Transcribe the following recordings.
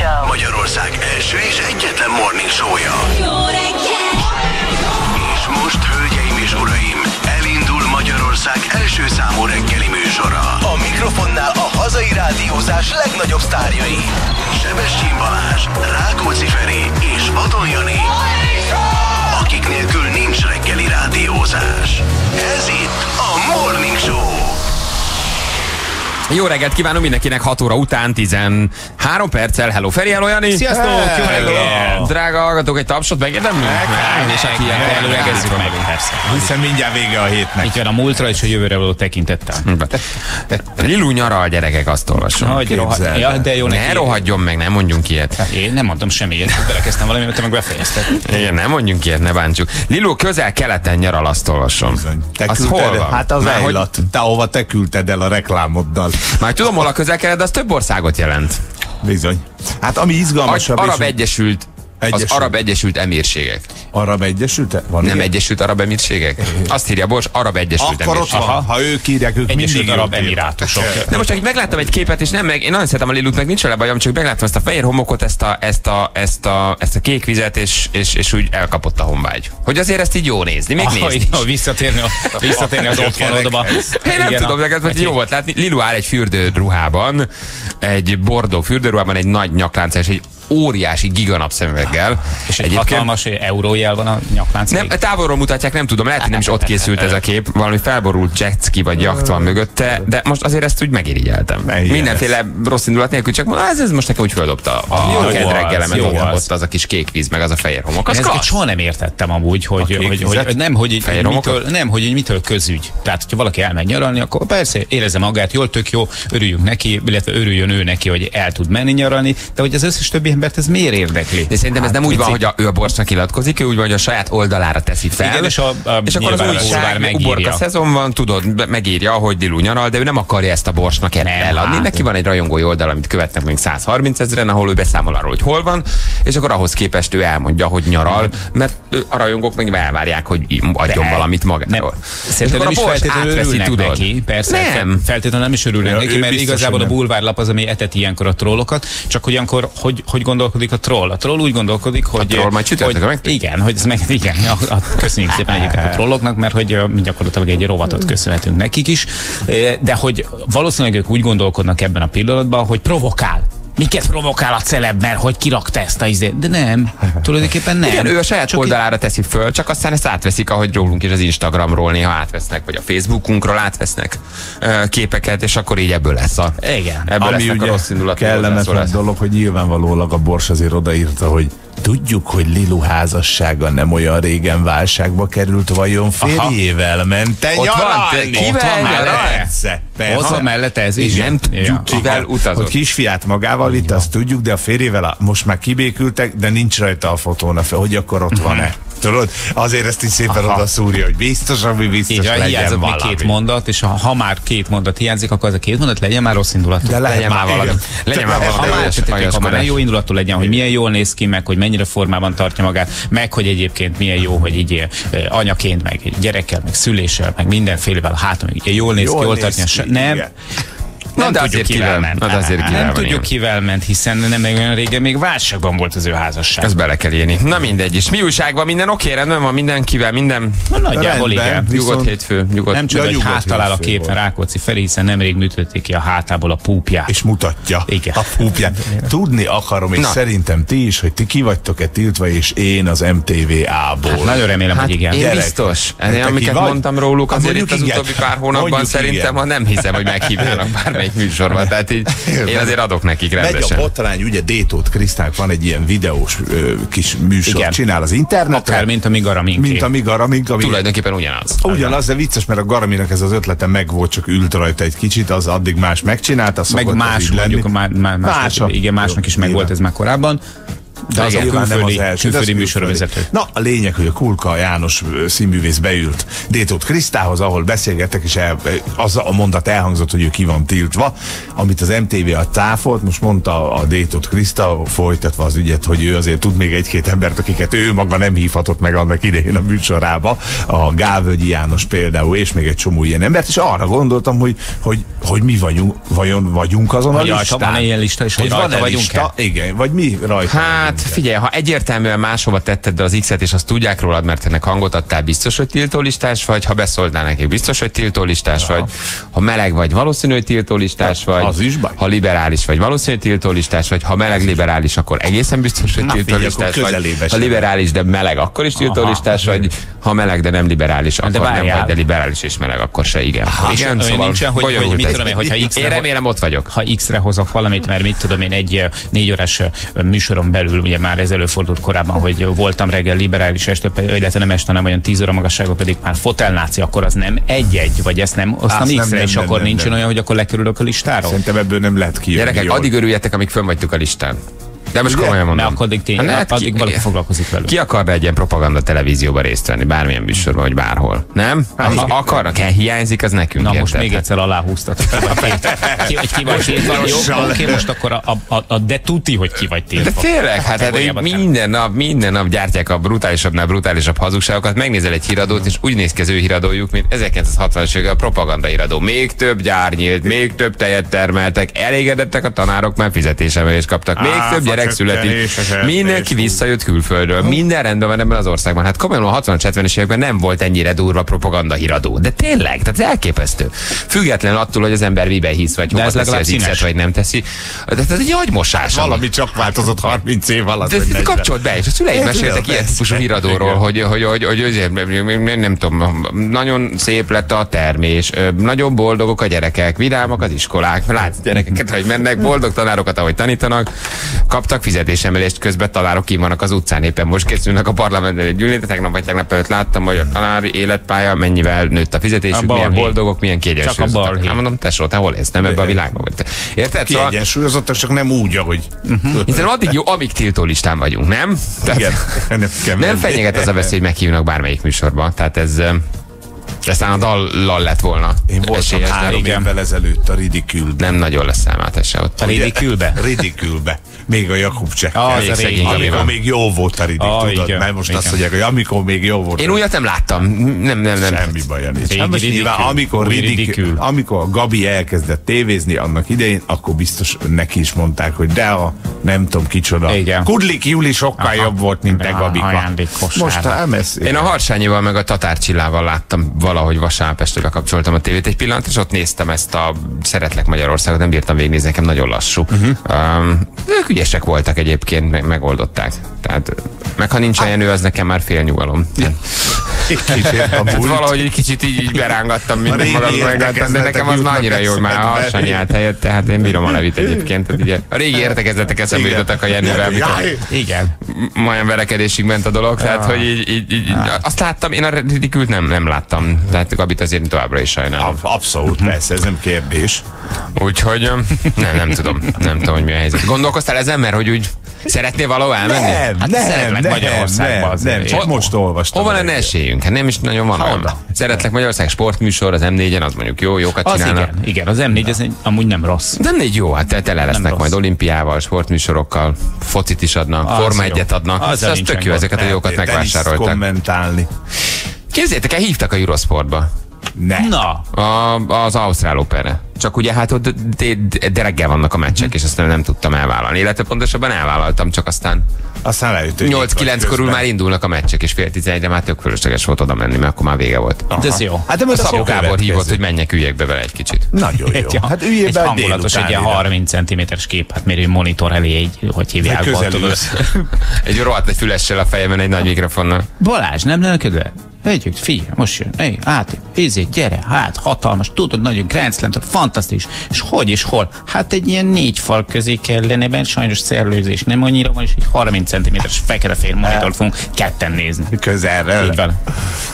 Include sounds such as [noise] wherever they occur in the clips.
Show. Magyarország első és egyetlen morning show-ja. Jó reggel! És most, hölgyeim és uraim, elindul Magyarország első számú reggeli műsora. A mikrofonnál a hazai rádiózás legnagyobb sztárjai. Sebestyén Balázs, Rákóczi Feri és Vadon Jani. Akik nélkül nincs reggeli rádiózás. Ez itt a Morning Show. Jó reggelt kívánunk mindenkinek 6 óra után 13 perccel. Hello Feri, hello Jani. Sziasztok, jó reggelt! Drága hallgatók, egy tapsot megérdemlünk? Meg, és aki ilyenkor előlegezzük meg, persze. Hiszen mindjárt vége a hétnek. Itt van a múltra és a jövőre való tekintettel. Lilu nyara a gyerekek, azt olvasom. Hogy ja, de jó Ne rohadjon meg, nem mondjunk ilyet. Én nem mondtam semmi ilyet, belekezdtem valami, mert te meg befejezted. Igen, nem mondjunk ilyet, ne bántsuk. Lilu közel-keleten nyaral, azt olvasom. Te Az hol van? Hát az Már hogy-. Te hova te küldted el a reklámoddal. Már tudom, hol a de az több országot jelent. Bizony. Hát ami izgalmasabb, Arab és Egyesült az Egyesült. Arab Egyesült Emírségek. Arab Egyesült? Van Nem ilyen? Egyesült Arab Emírségek? Azt írja, Bors, Arab Egyesült Akkor ott Emírségek. van. Ha ők írják, ők Egyesült mindig Arab. Emirátusok. De most csak megláttam egy képet, és nem meg, én nagyon szeretem a Lilut, meg nincs vele bajom, csak megláttam ezt a fehér homokot, ezt a, ezt a, ezt a, ezt a kék vizet, és, és, és úgy elkapott a honvágy. Hogy azért ezt így jó nézni, még Ah, nézni ah, visszatérni, a- [laughs] visszatérni az otthonodba. Én nem Igen, tudom, neked hogy jó volt látni. Lilu áll egy fürdőruhában, egy bordó fürdőruhában, egy nagy nyaklánc és egy óriási giganapszemüveggel. És egy hatalmas eurójel van a nyaklánc. Nem, távolról mutatják, nem tudom, lehet, hogy nem is ott készült ez a kép, valami felborult jetski vagy jacht van mögötte, de most azért ezt úgy megirigyeltem. Mindenféle rossz indulat nélkül, csak mondom, ez, ez most nekem úgy földobta a, Jó a az, kedreggelemet, jó ott az. ott az a kis kék víz, meg az a fehér homok. Az Ezeket soha nem értettem amúgy, hogy, hogy, hogy nem, hogy így mitől, nem, hogy így mitől közügy. Tehát, hogyha valaki elmegy nyaralni, akkor persze érezze magát jól, tök jó, örüljünk neki, illetve örüljön ő neki, hogy el tud menni nyaralni, de hogy az összes többi embert ez miért érdekli? De szerintem ez nem úgy van, hogy a, ő a borsnak iratkozik, ő úgy van, hogy a saját oldalára teszi fel. Igen, és a- a- és akkor az újság uborka szezon van, tudod, megírja, hogy Dilu nyaral, de ő nem akarja ezt a borsnak eladni. hát. Neki van egy rajongói oldal, amit követnek még 130 ezeren, ahol ő beszámol arról, hogy hol van, és akkor ahhoz képest ő elmondja, hogy nyaral, mert a rajongók meg elvárják, hogy adjon De. valamit magáról. szerintem nem is feltétlenül örülnek neki, persze, Nem. fe- feltétlenül nem is örülnek neki, mert igazából a bulvárlap az, ami eteti ilyenkor a trollokat, csak hogy ilyenkor hogy, hogy gondolkodik a troll? A troll úgy gondolkodik, hogy... troll majd csütörtökön hogy, megtudja. Igen, hogy ez meg, igen, a, a, köszönjük szépen egyébként a trolloknak, mert hogy gyakorlatilag egy rovatot köszönhetünk nekik is, de hogy valószínűleg ők úgy gondolkodnak ebben a pillanatban, hogy provokál. Miket provokál a celeb, mert hogy kirakta ezt a izét? De nem, tulajdonképpen nem. Igen, ő a saját Csak oldalára teszi föl, csak aztán ezt átveszik, ahogy rólunk is az Instagramról néha átvesznek, vagy a Facebookunkról átvesznek ö, képeket, és akkor így ebből lesz a, Igen. ebből Ami lesznek a ugye rossz indulatú kellemetlen dolog, hogy nyilvánvalólag a Bors azért odaírta, hogy tudjuk, hogy Lilu házassága nem olyan régen válságba került, vajon férjével ment te Ott van, nyaralni? te- kivel Ott van nyaralt? Persze, van mellette ez is. Nem tudjuk, kivel Hogy utazott. kisfiát magával vitt, azt tudjuk, de a férjével most már kibékültek, de nincs rajta a fotón, hogy akkor ott van-e. Tudod, azért ezt így szépen oda szúrja, hogy biztos, ami biztos van, legyen valami. két mondat, és ha, ha már két mondat hiányzik, akkor az a két mondat legyen már rossz indulatú. De Legyen már igen. valami. Legyen már valami ha már jó indulatú legyen, hogy milyen jól néz ki, meg hogy mennyire formában tartja magát, meg hogy egyébként milyen jó, hogy így eh, anyaként, meg gyerekkel, meg szüléssel, meg mindenfélevel, hát ugye jól néz ki, jól tartja. se- Nem, nem tudjuk azért kivel kivel- ment. de azért kivel Nem van tudjuk kivel ment, hiszen nem olyan régen még válságban volt az ő házasság. Ez bele kell írni. Na mindegy is. Mi újság van? Minden oké, rendben van mindenkivel, minden Na, nagyjából igen. nyugodt hétfő, nyugodt. Nem csak, hogy nyugodt hát talál a képen volt. Rákóczi Feri, hiszen nemrég műtötték ki a hátából a púpját. és mutatja Igen. a púpját. Tudni akarom, és Na. szerintem ti is, hogy ti ki vagytok-e tiltva, és én az MTVA-ból. Hát nagyon remélem, Hát hogy igen. én biztos. Hát te amiket mondtam róluk, Hát azért itt az utóbbi pár hónapban szerintem, ha nem hiszem, hogy meghívnának [laughs] bármelyik műsorba. Tehát így én azért adok nekik Megy a rendesen. botrány, ugye Détót Krisztánk van egy ilyen videós ö, kis műsor, Igen. csinál az internetre. Akár, mint a mi garaminké. mint a mi garamink, ami Tulajdonképpen ugyanaz. Ugyanaz, de vicces, mert a Garaminak ez az ötlete megvolt, csak ült rajta egy kicsit, az addig más megcsinálta, meg más így lenni. mondjuk, má, má, másnak, Másabb. igen, másnak is megvolt ez már korábban. De az a Nyilván nem az első, külföldi műsorvezető. Na, a lényeg, hogy a Kulka János színművész beült Détót Krisztához, ahol beszélgettek, és el, az a mondat elhangzott, hogy ő ki van tiltva, amit az MTV a cáfolt, most mondta a Détót Kriszta, folytatva az ügyet, hogy ő azért tud még egy-két embert, akiket ő maga nem hívhatott meg annak idején a műsorába, a Gávögyi János például, és még egy csomó ilyen embert, és arra gondoltam, hogy, hogy, hogy mi vagyunk, vajon vagyunk azon a Hogy rajta listán. van ilyen lista, és hogy hogy van-e lista? Igen, vagy mi rajta Hát vagyunk-e? figyelj, ha egyértelműen máshova tetted be az X-et, és azt tudják rólad, mert ennek hangot adtál, biztos, hogy tiltólistás vagy, ha beszóltál nekik, biztos, hogy tiltólistás vagy, ha meleg vagy, valószínű, hogy tiltólistás vagy, az is baj. ha liberális vagy, valószínű, hogy tiltólistás vagy, ha meleg liberális, akkor egészen biztos, hogy Na, tiltólistás vagy, ha liberális, de meleg, akkor is tiltólistás vagy, ha meleg, de nem liberális, akkor nem várjál. vagy, de liberális és meleg, akkor se, igen. igen, olyan nincsen, hogy- hogy mit tudom én, hogyha X-re Én remélem ott vagyok. ha X-re hozok valamit, mert mit tudom én, egy négy órás műsoron belül, ugye már ez előfordult korábban, hogy voltam reggel liberális, este, illetve nem este, hanem olyan 10 óra magasságban pedig már fotelnáci, akkor az nem egy-egy, vagy ezt nem Azt nem, nem, és nem, akkor nem, nincsen nem. olyan, hogy akkor lekerülök a listáról? Szerintem ebből nem lehet kijönni. Gyerekek, addig örüljetek, amíg fönn vagytok a listán. De most komolyan mondom. Mert akkor addig, tény, Hát addig ki- valaki foglalkozik velük. Ki akarna egy ilyen propaganda televízióban részt venni, bármilyen műsorban, vagy bárhol? Nem? Ha igen. akarnak, el hiányzik, az nekünk. Na most érted? még egyszer aláhúztatok. [laughs] Ki tiltva. Ki vagy, tiltva. Jó, oké, most akkor a, a, a, de tuti, hogy ki vagy De tiltva. tényleg, hát, hát minden nap, minden nap gyártják a brutálisabbnál brutálisabb hazugságokat, megnézel egy híradót, és úgy néz ki az ő híradójuk, mint 1960-as évek a propaganda híradó. Még több gyár nyílt, még több tejet termeltek, elégedettek a tanárok, már fizetésemelést kaptak, még több gyerek születik, csökkenés, mindenki visszajött külföldről, minden rendben van ebben az országban. Hát komolyan a 60-70-es években nem volt ennyire durva propaganda híradó. De tényleg, tehát elképesztő. Független attól, hogy az ember mibe hisz, vagy hova teszi az színes. vagy nem teszi. De ez egy agymosás. ami- Valami csak változott 30 év alatt. de vagy ezt 40. kapcsolt be, és a szüleim meséltek ilyen típusú híradóról, hogy, hogy, hogy, hogy nem, tudom, nagyon szép lett a termés, nagyon boldogok a gyerekek, vidámak az iskolák, látsz gyerekeket, hogy mennek, boldog tanárokat, ahogy tanítanak, kaptak fizetésemelést, közben tanárok ki vannak az utcán, éppen most készülnek a parlamentben egy gyűlét, tegnap vagy tegnap előtt láttam, hogy a tanári életpálya mennyivel nőtt a fizetésük, A milyen boldogok, milyen kiegyensúlyozottak. Hát mondom, tesó, te hol élsz? Nem ebben a világban vagy. te. Érted? Szóval, Kiegyensúlyozottak, csak nem úgy, ahogy... hiszen addig jó, amíg tiltó listán vagyunk, nem? Tehát- Igen. [laughs] Nem, nem fenyeget az a veszély, hogy meghívnak bármelyik műsorba. Tehát ez aztán a dallal lett volna. Én voltam három évvel ezelőtt a Ridikülben. Nem nagyon lesz számát se ott. A ridikülbe? Ridikülbe. Még a Jakub cseh. Ah, az a régi. Amikor van. még jó volt a Ridik, Ah, tudod? igen, Mert most azt igen. mondják, hogy amikor még jó volt. Én újat nem láttam. Nem, nem, nem. Semmi baja nincs. Hát most nyilván, amikor, ridik, ridikül. amikor a Gabi elkezdett tévézni annak idején, akkor biztos neki is mondták, hogy de a nem tudom kicsoda. Igen. Kudlik Juli sokkal Aha. jobb volt, mint Ja, Gabika. Most a MS. Én a Harsányival meg a Tatár Csillával láttam valahogy vasárnap este bekapcsoltam a tévét egy pillanat, és ott néztem ezt a Szeretlek Magyarországot, nem bírtam végignézni, nekem nagyon lassú. Mhm. Uh-huh. Um, ügyesek voltak egyébként, meg, megoldották. Tehát, meg ha nincs olyan nő, az nekem már fél nyugalom. Múlt. valahogy egy kicsit így, így berángattam minden magam de nekem az már annyira jó, hogy már a jutnak Harsanyi eszedbe. állt helyett, tehát én bírom a nevét egyébként. Tehát ugye, a régi értekezletek eszembe jutottak a Jennivel, mikor Jaj. Igen. majdnem verekedésig ment a dolog, tehát hogy így, így, így azt láttam, én a ridikült nem, nem láttam, tehát Gabit azért továbbra is sajnálom. Ab- Abszolút, persze, ez nem kérdés. Úgyhogy nem, nem tudom, nem tudom, hogy mi a helyzet. Gondolkoztál ezen, mert hogy úgy szeretnél valahol elmenni? Nem, Hát nem, szeretlek nem, Magyarországba nem, azért. nem, csak Hol- most olvastam. Hova lenne esélyünk? Hát nem is nagyon van olyan. Oda. Szeretlek Magyarország sportműsor, az M4-en, az mondjuk jó, jókat Az csinálnak. igen, igen, az M4 ez egy, amúgy nem rossz. Nem négy jó, hát te- tele lesznek majd olimpiával, sportműsorokkal, focit is adnak, Az Forma jó. 1-et adnak. Azzal Az, az tök jó, ezeket a jókat megvásároltak. kommentálni. Képzeljétek el, hívtak a Eurosportba. Ne. Na, A, az Ausztrál Operre. Csak ugye hát ott de, de, de reggel vannak a meccsek, és aztán nem tudtam elvállalni. Illetve pontosabban elvállaltam, csak aztán Aztán vagy 8-9 körül már indulnak a meccsek, és fél 11-re már tök fölösleges volt oda menni, mert akkor már vége volt. de ez jó. Hát de most A Szabó Gábor hívott, hogy menjek üljek be vele egy kicsit. Nagyon jó. Hát üljél egy be hangulatos, egy ilyen 30 cm-es kép, hát mérő monitor elé egy, hogy hívják. Egy rohadt egy fülessel a fejemben, egy nagy mikrofonnal. Balázs, nem lenne kedve? Együtt, figyelj, most jön, Ej, át, ízé, gyere, hát, hatalmas, tudod, nagyon Slam, fantasztikus. És hogy és hol? Hát egy ilyen négy fal közé kellene, mert sajnos szerlőzés nem annyira van, és egy 30 cm-es fekete fél monitor fogunk ketten nézni. Közelről. Így van.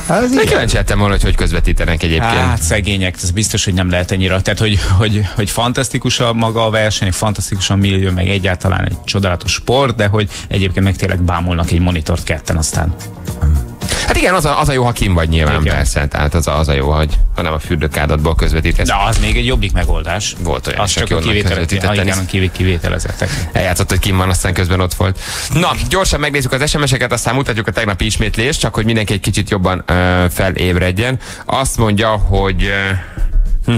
Az De kíváncsi lettem volna, hogy hogy közvetítenek egyébként. Hát szegények, ez biztos, hogy nem lehet ennyire. Tehát, hogy, hogy, hogy fantasztikus a maga a verseny, fantasztikus a millió, meg egyáltalán egy csodálatos sport, de hogy egyébként meg tényleg bámulnak egy monitort ketten aztán. Hát igen, az a, az a jó, ha kim vagy nyilván, Igen. persze. Tehát az a, az a jó, hogy ha nem a fürdőkádatból közvetítesz. De az még egy jobbik megoldás. Volt olyan az csak a ha igen, tenisz. a kivé- kivételezettek. Eljátszott, hogy kim van, aztán közben ott volt. Na, gyorsan megnézzük az SMS-eket, aztán mutatjuk a tegnapi ismétlést, csak hogy mindenki egy kicsit jobban ö, felébredjen. Azt mondja, hogy... Ö,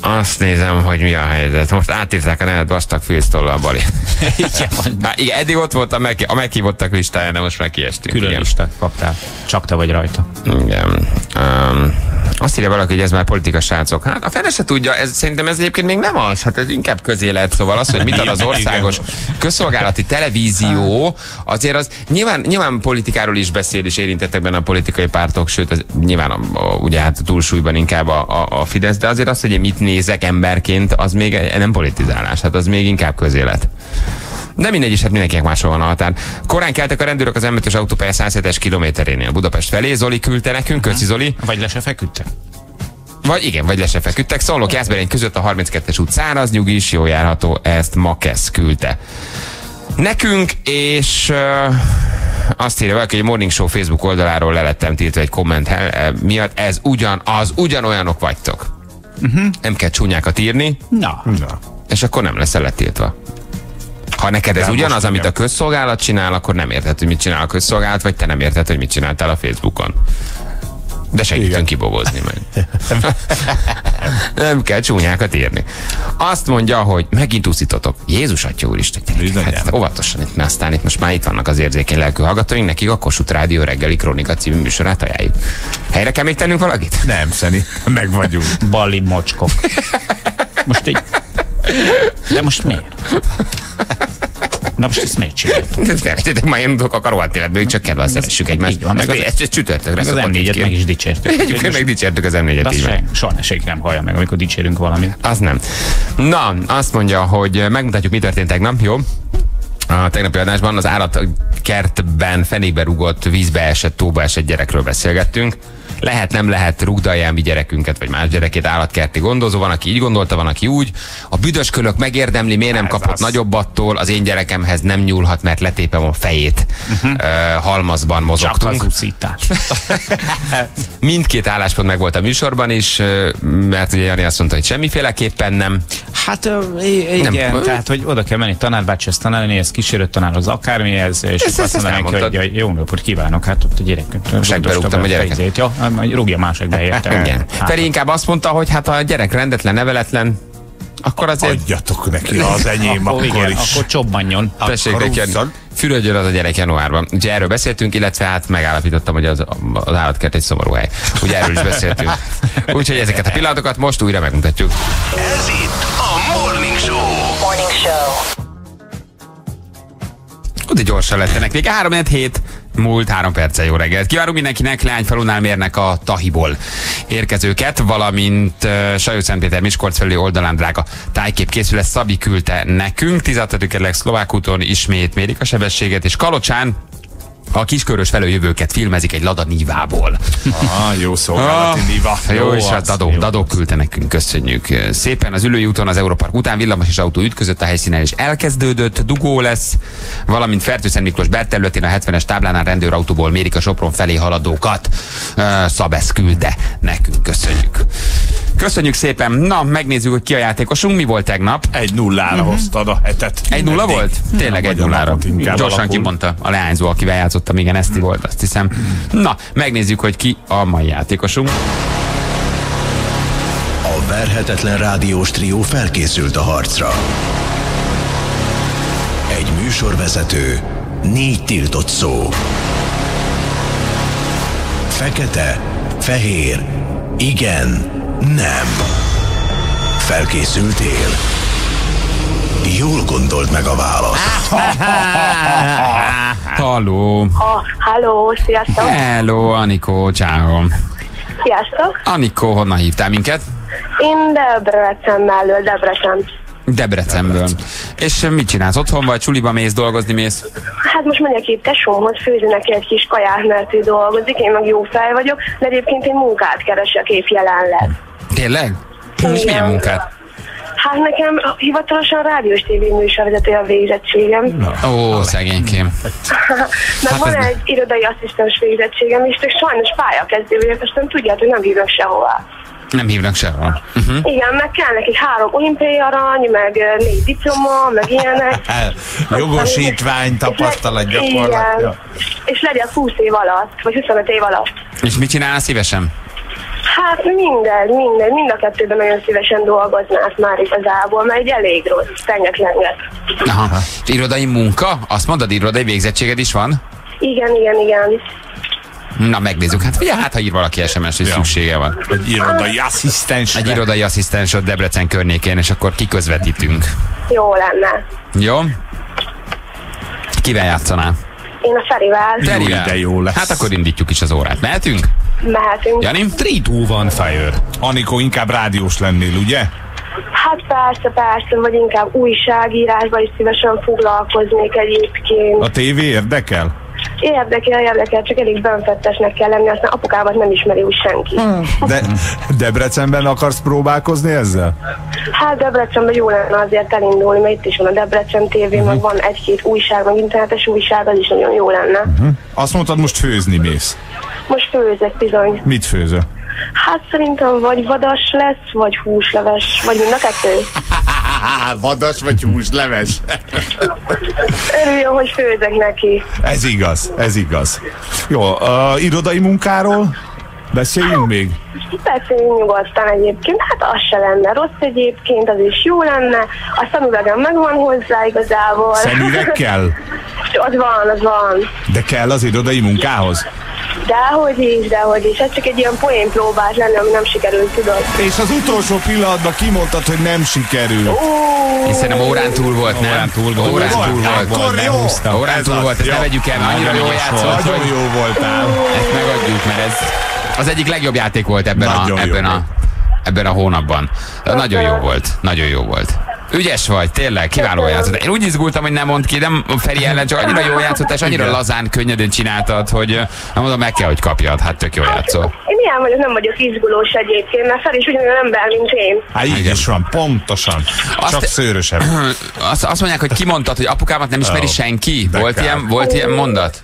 azt nézem, hogy mi a helyzet. Most átírták a nevet Bastag Filztollal, Bali. [laughs] Igen, Hát igen, eddig ott volt a, meg, a meghívottak listáján, de most már kiestünk. külön igen. listát kaptál. Csak te vagy rajta. Igen. Um, azt írja valaki, hogy ez már politika srácok. Hát a fene se tudja, ez, szerintem ez egyébként még nem az, hát ez inkább közélet, szóval az, hogy mit ad az [laughs] országos közszolgálati televízió, azért az nyilván, nyilván politikáról is beszél, és érintettek benne a politikai pártok, sőt, ez nyilván a, a, ugye hát túlsúlyban inkább a, a, a Fidesz, de azért az, hogy mit nézek emberként, az még nem politizálás, hát az még inkább közélet. De mindegy is, hát mindenkinek máshol van a határ. Korán keltek a rendőrök az M5-ös autópálya 107-es kilométerénél Budapest felé. Zoli küldte nekünk, köszi Zoli. Vagy le se feküdtek? Vagy igen, vagy le se feküdtek. Szolnok Jászberény között a 32-es út száraz, nyugis, jó járható, ezt Makesz küldte. Nekünk, és uh, azt írja valaki, hogy a Morning Show Facebook oldaláról le lettem tiltva egy komment miatt, ez ugyan, az ugyanolyanok vagytok. Uh-huh. Nem kell csúnyákat írni, Na, Na. és akkor nem leszel letiltva. Ha neked ez De ugyanaz, amit a közszolgálat csinál, akkor nem érted, hogy mit csinál a közszolgálat, vagy te nem érted, hogy mit csináltál a Facebookon. De segítünk Igen. kibogozni meg. [laughs] nem kell csúnyákat írni. Azt mondja, hogy megint úszítotok. Jézus Atya Úristen, gyerekek, hát óvatosan itt, mert aztán itt most már itt vannak az érzékeny lelkű hallgatóink, nekik a Kossuth Rádió reggeli krónika című műsorát ajánljuk. Helyre kell még tennünk valakit? Nem, Szeni, meg vagyunk. balli mocskok. Most egy... De most miért? [laughs] Na most ezt miért? [laughs] Tényleg már én tudok a rohadt életből, csak kell, azt szeressük egymást. Van, meg ez, csütörtökre az szokott így M4-et ki. meg is dicsértük. [laughs] Egyébként meg dicsértük az De M4-et azt így senki nem hallja meg, amikor dicsérünk valamit. Az nem. Na, azt mondja, hogy megmutatjuk, mi történt tegnap, jó? A tegnapi adásban az állatkertben fenékbe rugott, vízbe esett, tóba esett gyerekről beszélgettünk. Lehet, nem lehet, rugdalja mi gyerekünket, vagy más gyerekét állatkerti gondozó. Van, aki így gondolta, van, aki úgy. A büdös kölök megérdemli, miért nem Ez kapott az. nagyobbattól, az én gyerekemhez nem nyúlhat, mert letépem a fejét. Uh-huh. Uh, halmazban Mhm. Csak mozogtunk. az uszítás. [laughs] Mindkét álláspont meg volt a műsorban is, mert ugye Jani azt mondta, hogy semmiféleképpen nem. Hát igen, Nem. tehát hogy oda kell menni tanárbácsihoz, tanárnéhez, kísérő tanárhoz, akármihez, és Ezt- azt ezt mondanak neki, hogy ja, jó napot kívánok, hát ott a gyerekünk. Segbe rúgtam a gyereket. Jó, hát majd rúgja mások be érte. Igen. Hát, Feri inkább azt mondta, hogy hát ha a gyerek rendetlen, neveletlen, akkor azért Adjatok neki az [laughs] enyém akkor, akkor, igen, is. akkor csobbanjon. tessék fürödjön az a gyerek januárban. Ugye erről beszéltünk, illetve hát megállapítottam, hogy az, az állatkert egy szomorú hely. Ugye erről is beszéltünk. [laughs] Úgyhogy ezeket a pillanatokat most újra megmutatjuk. Ez itt a Morning Show. Morning Show. De gyorsan lettenek. Még 3 hét múlt három perccel jó reggelt. Kívánunk mindenkinek Leányfalunál mérnek a Tahiból érkezőket, valamint uh, Sajó-Szentpéter Miskolc felé oldalán drága tájkép készül, ezt Szabi küldte nekünk. 16. kerület Szlovák úton ismét mérik a sebességet, és Kalocsán a kiskörös felőjövőket filmezik egy Lada Nívából. Ah, jó szolgálati niva. Jó, és hát Dadó, jó. Dadó küldte nekünk, köszönjük. Szépen az ülői úton az Európark után villamos és autó ütközött a helyszínen, és elkezdődött, dugó lesz, valamint Fertőszent Miklós belterületén a 70-es táblánál rendőrautóból mérik a Sopron felé haladókat. Uh, Szabesz küldte nekünk, köszönjük. Köszönjük szépen. Na, megnézzük, hogy ki a játékosunk. Mi volt tegnap? Egy nullára hoztad a hetet. Egy nulla Eddig. volt? Tényleg egy nullára. Gyorsan alakul. kimondta a leányzó, akivel játszottam, igen, Eszti volt, azt hiszem. Na, megnézzük, hogy ki a mai játékosunk. A verhetetlen rádiós trió felkészült a harcra. Egy műsorvezető, négy tiltott szó. Fekete, fehér, igen, nem. Felkészültél? Jól gondolt meg a választ. [laughs] Halló. Ha, halló, sziasztok! Hello, Anikó, ciao. Sziasztok! Anikó, honnan hívtál minket? Én Debrecen mellől, Debrecen. Debrecenből. És mit csinálsz? Otthon vagy? Suliba mész, dolgozni mész? Hát most megyek itt tesómhoz főzni neki egy kis kaját, mert ő dolgozik, én meg jó fej vagyok, de egyébként én munkát keresek épp jelenleg. Tényleg? És milyen munkát? Hát nekem hivatalosan rádiós tévé műsorvezető a végzettségem. Ó, szegénykém. Meg [laughs] Hát van egy irodai asszisztens végzettségem is, de sajnos pályakezdő vagyok, aztán tudjátok, hogy nem hívnak sehova. Nem hívnak sehol. Uh-huh. Igen, meg kell neki három olimpiai arany, meg ö, négy diploma, meg ilyenek. [laughs] Jogosítvány, tapasztalat, gyakorlat. Igen. És legyen 20 év alatt, vagy 25 év alatt. És mit csinálnál szívesen? Hát minden, minden, mind a kettőben nagyon szívesen dolgoznák már igazából, mert egy elég rossz, tenget-lenget. Aha. És irodai munka? Azt mondod, irodai végzettséged is van? Igen, igen, igen. Na, megnézzük. Hát figyelj, hát ha ír valaki SMS, hogy Ja. szüksége van. Egy irodai asszisztens. Egy irodai asszisztensod Debrecen környékén, és akkor kiközvetítünk. Jó lenne. Jó? Kivel játszanál? Én a Ferivel Ferivel. de jó lesz. Hát akkor indítjuk is az órát. Mehetünk? Mehetünk. Jani? 3, 2, 1, fire. Anikó, inkább rádiós lennél, ugye? Hát persze, persze, vagy inkább újságírásban is szívesen foglalkoznék egyébként. A tévé érdekel? Érdekel, érdekel, csak elég benfettesnek kell lenni, aztán apukámat nem ismeri úgy senki. De Debrecenben akarsz próbálkozni ezzel? Hát Debrecenben jó lenne azért elindulni, mert itt is van a Debrecen TV, Mhm. meg van egy-két újság, meg internetes újság, az is nagyon jó lenne. Mhm. Azt mondtad, most főzni mész. Most főzek bizony. Mit főzöl? Hát szerintem vagy vadas lesz, vagy húsleves, vagy mind a kettő. [laughs] Vadas vagy húsleves? Örüljön, hogy főzek neki. Ez igaz, ez igaz. Jó, uh, irodai munkáról beszéljünk még? Beszéljünk nyugodtan egyébként, hát az se lenne rossz egyébként, az is jó lenne. A szemüvegem megvan hozzá igazából. Szemüveg kell? [laughs] az van, az van. De kell az irodai munkához? Dehogy is, dehogy is. Ez csak egy ilyen poén próbált lenni, ami nem sikerült, tudod. És az utolsó pillanatban kimondtad, hogy nem sikerül. Én szerintem órán túl volt, nem? Órán túl volt. Órán túl Volt, jó. Órán túl volt, ezt ne vegyük el, annyira Nagyon jól jó játszott, Nagyon jó voltál. ezt megadjuk, mert ez az egyik legjobb játék volt ebben, a, Nagyon ebben, a, ebben a hónapban. De nagyon jó volt, nagyon jó volt. Ügyes vagy, tényleg, kiváló játszott. Én úgy izgultam, hogy nem mond ki, nem Feri ellen, csak annyira jó játszott, és annyira Igen. lazán, könnyedén csináltad, hogy ö, nem mondom, meg kell, hogy kapjad. Hát tök jó játszol. Én ilyen vagyok, nem vagyok izgulós egyébként, mert fel is ugyanolyan ember, mint én. Hát így is van, pontosan. Azt- Csak szőrösebb. [clears throat] Azt, azt mondják, hogy kimondtad, hogy apukámat nem ismeri senki. Volt ilyen, volt ilyen mondat?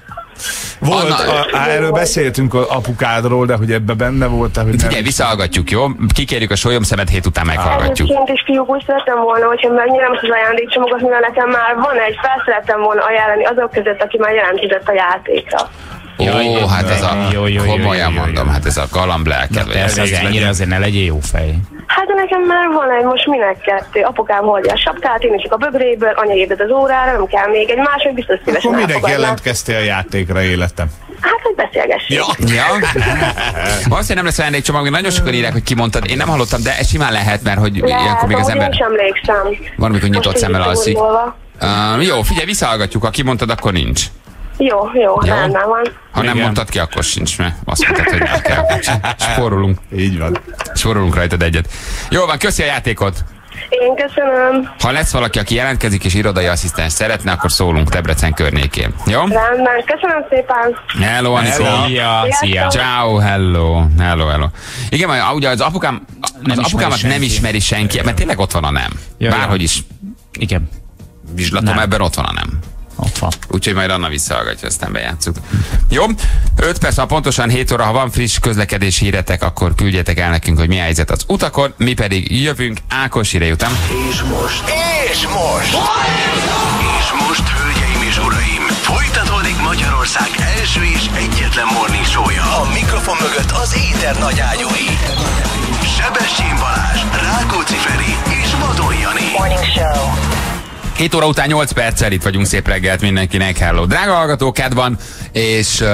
Volt, Anna- a, á, erről beszéltünk az apukádról, de hogy ebbe benne voltál, hogy nem. Figyelj, visszahallgatjuk, jó? Kikérjük a sólyom szemet hét után meghallgatjuk. Egyébként is fiúk úgy szerettem volna, hogyha megnyerem ezt az ajándékcsomagot, mivel nekem már van egy, fel szerettem volna ajánlani azok között, aki már jelentkezett a játékra. Ó, hát ez a, Jó, jó, jó, komolyan jó, jó, mondom, hát ez a vagy Persze, ez- az ennyire azért ne legyél jó fej. Hát de nekem már van egy, most minek kettő. Apukám hordja a sapkát, én is csak a bögréből, anya ébred az órára, nem kell még egy másik, biztos szívesen Akkor elfogadnám. jelentkeztél a játékra életem? Hát, hogy beszélgessünk. Ja. [laughs] Valószínűleg nem lesz ajándékcsomag, nagyon sokan írják, hogy kimondtad. Én nem hallottam, de ez simán lehet, mert hogy ilyenkor még az ember Én sem emlékszem. van, amikor nyitott szemmel alszik. Uh, jó, figyelj, visszahallgatjuk, ha kimondtad, akkor nincs. Jó, jó, Jó. rendben van. Ha nem Igen. mondtad ki, akkor sincs, mert azt mondtad, hogy el kell. [laughs] Spórolunk. Így van. Spórolunk rajtad egyet. Jó van, köszi a játékot. Én köszönöm. Ha lesz valaki, aki jelentkezik és irodai asszisztens szeretne, akkor szólunk Debrecen környékén. Jó? Rendben, köszönöm szépen. Hello, Anikó. Hello. Szia, szia. Ciao, hello, hello, hello. Igen, majd ugye az apukám, az ismeri apukámat nem ismeri senki, mert tényleg ott van a nem. Ja, ja. Bárhogy is Igen, vizslatom, Nem. ebben ott van a nem. Van. Úgyhogy majd Anna visszahallgatja, aztán bejátszuk. Jó? 5 perc, ha pontosan 7 óra, ha van friss közlekedési híretek, akkor küldjetek el nekünk, hogy mi a helyzet az utakon, mi pedig jövünk Ákos hírei után. És most. És most. És most, hölgyeim és uraim, folytatódik Magyarország első és egyetlen morning show-ja. A mikrofon mögött az éter nagyágyúi. Sebestyén Balázs, Rákóczi Feri és Vadon Jani. 7 óra után 8 perccel itt vagyunk, szép reggelt mindenkinek, hello. Drága hallgató, kedv van, és,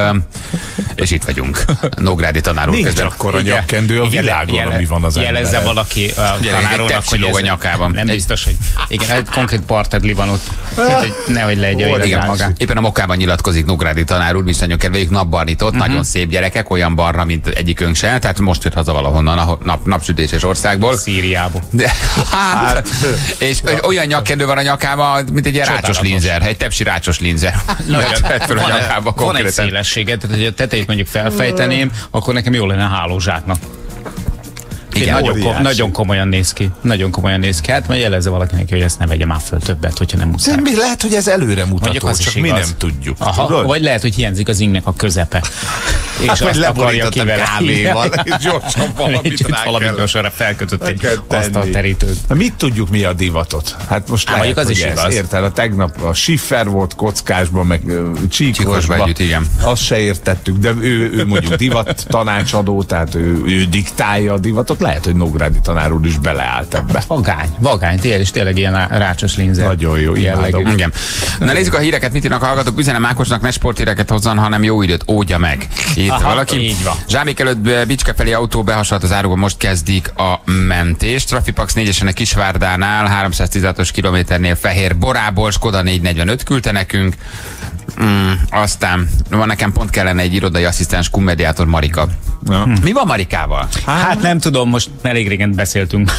és itt vagyunk. Nógrádi tanár úr Nincs közben. akkor a nyakkendő a világon, jele- ami van az Jelezze emberen. valaki a tanárónak, tepsi lóg a ez- nyakában. Nem biztos, hogy igen, egy konkrét partedli van ott. Tehát, hogy nehogy legyen. Igen. Éppen a mokában nyilatkozik Nógrádi tanár úr, viszonylag kedveljük napbarnított, uh-huh. nagyon szép gyerekek, olyan barna, mint egyikünk se, tehát most jött haza valahonnan, a nap, napsütéses országból. Szíriából. De, hát, és olyan nyakkendő van a nyakában, mint egy rácsos linzer, egy tepsi rácsos linzer. Nagyon. Vett fel a Van, nyakába van egy szélessége, tehát hogy a tetejét mondjuk felfejteném, akkor nekem jó lenne hálózsáknak. Igen, nagyon, kom- nagyon komolyan néz ki. Nagyon komolyan néz ki. Hát majd jelezze valakinek, hogy ezt ne vegye már föl többet, hogyha nem muszáj. De mi lehet, hogy ez előre mutató, az csak mi igaz. nem tudjuk. Aha, tudod? vagy lehet, hogy hiányzik az ingnek a közepe. [laughs] És Hát, azt akarja ki vele. kávéval, [laughs] és gyorsan valamit rá valamit gyorsan felkötött egy asztalterítőt. Na mit tudjuk mi a divatot? Hát most Á, lehet, az is ez, igaz. Érted? A tegnap a Schiffer volt kockásban, meg ö, Csíkosba csíkosba. együtt, igen. Azt se értettük, de ő, ő mondjuk divat tanácsadó, tehát ő, ő diktálja a divatot. Lehet, hogy Nógrádi tanár úr is beleállt ebbe. Vagány, vagány, tényleg, és tényleg ilyen rácsos linzer. Nagyon jó, imádom. Igen. Na nézzük a híreket, mit írnak a hallgatók. Üzenem Ákosnak, ne sporthíreket hozzon, hanem jó időt ódja meg. Itt Aha, valaki. így van. Zsámék előtt eh, Bicske felé autó behasalt az áruba, most kezdik a mentést. Trafipax 4-esen a Kisvárdánál, 316-os kilométernél Fehér Borából, Skoda 445 küldte nekünk. Mm, aztán van nekem pont kellene egy irodai asszisztens kummediátor Marika. Ja. Mi van Marikával? Hát nem tudom, most elég régen beszéltünk.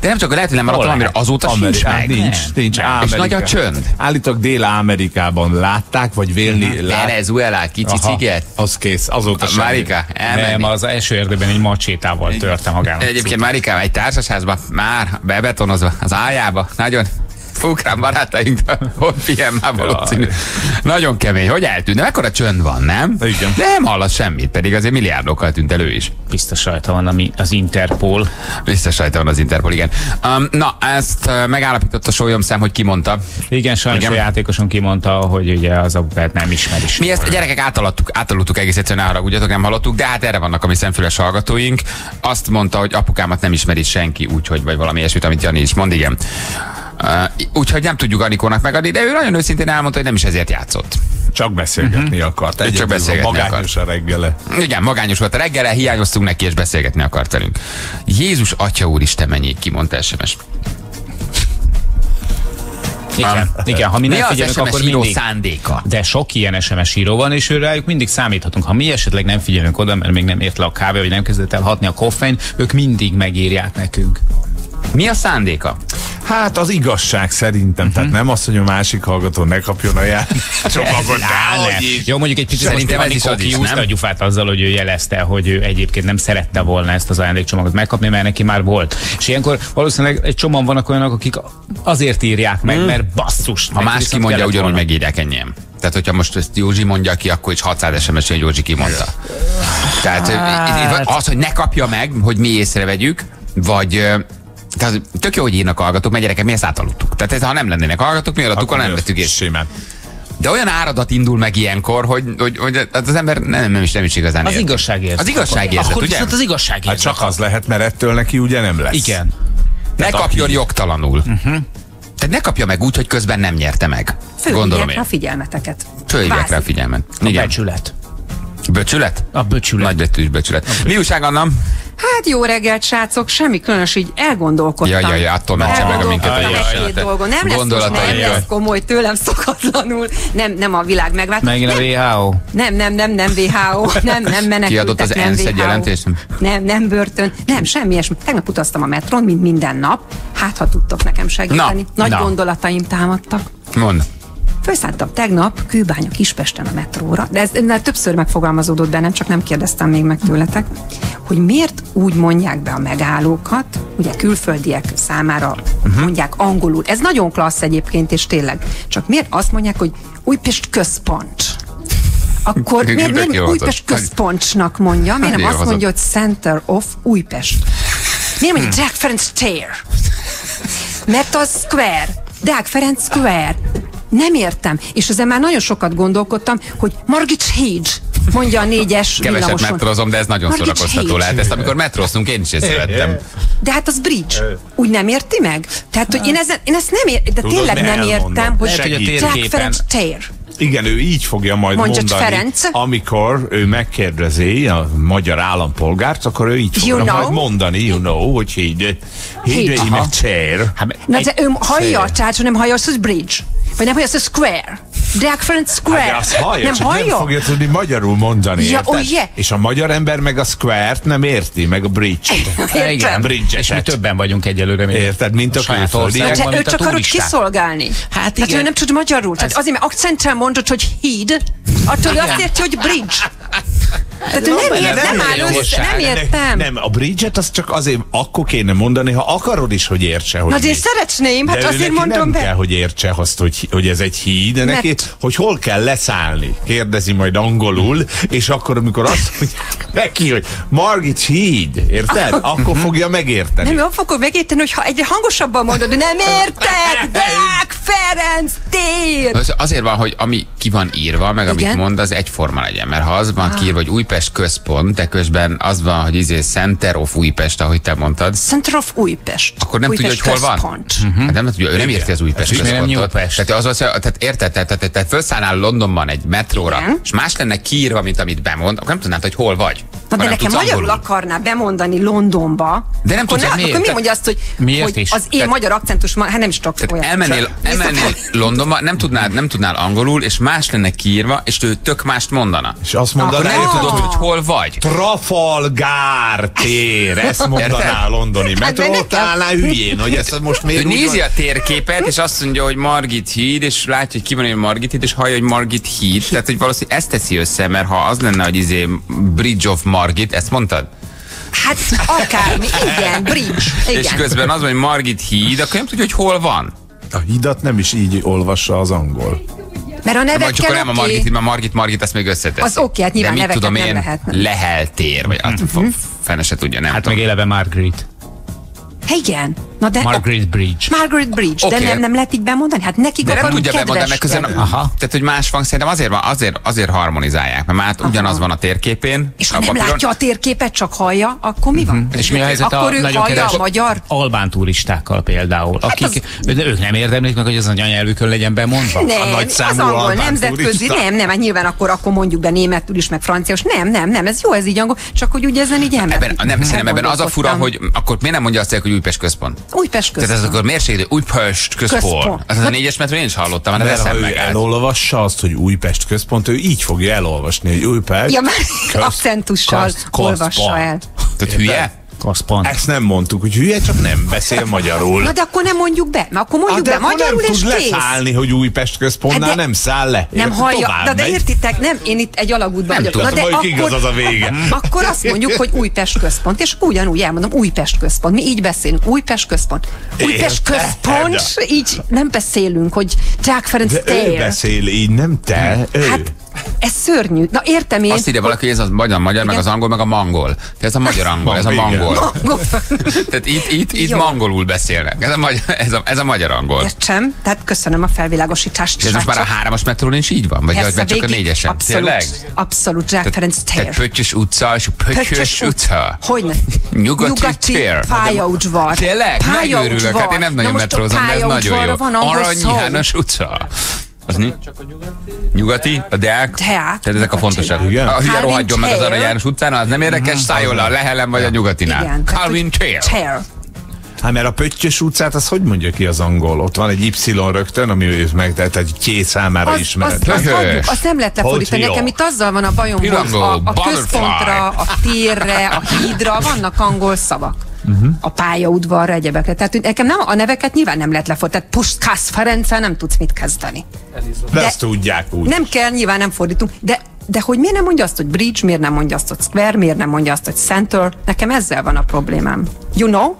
De nem csak lehet, hogy nem maradt valamire, azóta sincs Amerikán meg. nincs, nincs. Nem. És Amerika- nagy a csönd. Állítólag Dél-Amerikában látták, vagy vélni látták. Venezuela, kicsi Aha, ciget. Az kész, azóta semmi. Marika, elmenni. Nem, az első érdőben egy macsétával törte magának. Egyébként Marikám egy társasházba már bebetonozva az ájába, nagyon ukrán barátaink, figyelj már valószínű. Nagyon kemény, hogy eltűnt. De mekkora csönd van, nem? Igen. De nem hallasz semmit, pedig azért milliárdokkal tűnt elő is. Biztos rajta van ami az Interpol. Biztos rajta van az Interpol, igen. Um, na, ezt uh, megállapította Sólyomszám, hogy kimondta. Igen, sajnos Igen. a játékoson kimondta, hogy ugye az apukát nem ismeri. Mi ezt a gyerekek átaludtuk, átaludtuk egész egyszerűen, ne haragudjatok, nem hallottuk, de hát erre vannak a mi szemfüles hallgatóink. Azt mondta, hogy apukámat nem ismeri senki, úgyhogy, vagy valami ilyesmit, amit Jani is mond, igen. Uh, úgyhogy nem tudjuk Anikónak megadni, de ő nagyon őszintén elmondta, hogy nem is ezért játszott. Csak beszélgetni Mhm. akart. Ő csak beszélgetni magányos a reggele. Igen, magányos volt a reggele, hiányoztunk neki, és beszélgetni akart velünk. Jézus, Atya úristen, mennyi, kimondta SMS. Igen, igen, ha mi nem figyelünk, SMS akkor író mindig... szándéka? De sok ilyen SMS író van, és ő rájuk mindig számíthatunk. Ha mi esetleg nem figyelünk oda, mert még nem ért le a kávé, vagy nem kezdett el hatni a koffein, ők mindig megírják nekünk. Mi a szándéka? Hát az igazság szerintem, Mhm. tehát nem az, hogy a másik hallgató ne kapjon a. [laughs] Csomagot. Jó, mondjuk egy picit Szerintem ez is az is, nem? a gyufát azzal, hogy ő jelezte, hogy ő egyébként nem szerette volna ezt az ajándékcsomagot megkapni, mert neki már volt. És ilyenkor valószínűleg egy csomag vannak olyanok, akik azért írják meg, mert basszus. Hmm. Ha más kimondja, ugyanúgy volna. megírják ennyien. Tehát, hogyha most ezt Józsi mondja ki, akkor is 600 SMS hogy Józsi kimondta. Tehát hát. az, hogy ne kapja meg, hogy mi észrevegyük, vagy tehát tök jó, hogy írnak a hallgatók, mert gyerekek, mi ezt átaludtuk. Tehát ez, ha nem lennének hallgatók, mi alattuk, nem vettük. Simán. De olyan áradat indul meg ilyenkor, hogy, hogy, hogy hát az ember nem, nem, is, nem is igazán Az érti. igazságérzet. Az igazságérzet, Akkor ugye? viszont az igazságérzet. Hát csak az lehet, mert ettől neki ugye nem lesz. Igen. Ne Tehát kapjon aki- jogtalanul. Uh-huh. Tehát ne kapja meg úgy, hogy közben nem nyerte meg. Gondolom Fölhívják én. rá a figyelmeteket. Fölhívják rá a figyelmet. A Igen. becsület. Böcsület? A böcsület. Nagy betűs becsület. Mi újság, Anna? Hát jó reggelt, srácok, semmi különös, így elgondolkodtam. Ja, ja, ja, attól mentse meg a minket a Elgondolkodtam jó egy-két dolgon. Nem lesz most nem lesz komoly, tőlem szokatlanul. Nem, nem a világ megvált. Megint a nem, WHO. nem, nem, nem, nem WHO, nem, nem menekültek, Kiadott az nem ENSZ egy jelentést? Nem, nem börtön, nem, semmi ilyesmi. Tegnap utaztam a metron, mint minden nap. Hát, ha tudtok nekem segíteni. Na, Nagy na. gondolataim támadtak. Mond. Felszálltam tegnap Kőbánya Kispesten a metróra, de ez de többször megfogalmazódott bennem, csak nem kérdeztem még meg tőletek, hogy miért úgy mondják be a megállókat, ugye külföldiek számára uh-huh. mondják angolul. Ez nagyon klassz egyébként, és tényleg. Csak miért azt mondják, hogy Újpest központ? Akkor miért, miért Újpest hozott. központsnak mondja? Miért nem Jó azt mondja, hogy Center of Újpest? Miért mondja Jack Ferenc tér? Mert az Square. Deák Ferenc Square. Nem értem. És ezen már nagyon sokat gondolkodtam, hogy Margit Hage mondja a négyes Keveset villamoson. metrozom, de ez nagyon Margit szórakoztató Hage. lehet. Ezt amikor metróztunk, én is észrevettem. De hát az bridge. Úgy nem érti meg? Tehát, hogy én, ezen, én ezt nem értem, de Tudod, tényleg ne nem értem, hogy Lehet, hogy a Jack Ferenc tér. Igen, ő így fogja majd Mondja, mondani, Ferenc. amikor ő megkérdezi a magyar állampolgárt, akkor ő így You fogja know? majd mondani, you know, hogy híd, híd Híd. chair. Na de ő hallja, tehát hogy nem hallja azt, hogy bridge. Vagy nem hallja azt, hogy square. Ferenc Square. Hát de azt hallja, nem csak hallja? nem fogja tudni magyarul mondani, Ja, oh, yeah. És a magyar ember meg a square-t nem érti, meg a bridge-t. [laughs] Igen, Bridge-eset. és mi többen vagyunk egyelőre, mint Érted, mint a saját külföldiek. országban, De ő a csak arról turisták. kiszolgálni. Hát Tehát igen. ő nem tud magyarul. Tehát Ez- azért, mert akcentel mondod, hogy híd, attól azt érti, hogy bridge. [laughs] Tehát ő nem, ért, nem áll össze, nem értem. Nem, a bridge-et az csak azért akkor kéne mondani, ha akarod is, hogy értse, hogy Na de én szeretném, hát de ő azért neki mondom nem be. kell, hogy értse azt, hogy, hogy ez egy híd, de neki, Mert- hogy hol kell leszállni. Kérdezi majd angolul, és akkor, amikor azt mondja neki, hogy Margit híd, érted? Akkor fogja megérteni. Nem, nem fogok megérteni, hogy ha egyre hangosabban mondod, de nem érted! Deák Ferenc tér! Az azért van, hogy ami ki van írva, meg amit Igen. mond, az egyforma legyen. Mert ha az van kiírva, hogy Újpest központ, de közben az van, hogy izé Center of Újpest, ahogy te mondtad, Center of Újpest. akkor nem Újpest tudja, hogy hol van. központ. Uh-huh. Hát nem tudja, ő nem érti az Újpest Ez miért nem központot. Nyújpest? Tehát, az, az, tehát érted, tehát, tehát, tehát felszállnál Londonban egy metróra, Igen. és más lenne kiírva, mint amit bemond, akkor nem tudnád, hogy hol vagy. Na de nem nekem tudsz magyarul angolul. akarná bemondani Londonba, De nem akkor, tudja, ne, miért? akkor mi mondja azt, hogy, Miért hogy is? az én Tehát- magyar akcentus, hát nem is tudok olyat. elmennél, elmennél Londonba, nem tudnál, nem tudnál angolul, és más lenne kiírva, és ő tök mást mondana. És azt mondaná, nem Ah. tudod, hogy hol vagy. Trafalgar tér, ezt mondaná a londoni Hát de metró, nekem- találná hülyén, hogy ezt most miért Ő nézi a térképet, és azt mondja, hogy Margit híd, és látja, hogy ki van egy Margit híd, és hallja, hogy Margit híd. Tehát, hogy valószínűleg ezt teszi össze, mert ha az lenne, hogy izé Bridge of Margit, ezt mondtad? Hát akármi, igen, bridge, És igen. közben az, van, hogy Margit híd, akkor nem tudja, hogy hol van. A hidat nem is így olvassa az angol. Mert a Vagy csak akkor nem a Margit mert Margit, Margit ezt még összeteszi. Az oké, hát nyilván De mit neveket tudom nem én, lehetne. Lehel tér, vagy hát Mhm. fene se tudja, nem Hát tudom. meg éleve Margaret. Igen. Na de Margaret Bridge. Margaret Bridge, de Oké. nem, nem lehet így bemondani? Hát nekik De nem tudja bemondani, mert közben, Aha. tehát, hogy más van, szerintem azért, van, azért, azért harmonizálják, mert már hát ugyanaz van a térképén. És ha nem papíron. látja a térképet, csak hallja, akkor mi van? És mi a helyzet akkor a ő nagyon hallja kedves a magyar? albán turistákkal például, akik, de ők nem érdemlik meg, hogy az anyanyelvükön legyen bemondva? Nem, A az nagyszámú angol albán nemzetközi, nem, nem, hát nyilván akkor, akkor mondjuk be németül is, meg franciás, nem, nem, nem, ez jó, ez így angol, csak hogy ugye ezen így elment. Ebben, nem, szerintem ebben az a fura, hogy akkor miért nem mondja azt, hogy Újpest központ? Újpest Tehát ez központ. akkor segítő? Újpest központ. Központ. Az a négyes metről én is hallottam, hát Mert eszem ha ő meg. elolvassa azt, hogy Újpest központ, ő így fogja elolvasni, hogy Újpest Ja, már akcentussal olvassa központ. el. Tehát hülye? Központ. Ezt nem mondtuk, hogy hülye, csak nem beszél magyarul. Na de akkor nem mondjuk be, mert akkor mondjuk de be akkor magyarul nem és tud kész. leszállni, hogy Újpest központnál Hát de- nem száll le. Nem Érted? hallja, de, de értitek, nem, én itt egy alagútban Nem vagyok. tudom, Na de mondjuk igaz az a vége. [laughs] Akkor azt mondjuk, hogy Újpest központ, és ugyanúgy elmondom, Újpest központ. Mi így beszélünk, Újpest központ. Újpest Érted? központ, így nem beszélünk, hogy Deák Ferenc De ő tér. beszél így, nem te, ő. Ez szörnyű. Na értem én. Azt írja valaki, hogy ez az magyar, magyar meg az angol, meg a mangol. De ez a magyar [laughs] angol, ez a mangol. Mangol. [laughs] Tehát itt, itt, itt Jó. mangolul beszélnek. Ez a, magyar, ez, a, ez a magyar angol. Értsem, tehát köszönöm a felvilágosítást. És ez most már a hármas metrón is így van? Vagy, Persze, vagy csak a négyesen? Abszolút, Tényleg? abszolút, Ferenc tér. Tehát Pöttyös utca és Pöttyös utca. Hogyne? Nyugati, Nyugati tér. pályaudvar. Tényleg? Megőrülök, hát én nem nagyon metrózom, de ez nagyon jó. Arany. János utca. Az mi? Nyugati? A Deák? Deák, Tehát ezek a nyugati. fontosak. Igen. A hülye Calvin rohadjon meg az. Arany János utcán, az nem érdekes, szálljon le a Lehelen vagy a Nyugatinál. Igen. Calvin Chair. Chair. Hát mert a Pöttyös utcát, az hogy mondja ki az angol? Ott van egy Y rögtön, ami őt meg, tehát egy két számára Az, az, ismeret. az, Höhös. adjuk, azt nem lehet lefordítani. Nekem itt azzal van a bajom, hogy a, a központra, a térre, a hídra vannak angol szavak. Uh-huh. A pályaudvarra, egyebekre. Tehát nekem nem, a neveket nyilván nem lehet lefordítani. Tehát Puskás Ferenccel nem tudsz mit kezdeni. De de- ezt tudják úgy. Nem kell, nyilván nem fordítunk, de de hogy miért nem mondja azt, hogy bridge, miért nem mondja azt, hogy square, miért nem mondja azt, hogy center, nekem ezzel van a problémám. You know?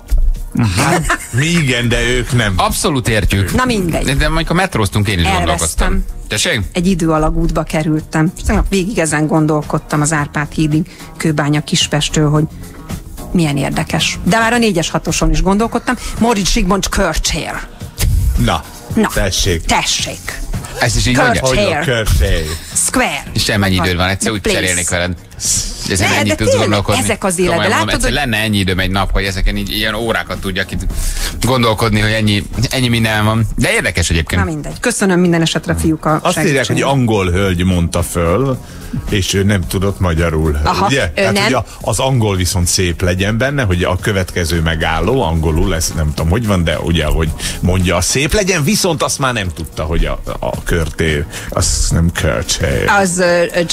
Mi igen, de ők nem. Abszolút értjük. Na mindegy. De, de amikor metróztunk, én is Elvesztem. gondolkoztam. Tessék? egy időalagútba kerültem. És tegnap végig ezen gondolkodtam az Árpád hídig, Kőbánya Kispestől, hogy milyen érdekes. De már a négyes hatoson is gondolkodtam. Moritz Zsigmond Körcsér. Na, Na, tessék. tessék. Ezt is így Kurt mondja? Hogy Hair. a. Square. Isten, mennyi időd van, egyszer The úgy place. cserélnék veled. Ezen Ne, ennyit tudsz gondolkodni. ezek az életben. Mondom, Látod, egyszer hogy- lenne ennyi időm egy nap, hogy ezeken így ilyen órákat tudjak itt gondolkodni, hogy ennyi, ennyi minden van. De érdekes Na egyébként. mindegy. Köszönöm minden esetre, fiúk, a Azt írják, hogy angol hölgy mondta föl, és ő nem tudott magyarul. Aha, ugye? ő Tehát, nem. a, az angol viszont szép legyen benne, hogy a következő megálló angolul lesz, nem tudom, hogy van, de ugye, hogy mondja, szép legyen, viszont azt már nem tudta, hogy a, a körtér, az nem körtér. Az,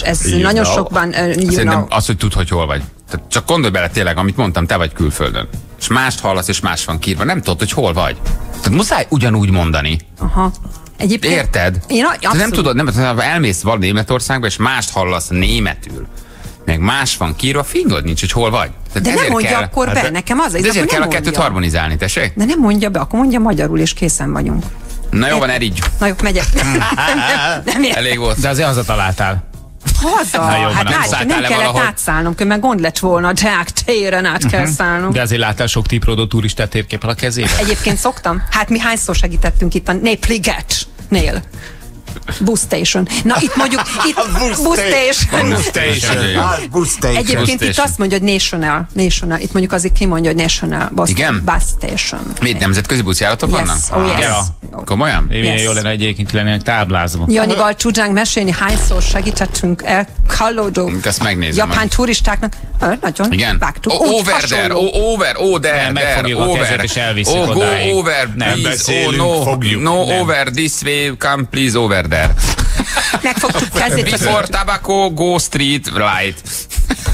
ez You nagyon know. sokban, you Szerintem az, hogy tud, hogy hol vagy. Tehát csak gondolj bele tényleg, amit mondtam, te vagy külföldön. És mást hallasz, és más van kírva. Nem tudod, hogy hol vagy. Tehát muszáj ugyanúgy mondani. Aha. Egyébként, Érted? Én a- nem tudod, nem, ha elmész valami Németországba, és mást hallasz németül, meg más van kírva, fingod nincs, hogy hol vagy. Tehát De nem mondja kell, akkor hát be, de- nekem az, de ez ezért kell a nem kettőt harmonizálni, tessék? De nem mondja be, akkor mondja magyarul, és készen vagyunk. Na jó, van, erigy. Na jó, megyek. [laughs] nem, nem, Elég volt. De azért hazataláltál. Haza! Na jó, hát nem szálltál nem le kellett valahol? átszállnom, mert gond lett volna, Jack téren át kell szállnom. De azért láttál sok tiprodó turistát térképpel a kezébe? Egyébként szoktam. Hát mi hányszor segítettünk itt a Népliget-nél. Bus station. Na itt mondjuk, [laughs] itt bus station. Bus station. Hát, Bus station. Egyébként itt azt mondja, hogy national. national. Itt mondjuk azért kimondja, hogy national bus, Igen? bus station. Mit, nemzetközi buszjáratok vannak? Yes, oh yes. Ja. Komolyan? Milyen Yes. jó lenne egyébként lennének táblázva. Janival tudnánk mesélni, hányszor segítettünk el kallódó Ezt megnézem japán majd. turistáknak. Ö, nagyon Igen. vágtuk. O- Úgy over there, o- over, there, Nem, there, megfogjuk a over. és elviszik oh, go odáig. over, please, oh, no, fogjuk. no Nem. over, this way, come please over there. Megfogtuk [laughs] kezét. Before tobacco, go street, right.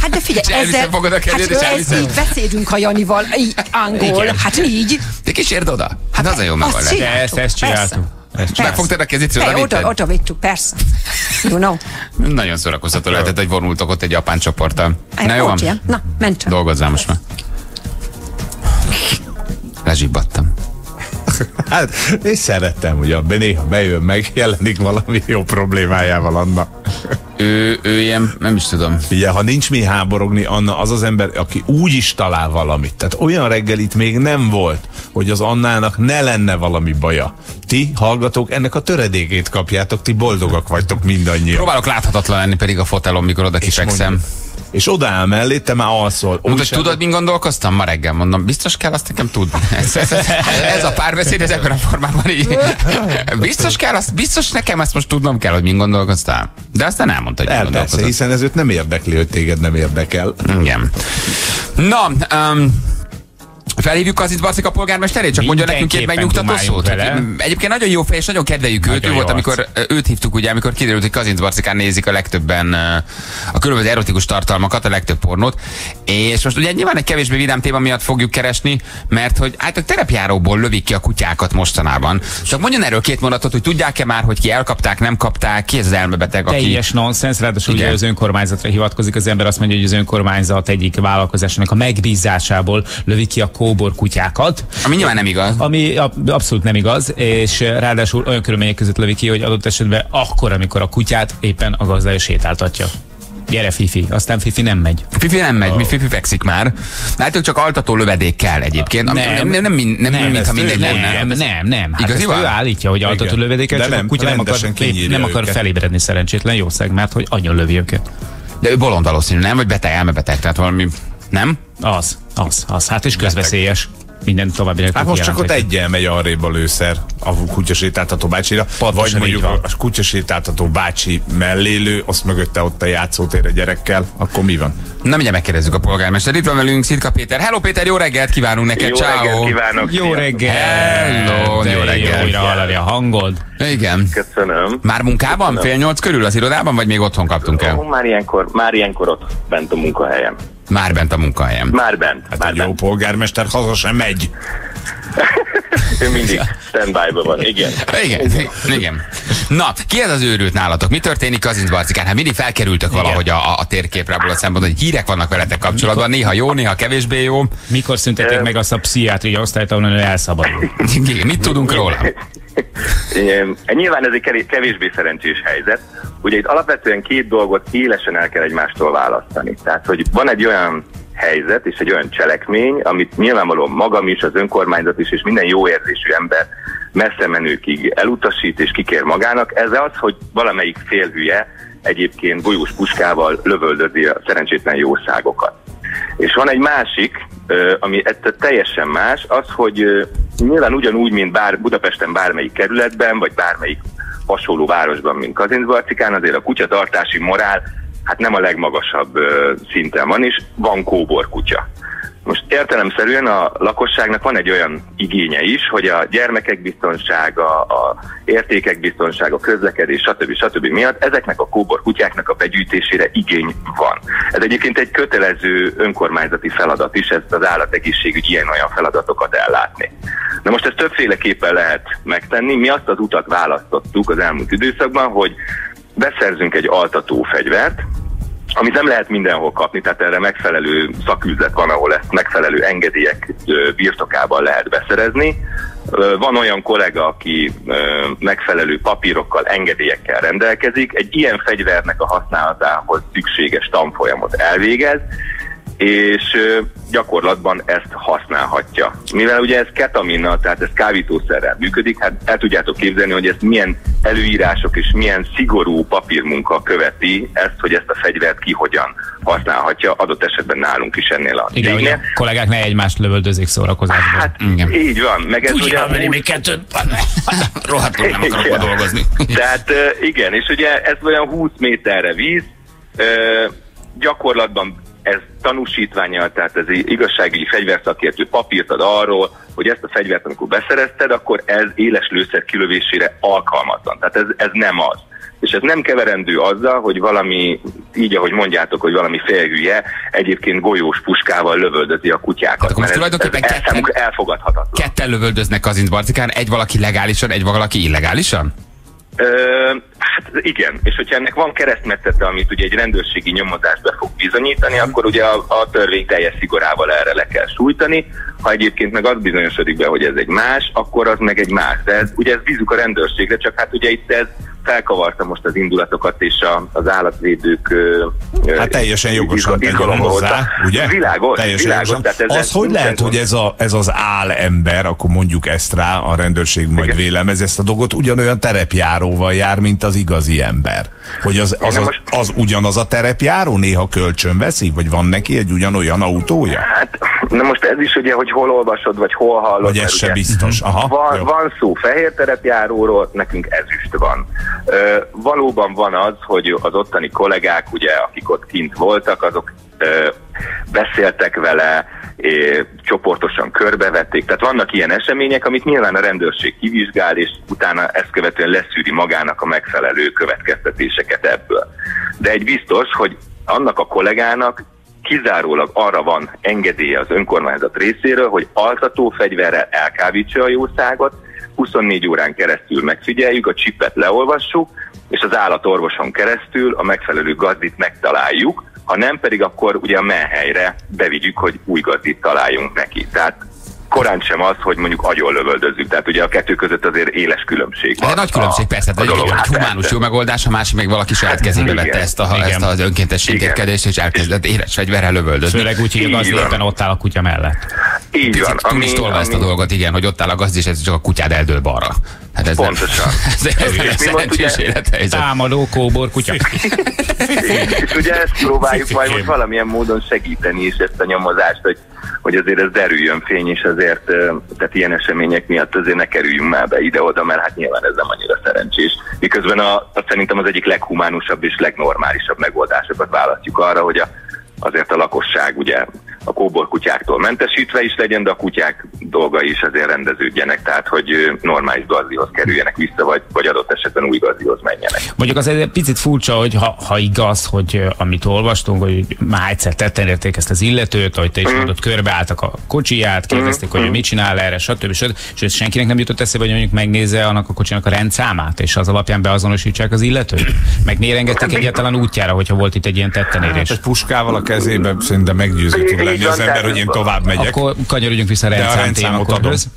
Hát de figyelj, És ezzel, magad a és hát elviszed. így beszélünk a Janival, így angol, Igen. hát így. De kísérd oda. Hát az a jó megoldás. Ezt, ezt persze. csináltuk. Ezt Persze. Megfogtad a kezét, és Te, oda oda, vitted? oda vittük, persze. [laughs] You know. Nagyon szórakoztató lehetett, hogy vonultok ott egy japán csoporttal. Na jó. Na, menj csak. dolgozzál most már. Lezsibbattam. [laughs] Hát, én szerettem, hogy abban néha bejön, megjelenik valami jó problémájával annak. Ő, ő ilyen, nem is tudom. Ugye, ha nincs mi háborogni, Anna az az ember, aki úgy is talál valamit. Tehát olyan reggelit még nem volt, hogy az Annának ne lenne valami baja. Ti, hallgatók, ennek a töredékét kapjátok, ti boldogak vagytok mindannyian. Próbálok láthatatlan lenni pedig a fotelon, mikor oda És kifekszem. És odáll mellé, te már alszol. Mondod, Újságok- tudod, min gondolkoztam ma reggel? Mondom, biztos kell azt nekem tudni. [laughs] Ez, ez, ez, ez a párbeszéd, ez ebben a formában így. [laughs] Biztos kell, azt, biztos nekem ezt most tudnom kell, hogy min gondolkoztál. De aztán elmondta, hogy El, persze, hiszen ez őt nem érdekli, hogy téged nem érdekel. Igen. Na, um, Felhívjuk az itt Barcika polgármesterét, csak mondja nekünk két megnyugtató szót. vele. hogy- Egyébként nagyon jó fej, és nagyon kedveljük őt. Nagyon Ő jó volt, amikor őt hívtuk, ugye, amikor kiderült, hogy Kazinc Barcikán nézik a legtöbben a különböző erotikus tartalmakat, a legtöbb pornót. És most ugye nyilván egy kevésbé vidám téma miatt fogjuk keresni, mert hogy hát a terepjáróból lövik ki a kutyákat mostanában. Csak mondjon erről két mondatot, hogy tudják-e már, hogy ki elkapták, nem kapták, ki ez az elmebeteg, aki... Teljes nonsens, ráadásul ugye az önkormányzatra hivatkozik, az ember azt mondja, hogy az önkormányzat egyik vállalkozásának a megbízásából lövi ki a kóbor kutyákat. Ami nyilván nem igaz. Ami ab- abszolút nem igaz, és eh, ráadásul olyan körülmények között lövi ki, hogy adott esetben akkor, amikor a kutyát éppen a gazdája sétáltatja. Gyere, Fifi. Aztán Fifi nem megy. Fifi nem megy, mi Fifi fekszik már. Látok, csak altató lövedék kell egyébként. Nem, nem, nem, nem, nem, nem mintha mindegy mondja. lenne. Nem, nem, nem. Hát Igazi ő állítja, hogy altató lövedéket, csak a nem, kutya nem akar, nem akar felébredni szerencsétlen jószág, mert hogy agyon lövi őket. De ő bolond valószínű, nem? Vagy beteg, elmebeteg, tehát valami... Nem? Az, az, az. Hát és közveszélyes. Minden további Hát most csak ott egyel megy arrébb a lőszer a kutyasétáltató bácsira, Pontosan vagy mondjuk van. a kutyasétáltató bácsi mellélő, azt mögötte ott a játszótér a gyerekkel, akkor mi van? Na, mindjárt megkérdezzük a polgármester. Itt van velünk Szitka Péter. Hello Péter, jó reggelt kívánunk neked, Jó ciao. reggelt kívánok! Jó sziasztok. reggel! Hello, De jó reggel. Újra hallani a hangod. Igen. Köszönöm. Már munkában? Fél nyolc körül az irodában, vagy még otthon kaptunk el? Már ilyenkor, már ilyenkor ott bent a munkahelyem. Már bent a munkahelyem. Már bent, Hát már a jó bent. polgármester haza sem megy. [laughs] Ő mindig standby van, igen. Igen, igen. Na, ki ez az őrült nálatok? Mi történik Kazinc Barcikán? Hát mindig felkerültök valahogy a, a, a térképre abból a szempontból, hogy hírek vannak veletek kapcsolatban, néha jó, néha kevésbé jó. Mikor szüntetik meg azt a pszichiátriai osztályt, ahonnan elszabadul? Igen, Mit tudunk róla? Nyilván ez egy kevés- kevésbé szerencsés helyzet. Ugye itt alapvetően két dolgot élesen el kell egymástól választani. Tehát, hogy van egy olyan helyzet és egy olyan cselekmény, amit nyilvánvalóan magam is, az önkormányzat is, és minden jó érzésű ember messze menőkig elutasít és kikér magának. Ez az, hogy valamelyik fél hülye egyébként golyós puskával lövöldözi a szerencsétlen jószágokat. És van egy másik, ami ettől teljesen más, az, hogy nyilván ugyanúgy, mint bár Budapesten bármelyik kerületben, vagy bármelyik hasonló városban, mint Kazincbarcikán, azért a kutyatartási morál hát nem a legmagasabb szinten van, és van kóbor kutya. Most értelemszerűen a lakosságnak van egy olyan igénye is, hogy a gyermekek biztonsága, a értékek biztonsága, a közlekedés, stb. stb. miatt ezeknek a kóbor kutyáknak a begyűjtésére igény van. Ez egyébként egy kötelező önkormányzati feladat is, ezt az állategészségügy ilyen-olyan feladatokat ellátni. Na most ezt többféleképpen lehet megtenni. Mi azt az utat választottuk az elmúlt időszakban, hogy beszerzünk egy altató fegyvert, amit nem lehet mindenhol kapni, tehát erre megfelelő szaküzlet van, ahol ezt megfelelő engedélyek birtokában lehet beszerezni. Van olyan kollega, aki megfelelő papírokkal, engedélyekkel rendelkezik, egy ilyen fegyvernek a használatához szükséges tanfolyamot elvégez, és gyakorlatban ezt használhatja. Mivel ugye ez ketaminnal, tehát ez kábítószerrel működik, hát el tudjátok képzelni, hogy ezt milyen előírások és milyen szigorú papírmunka követi ezt, hogy ezt a fegyvert ki hogyan használhatja, adott esetben nálunk is ennél a Igen, a kollégák ne egymást lövöldözik szórakozásban. Hát Igen. így van, meg ez ugye... Tudja, venni még kettőt? [laughs] Rohadtul nem akarok Igen. dolgozni. Tehát igen, és ugye ez olyan 20 méterre víz, gyakorlatban ez tanúsítványal, tehát ez egy igazságügyi fegyverszakértő papírt ad arról, hogy ezt a fegyvert, amikor beszerezted, akkor ez éles lőszer kilövésére alkalmatlan. Tehát ez, ez nem az. És ez nem keverendő azzal, hogy valami, így ahogy mondjátok, hogy valami félhülye egyébként golyós puskával lövöldözi a kutyákat. Hát akkor most mert ez, ez tulajdonképpen ketten- elfogadhatatlan. Ketten lövöldöznek Kazincbarcikán, egy valaki legálisan, egy valaki illegálisan? Ö, hát igen, és hogyha ennek van keresztmetszete, amit ugye egy rendőrségi nyomozás be fog bizonyítani, akkor ugye a, a törvény teljes szigorával erre le kell sújtani. Ha egyébként meg az bizonyosodik be, hogy ez egy más, akkor az meg egy más. De ez, ugye ez bízunk a rendőrségre, csak hát ugye itt ez felkavarta most az indulatokat, és a, az állatvédők... Hát teljesen jogosan izgalomba hozzá, ugye? Világos, teljesen világos. jogosan. Tehát ez, Az, hogy lehet, hogy ez, a, ez az álember, akkor mondjuk ezt rá, a rendőrség majd Igen. vélelmez ezt a dolgot, ugyanolyan terepjáróval jár, mint az igazi ember. Hogy az, az, az, az ugyanaz a terepjáró, néha kölcsön veszi, vagy van neki egy ugyanolyan autója? Hát, na most ez is ugye, hogy hol olvasod, vagy hol hallod. Vagy ez se ugye- biztos. Aha, Van, jó. van szó fehér terepjáróról, nekünk ezüst van. Ö, valóban van az, hogy az ottani kollégák, ugye, akik ott kint voltak, azok ö, beszéltek vele, csoportosan körbevették. Tehát vannak ilyen események, amit nyilván a rendőrség kivizsgál, és utána ezt követően leszűri magának a megfelelő következtetéseket ebből. De egy biztos, hogy annak a kollégának kizárólag arra van engedélye az önkormányzat részéről, hogy altató fegyverrel elkábítsa a jószágot, 24 órán keresztül megfigyeljük, a csipet leolvassuk, és az állatorvoson keresztül a megfelelő gazdit megtaláljuk, ha nem pedig akkor ugye a menhelyre bevigyük, hogy új gazdit találjunk neki. Tehát korán sem az, hogy mondjuk agyon lövöldözzük. Tehát ugye a kettő között azért éles különbség van. Ez egy nagy különbség, a, persze, a de dolog. egy Hát humánus jó megoldás, a másik meg valaki saját kezébe Igen. vette ezt, a, Igen. ezt az önkéntes intézkedést, és elkezdett éles fegyverrel lövöldözni. Főleg úgy, hogy a Így gazda van. éppen ott áll a kutya mellett. Így van. Túl is tolva ezt a dolgot, igen, hogy ott áll a gazd, és ez csak a kutyád eldől balra. Hát ez Pontosan. Nem, [laughs] ez, ez nem mi most szerencsés élethelyzet. Támadó kóbor kutya. [laughs] és ugye ezt próbáljuk majd most valamilyen módon segíteni is ezt a nyomozást, hogy, hogy azért ez derüljön fény, és azért ö, tehát ilyen események miatt azért ne kerüljünk már be ide-oda, mert hát nyilván ez nem annyira szerencsés. Miközben a, a szerintem az egyik leghumánusabb és legnormálisabb megoldásokat választjuk arra, hogy a, azért a lakosság ugye a kóbor kutyáktól mentesítve is legyen, de a kutyák dolga is azért rendeződjenek, tehát hogy normális gazdihoz kerüljenek vissza, vagy, vagy adott esetben új gazdihoz menjenek. Mondjuk az egy picit furcsa, hogy ha, ha igaz, hogy amit olvastunk, hogy már egyszer tetten érték ezt az illetőt, ahogy te is mondod, körbeálltak a kocsiját, kérdezték, hogy ő mit csinál erre, stb. stb. És senkinek nem jutott eszébe, hogy mondjuk megnézze annak a kocsinak a rendszámát, és az alapján beazonosítsák az illetőt? Meg miért engedték egyáltalán útjára, hogyha volt itt egy ilyen tettenérés? Hát egy puskával a kezébe szerintem meggyőző van, az ember, hogy én tovább megyek. Akkor kanyarodjunk vissza a De a rendszám rendszámot.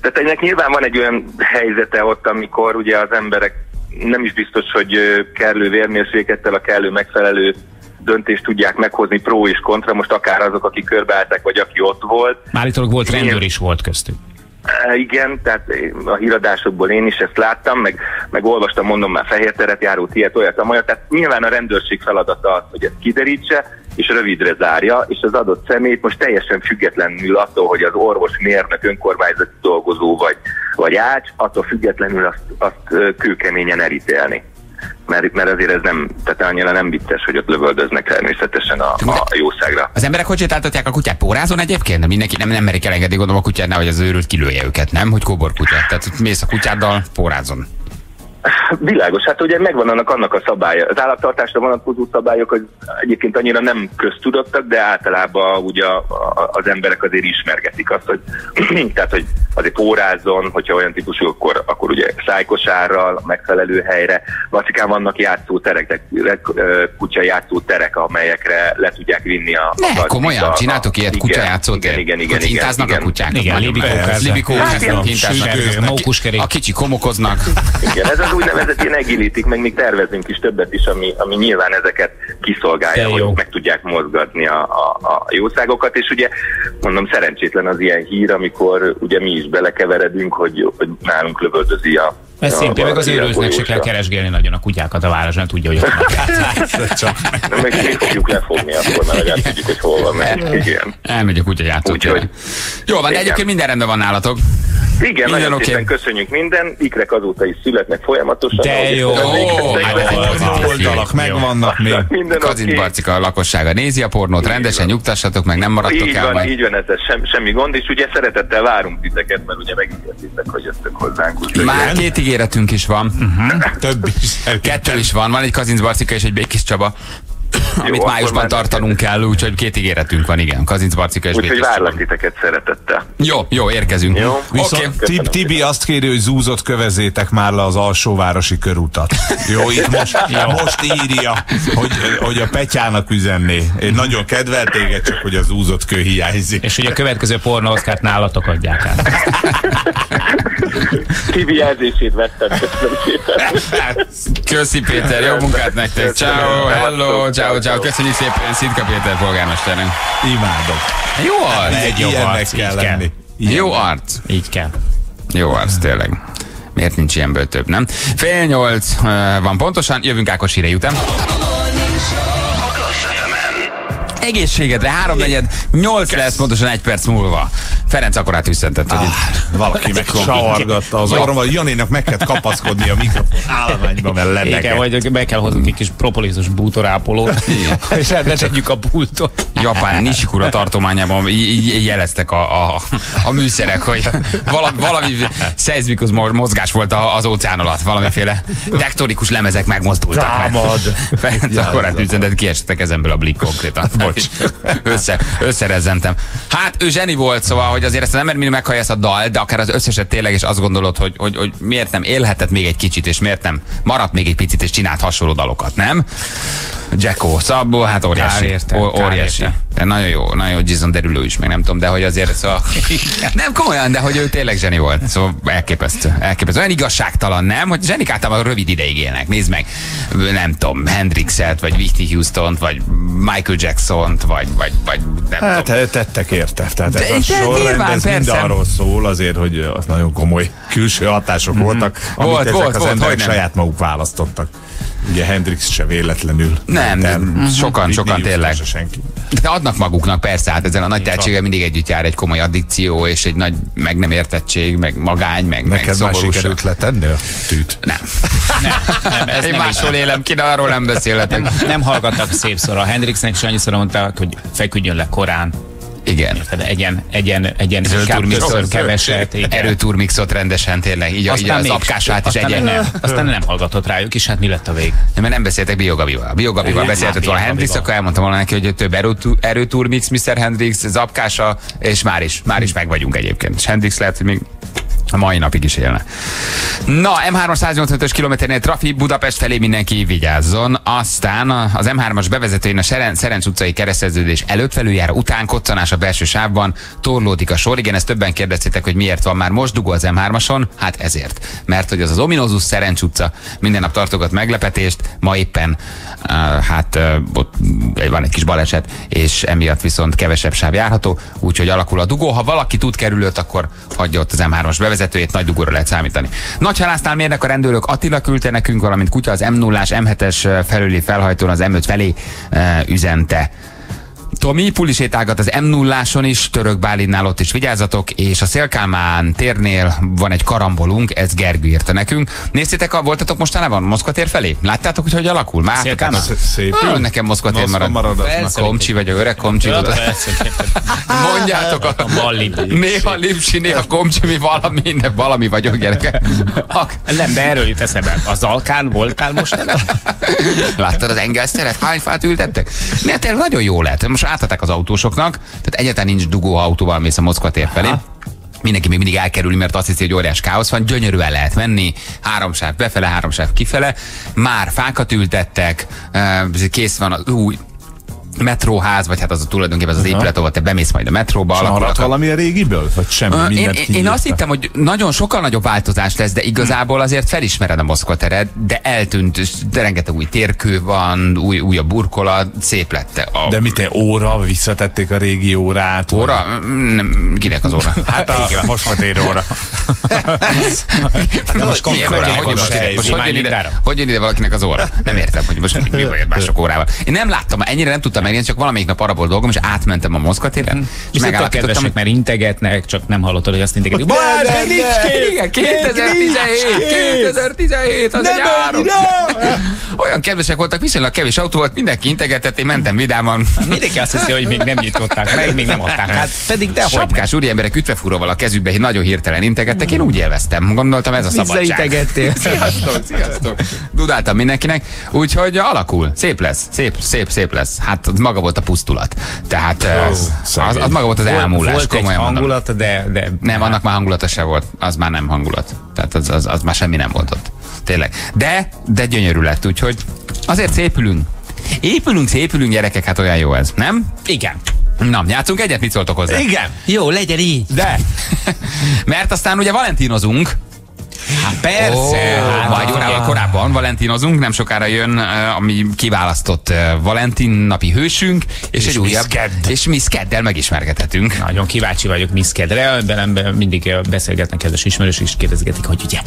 Tehát ennek nyilván van egy olyan helyzete ott, amikor ugye az emberek nem is biztos, hogy kellő vérmérséklettel a kellő megfelelő döntést tudják meghozni pro és kontra, most akár azok, akik körbeálltak, vagy aki ott volt. Állítólag volt rendőr is volt köztük. E, Igen, tehát a híradásokból én is ezt láttam, meg, meg olvastam, mondom már fehér teret járó, ilyet, olyat, amolyat. Tehát nyilván a rendőrség feladata az, hogy ezt kiderítse, és rövidre zárja, és az adott szemét most teljesen függetlenül attól, hogy az orvos, mérnök, önkormányzati dolgozó vagy, vagy ács, attól függetlenül azt, azt kőkeményen elítélni. Mert, mert azért ez nem, tehát annyira nem vicces, hogy ott lövöldöznek természetesen a, a jószágra. Az emberek hogy sétáltatják a kutyát? Pórázon egyébként? De mindenki nem, nem merik elengedni, gondolom a kutyát, nehogy az őrült kilője őket, nem? Hogy kóbor kutyát. Tehát mész a kutyáddal pórázon. Világos, hát ugye megvan annak, annak a szabálya. Az állattartásra vonatkozó szabályok hogy egyébként annyira nem köztudottak, de általában ugye az emberek azért ismergetik azt, hogy [clears throat] tehát, hogy azért pórázzon, hogyha olyan típusú, akkor, akkor ugye szájkosárral, megfelelő helyre. Vacikán vannak játszóterek, de kutya játszóterek, amelyekre le tudják vinni a... Ne, a, komolyan, a- csináltok ilyet igen? Igen, igen, igen. Igen, hintáznak igen. a kutyák? Igen, libikók. Libikók, hintáznak. A kicsi komokoznak. Igen, ez az úgynevezett ilyen egilitik, meg még tervezünk is többet is, ami, ami nyilván ezeket kiszolgálja, hogy meg tudják mozgatni a, a, a jószágokat, és ugye mondom, szerencsétlen az ilyen hír, amikor ugye mi is belekeveredünk, hogy, hogy nálunk lövöldözi a Ez szép, meg az őrültnek se kell keresgélni nagyon a kutyákat a város, nem tudja, hogy ott vannak. [laughs] Csak De meg mi fogjuk lefogni akkor, mert legalább tudjuk, hogy hol van. Mert, igen. Elmegy a kutya játszót. Úgyhogy- Jó van, de egyébként minden rendben van nálatok. Igen, Minden nagyon oké. szépen köszönjük minden. Ikrek azóta is születnek folyamatosan. De jó. hát az oldalak megvannak még. Minden Kazint oké. Barcika a lakossága nézi a pornót, rendesen nyugtassatok meg, nem maradtok Így el van, majd. így van, ez sem, semmi gond, és ugye szeretettel várunk titeket, mert ugye megígértétek, hogy jöttök hozzánk. Már két ígéretünk is van. Több is. Kettő is van. Van egy Kazinc Barcika és egy Békés Csaba. Amit májusban tartanunk kell, úgyhogy két ígéretünk van, igen. Kazinc Barcika és Úgyhogy várlak titeket szeretettel. Jó, jó, érkezünk. Jó. Oké. Viszont Tib- Tibi azt kéri, hogy zúzott kövezétek már le az alsóvárosi körutat. Jó, itt most, most írja, hogy, hogy a Petyának üzenné. Én nagyon kedvel téged, csak hogy az zúzott kő hiányzik. És hogy a következő pornó oszkárt nálatok adják át. [laughs] Tibi jelzését vettem, köszönöm szépen. Köszi Péter, jó munkát nektek. Ciao, hello, ciao, ciao. Köszönjük szépen Szitka Péter polgármesternek. Imádok. Jó arc. egy jó arc, így kell lenni. Jó arc. Így kell. Jó arc, tényleg. Miért nincs ilyenből több, nem? Fél nyolc uh, van pontosan, jövünk Ákos hírei után. Egészségedre, háromnegyed, nyolc lesz pontosan egy perc múlva. Ferenc akkorát üszentett, hogy itt Valaki meg savargatta az orrommal, Janinak meg kell kapaszkodni a mikrofon állományba, mert Igen, lennek. vagy be kell hoznunk egy kis propoliszos bútorápolót, [laughs] és rendbe tegyük a pultot. Japán Nishikura tartományában jeleztek a, a, a műszerek, hogy valami, valami szeizmikus mo- mozgás volt a- az óceán alatt, valamiféle tektonikus lemezek megmozdultak. Támad. Ferenc akkorát üzenet, kiestek kezemből a blik konkrétan. Bocs. Össze, összerezzentem. Hát ő zseni volt, szóval, hogy azért ezt ember mindig meghallja ezt a dal, de akár az összeset tényleg, és azt gondolod, hogy, hogy, hogy miért nem élhetett még egy kicsit, és miért nem maradt még egy picit, és csinált hasonló dalokat, nem? Jacko, Szabó, hát óriási. Kár érte, kár óriási. érte. De nagyon jó, nagyon jó Jason Derülő is, meg nem tudom, de hogy azért szóval... nem komolyan, de hogy ő tényleg zseni volt. Szóval elképesztő, elképesztő. Olyan igazságtalan, nem? Hogy zsenik általában rövid ideig élnek. Nézd meg, nem tudom, Hendrixet, vagy Whitney Houston, vagy Michael Jackson-t, vagy, vagy, vagy nem Hát tudom. tettek érte. Tehát ez De- a de sorrend, ez mind arról szól azért, hogy az nagyon komoly külső hatások voltak, amit Volt, ezek volt, az volt, emberek saját maguk választottak. Ugye Hendrix se véletlenül. Nem, Ter- sokan, sokan tényleg. senki. De adnak maguknak, persze, hát ezzel a nagy tehetséggel mindig együtt jár egy komoly addikció, és egy nagy meg nem értettség, meg magány, meg, meg Neked már szomorúság. sikerült letenni a tűt? Nem. Nem, ez Én nem máshol élem ki, de arról nem beszélhetek. Nem, nem hallgattak szép szóra. A Hendrixnek is annyiszor mondták, hogy feküdjön le korán. Igen. Tehát egyen, egyen, egyen, turmixot, keveset. igen. Erőturmixot rendesen tényleg, így, a- így az apkását is aztán egyen. nem, aztán nem hallgatott rájuk, és hát mi lett a vég? Ja, mert nem beszéltek Biogabival. Biogabival Igen, beszéltet hát volna Bio Hendrix, akkor elmondtam volna neki, hogy több erőtu- erőturmix, Mr. Hendrix, zapkása, és már is, már is meg vagyunk egyébként. És Hendrix lehet, hogy még A mai napig is élne. Na, M385-ös kilométernél trafi Budapest felé mindenki vigyázzon. Aztán az M3-as bevezetőjén a Seren- Szerencs utcai kereszteződés előtt felüljár, után koccanás a belső sávban, torlódik a sor. Igen, ezt többen kérdeztétek, hogy miért van már most dugó az M3-ason. Hát ezért. Mert hogy az az ominózus Szerencs utca minden nap tartogat meglepetést, ma éppen uh, hát uh, ott van egy kis baleset, és emiatt viszont kevesebb sáv járható, úgyhogy alakul a dugó. Ha valaki tud kerülőt, akkor hagyja ott az M3-as bevezetőjét, nagy dugóra lehet számítani. Nagyhalásznál mérnek a rendőrök, Attila küldte nekünk, valamint Kutya az M0-ás, M7-es felüli felhajtón az M5 felé üzente. Tomi pulisétágat az m 0 is, Török Bálinnál ott is vigyázzatok, és a Szélkámán térnél van egy karambolunk, ez Gergő írta nekünk. Néztétek, a, voltatok mostanában Moszkva tér felé? Láttátok, hogy hogy alakul? Már Szélkámán? Szép. Ah, nekem Moszkva tér marad. marad, komcsi vagyok, öreg komcsi. [laughs] Mondjátok a... A. Néha lipsi, néha komcsi, mi valami, de valami vagyok, gyerekek. Nem, de erről jut eszembe. Az Alkán voltál most? [laughs] Láttad az Engels teret? Hány fát ültettek? Ne, tényleg nagyon jó lett. Most átadták az autósoknak, tehát egyáltalán nincs dugó ha autóval mész a Moszkva tér felé. Mindenki még mindig elkerüli, mert azt hiszi, hogy óriás káosz van. Gyönyörűen lehet menni, három sáv befele, három sáv kifele. Már fákat ültettek, kész van az új metróház, vagy hát az a tulajdonképpen az, az épület, ahol te bemész majd a metróba. Maradt alakulnak a- valami a régiből? Vagy semmi, Ö, Én, én, azt hittem, hogy nagyon sokkal nagyobb változás lesz, de igazából azért felismered a Moszkva teret, de eltűnt, de rengeteg új térkő van, új, új a burkolat, szép lett a De mit, te óra, visszatették a régi órát? vagy- óra? Mm, Nem, kinek az óra? Hát a most hogy, óra? hogy, most, hogy, jön ide, valakinek az óra? Nem értem, hogy most mi vagy mások órával. Én nem láttam, ennyire nem tudtam megnézni, csak valamelyik nap arra volt dolgom, és átmentem a Moszkva téren, és És megállapítottam, kedvesek, mert integetnek, csak nem hallottad, hogy azt integetik. De, Balázs, de, még nincs de. Igen, 2017, 2017, az egy áron. Olyan kedvesek voltak, viszonylag kevés autó volt, mindenki integetett, én mentem vidáman. Mindenki azt hiszi, hogy még nem nyitották meg, még nem adták. Hát pedig nem. Sapkás úri emberek ütvefúróval a kezükbe, hogy nagyon hirtelen integettek, én úgy élveztem. Gondoltam, ez a szabadság. Visszaintegettél. [laughs] Sziasztok, sziasztok. Dudáltam mindenkinek, úgyhogy alakul. Szép lesz, szép, szép, szép lesz. Hát maga volt a pusztulat. Tehát oh, az, szegény. az, maga volt az elmúlás. Volt egy komolyan mondom. hangulat, de, de Nem, annak már hangulata se volt. Az már nem hangulat. Tehát az, az, az már semmi nem volt ott. Tényleg. De, de gyönyörű lett, úgyhogy azért szépülünk. Épülünk, szépülünk, gyerekek, hát olyan jó ez, nem? Igen. Na, játszunk egyet, mit szóltok hozzá? Igen. Jó, legyen így. De! [laughs] Mert aztán ugye valentinozunk, Hát persze. Ó, hát, vagy órával korábban valentinozunk, nem sokára jön uh, a mi kiválasztott uh, Valentin napi hősünk, és, És egy újabb, Kedd. és Miss Keddel megismergethetünk. Nagyon kíváncsi vagyok Miss Kedre, velem mindig eh, beszélgetnek kedves ismerős, és kérdezgetik, hogy ugye,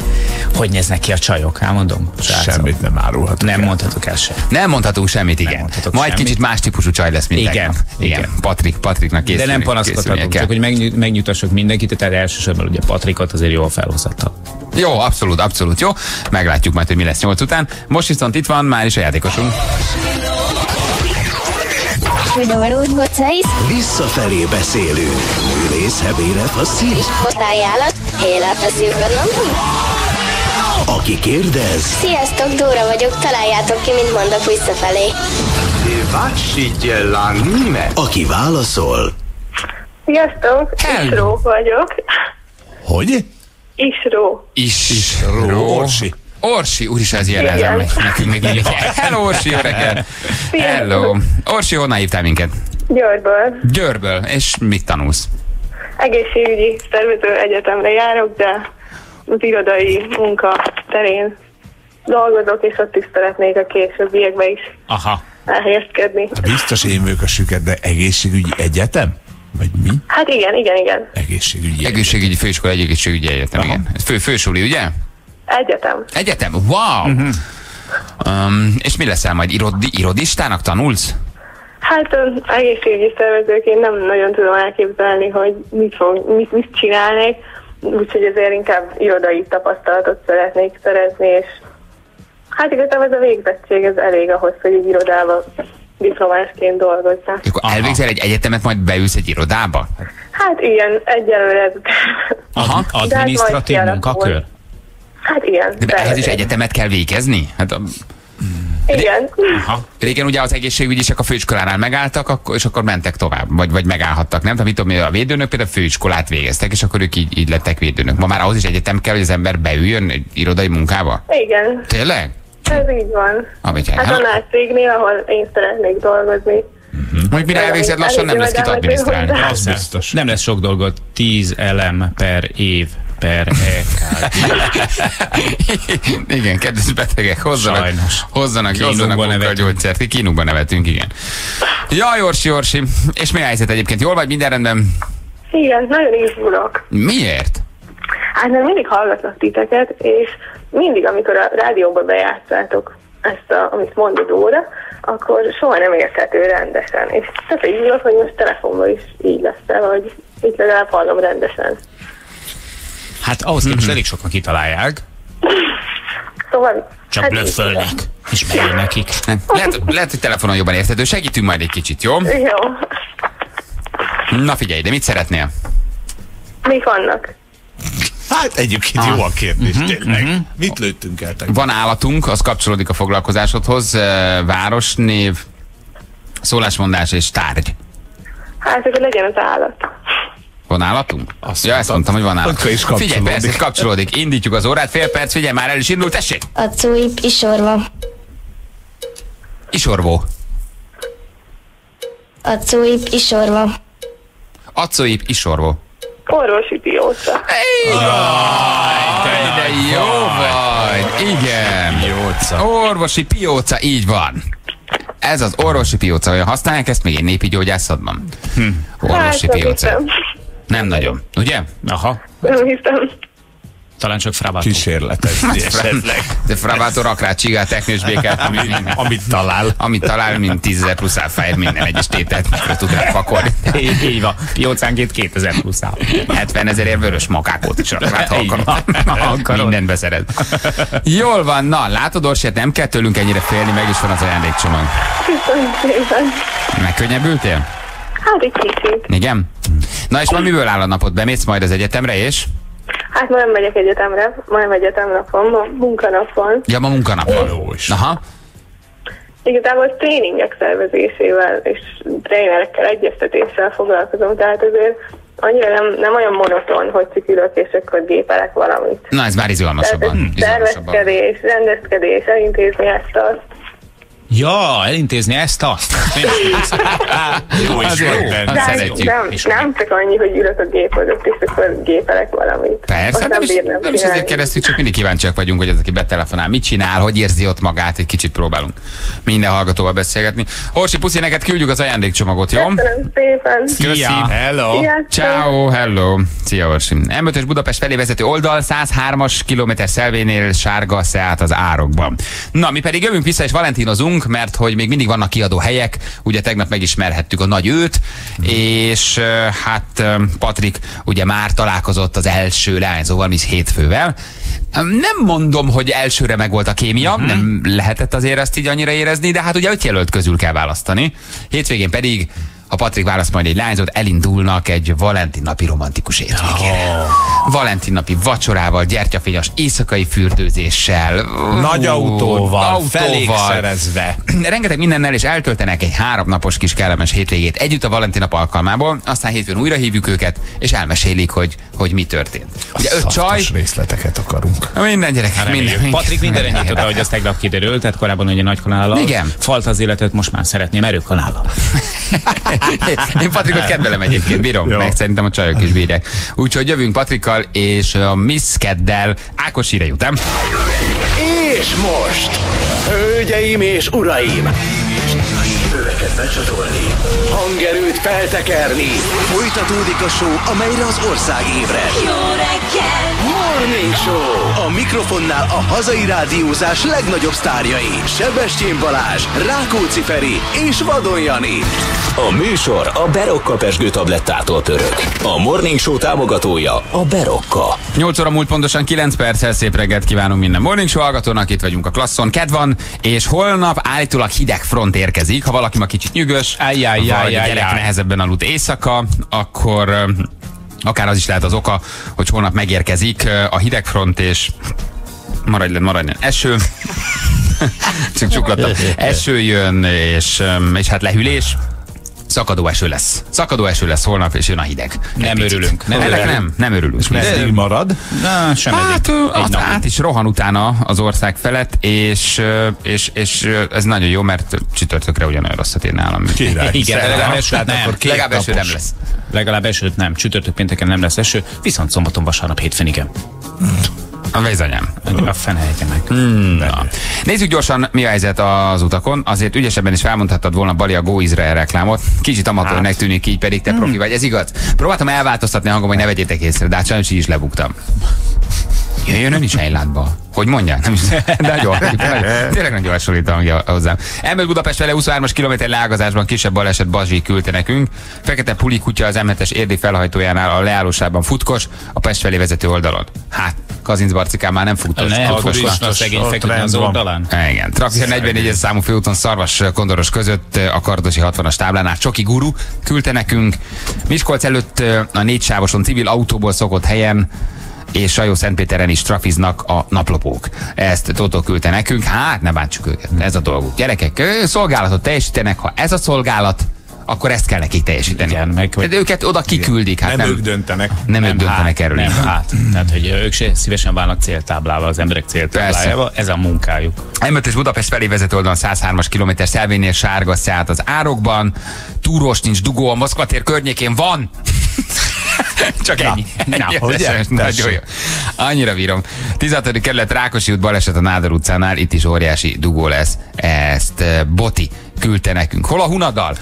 hogy néznek ki a csajok, elmondom. srácok. Semmit nem árulhatok Nem el. mondhatok el se. Nem mondhatunk semmit, igen. mondhatok Majd semmit. kicsit más típusú csaj lesz, mint Igen. Igen. igen. Patrik, Patriknak De készülni, nem panaszkodhatunk, csak hogy megny- megnyugtassak mindenkit, tehát elsősorban ugye Patrikot azért jól felhozhatta. Jó, abszolút, abszolút jó. Meglátjuk majd, hogy mi lesz nyolc után. Most viszont itt van már is a játékosunk. Visszafelé beszélünk. Művész hebére faszil. ajánlat, életveszélyben nem. Aki kérdez, Sziasztok, Dóra vagyok, találjátok ki, mint mondok visszafelé. aki válaszol, Sziasztok, Isró vagyok. Hogy? Isró. Is. Ró. Orsi. Orsi, úgyis ez megy. Nekünk még így. Hello, Orsi, jó. Hello. Orsi, honnan hívtál minket? Győrből. Győrből. És mit tanulsz? Egészségügyi szervező egyetemre járok, de az irodai munka terén dolgozok, és ott is szeretnék a későbbiekben is Aha. elhelyezkedni. Biztos én vagyok a süket, de egészségügyi egyetem? Vagy mi? Hát igen, igen, igen. Egészségügyi. Egészségügyi főiskola, egy egészségügyi egyetem, igen. Ez fő, fősuli, ugye? Egyetem. Egyetem, wow! Uh-huh. Um, és mi leszel majd? Irodi, irodistának tanulsz? Hát egészségügyi szervezőként nem nagyon tudom elképzelni, hogy mit, fog, mit, mit csinálnék, úgyhogy ezért inkább irodai tapasztalatot szeretnék szerezni, és hát igazából ez a végzettség ez elég ahhoz, hogy egy irodában diplomásként dolgozzak. Akkor elvégzel egy egyetemet, majd beülsz egy irodába? Hát igen, egyelőre ez... Aha. Hát adminisztratív kialakul. munkakör? Hát igen. De ehhez is egyetemet kell végezni? Hát a, Igen. Aha. Régen ugye az egészségügyisek a főiskolánál megálltak, akkor, és akkor mentek tovább, vagy, vagy megállhattak, nem? Tehát mit tudom, a védőnök például főiskolát végeztek, és akkor ők így, így lettek védőnök. Ma már ahhoz is egyetem kell, hogy az ember beüljön egy irodai munkába? Igen. Tényleg? Ez így van. Amit Hát annál cégnél, ahol én szeretnék dolgozni. Mondjuk mire elvégzed, lassan nem lesz kit adminisztrálni. Az biztos. Nem lesz sok dolgot. 10 elem per év per EK. igen, kedves betegek, hozzanak, Sajnos. hozzanak, Kínukban hozzanak a gyógyszert. Kínukban nevetünk, igen. Jaj, Orsi, Orsi. És mi a helyzet egyébként? Jól vagy minden rendben? Igen, nagyon izgulok. Miért? Hát mert mindig hallgatlak titeket, és mindig, amikor a rádióba bejátszátok ezt, a, amit mond az óra, akkor soha nem érthető rendesen. És tehát izgulok, hogy most telefonban is így lesz el, hogy itt legalább hallom rendesen. Hát ahhoz képest elég sokan kitalálják, Szóval... csak hát blöffölnek, és bejön nekik. Nem. Lehet, lehet, hogy telefonon jobban érthető. Segítünk majd egy kicsit, jó? Jó. Na figyelj, de mit szeretnél? Mik vannak? Hát egyébként jó a kérdés, tényleg. Mit lőttünk el tegnap? Van állatunk, az kapcsolódik a foglalkozásodhoz. Városnév, szólásmondás és tárgy. Hát akkor legyen az állat. Van állatunk? Azt ja, ezt mondtam, hogy van állatunk. Akkor is Figyelj, persze, kapcsolódik. Indítjuk az órát, fél perc, figyelj, már el is indult, tessék! Acóip isorva. Isorvó. Acóip isorva. Acóip, isorvó. Orvosi dióta. Jaj, de jó vagy! Igen. Jóca. Orvosi pióca, így van. Ez az orvosi pióca, olyan használják ezt még egy népi gyógyászatban? Hm. Orvosi Hát, nem pióca. hiszem. Nem nagyon, ugye? Aha, Nem hiszem. Talán csak Frabátó. Kísérletezni esetleg. De Fravátor akár csigát, teknős békát, ami, Amit talál. amit talál, mint 10 000 plusz áfáért minden egyes tételt mikor tud rá pakolni. Így, így van. Jócánként 2000 plusz áll. 70 ezerért vörös makákot is rak, hát, ha akarod. Mindent beszered. Jól van, na, látod, Orsiát, nem kell tőlünk ennyire félni, meg is van az ajándékcsomag. Köszönöm szépen. Megkönnyebbültél? Hát egy kicsit. Igen? Na és ma miből áll a napod? Bemész majd az egyetemre, és? Hát ma nem megyek egyetemre, ma nem egyetemnapon, ma munkanapon. Ja, ma munkanapon. Jó is. Aha. Igazából tréningek szervezésével és trénerekkel egyeztetéssel foglalkozom, tehát azért annyira nem, nem olyan monoton, hogy csak ülök és akkor gépelek valamit. Na, ez már izgalmasabban. tervezkedés, rendezkedés, elintézni ezt azt. Ja, elintézni ezt, azt. Jó is Az van szeretjük. nem, nem csak annyi, hogy ülök a gép előtt, és akkor gépelek valamit. Persze, hát nem is, bírnám nem is ezért kérdeztük, csak mindig kíváncsiak vagyunk, hogy az, aki betelefonál, mit csinál, hogy érzi ott magát, egy kicsit próbálunk minden hallgatóval beszélgetni. Orsi, puszi, neked küldjük az ajándékcsomagot, jó? Köszönöm szépen. Köszi. Hello. Ciao, hello. Szia, Orsi. M5-ös Budapest felé vezető oldal, 103-as kilométer szelvénél sárga Seat az árokban. Na, mi pedig jövünk vissza és valentinozunk, mert hogy még mindig vannak kiadó helyek, ugye tegnap megismerhettük a nagy őt, és uh, hát Patrik ugye már találkozott az első leányzóval, Miss Hétfővel. Nem mondom, hogy elsőre meg volt a kémia, uh-huh. nem lehetett azért ezt így annyira érezni, de hát ugye öt jelölt közül kell választani. Hétvégén pedig ha Patrik választ majd egy lányzót, elindulnak egy Valentin napi romantikus étvégére. Oh. Valentin napi vacsorával, gyertyafényes éjszakai fürdőzéssel. Nagy ú, autóval, felékszerezve. [clears throat] Rengeteg mindennel, és eltöltenek egy háromnapos kis kellemes hétvégét együtt a Valentin nap alkalmából, aztán hétfőn újra hívjuk őket, és elmesélik, hogy, hogy mi történt. Ugye öt csaj, részleteket akarunk. minden gyerek, minden, Minden, minden. Patrik minden ennyit oda, hogy az tegnap kiderült, tehát korábban ugye nagy kanállal. Igen. Falt az életet, most már szeretném erőkanállal. [laughs] [laughs] Én Patrikot kedvelem egyébként, bírom, Jó. meg szerintem a csajok is bírják. Úgyhogy jövünk Patrikkal és a Miss Keddel. Ákos híre jutam. És most, hölgyeim és uraim, öveket becsatolni, hangerőt feltekerni, folytatódik a show, amelyre az ország ébred. Jó reggel! Morning Show! A mikrofonnál a hazai rádiózás legnagyobb sztárjai. Sebestyén Balázs, Rákóczi Feri és Vadon Jani. A műsor a Berokka pesgő tablettától pörög. A Morning Show támogatója a Berokka. 8 óra múlt pontosan 9 perccel szép reggelt kívánunk minden Morning Show hallgatónak, itt vagyunk a klasszon. Ked van, és holnap állítólag hideg front érkezik. Ha valaki ma kicsit nyűgös, Ajjaj, vagy ajjaj, a gyerek nehezebben aludt éjszaka, akkor akár az is lehet az oka, hogy holnap megérkezik a hidegfront, és maradj le, maradj le eső. [laughs] Csak csuklattam. Eső jön, és, és hát lehűlés. Szakadó eső lesz. Szakadó eső lesz holnap, és jön a hideg. Nem Egy örülünk, nem örülünk. nem, nem örülünk. Meddig marad? Na, sem Hát ő, egy át, is rohan utána az ország felett, és, és, és ez nagyon jó, mert csütörtökre ugyanolyan rosszat ér nálam. Király. Igen, legalább esőt nem. Legalább eső nem lesz. Legalább esőt nem. Csütörtök pénteken nem lesz eső, viszont szombaton, vasárnap, hétfőn igen. A vezanyám. A fenehelyke meg. Na. Nézzük gyorsan, mi a helyzet az utakon. Azért ügyesebben is felmondhattad volna Bali a Go Israel reklámot. Kicsit amatőrnek tűnik így, pedig te profi vagy. Ez igaz. Próbáltam elváltoztatni a hangom, hogy ne vegyétek észre, de hát sajnos így is lebuktam. Jöjjön ön is Ejlátba. Hogy mondják? Nem is, [laughs] nagyon, nagyon, tényleg nagyon hasonlít hangja hozzám. Elmegy Budapest vele 23-as kilométer leágazásban kisebb baleset Bazsi küldte nekünk. Fekete puli kutya az M7-es érdi felhajtójánál a leállósában futkos, a Pest felé vezető oldalon. Hát, Kazinc Barcikán már nem futkos. Ne, futkos a szegény feküdni az oldalán. Igen, Trafik 44-es számú főúton Szarvas Kondoros között a Kardosi 60-as táblánál Csoki Guru küldte nekünk. Miskolc előtt a négy sávoson civil autóból szokott helyen és Sajó Szentpéteren is trafiznak a naplopók. Ezt Totó küldte nekünk, hát ne bántsuk őket, ez a dolguk. Gyerekek, szolgálatot teljesítenek, ha ez a szolgálat, akkor ezt kell nekik teljesíteni. Igen, meg hogy- De őket oda kiküldik, hát Nem, nem, ők döntenek. nem, ők döntenek erről. Nem, hát. Tehát, hogy ők se szívesen válnak céltáblával, az emberek céltáblájába. Ez a munkájuk. M5 és Budapest felé vezető oldalon 103-as kilométer Szelvénél sárga szállt az árokban, túrós nincs dugó, a Moszkva tér környékén van. [laughs] Csak ennyi. na, ennyi. ugye? Ez Nagyon jó. Annyira bírom. 16. kerület Rákosi út baleset a Nádor utcánál, itt is óriási dugó lesz. Ezt eh, Boti küldte nekünk. Hol a Hunadal?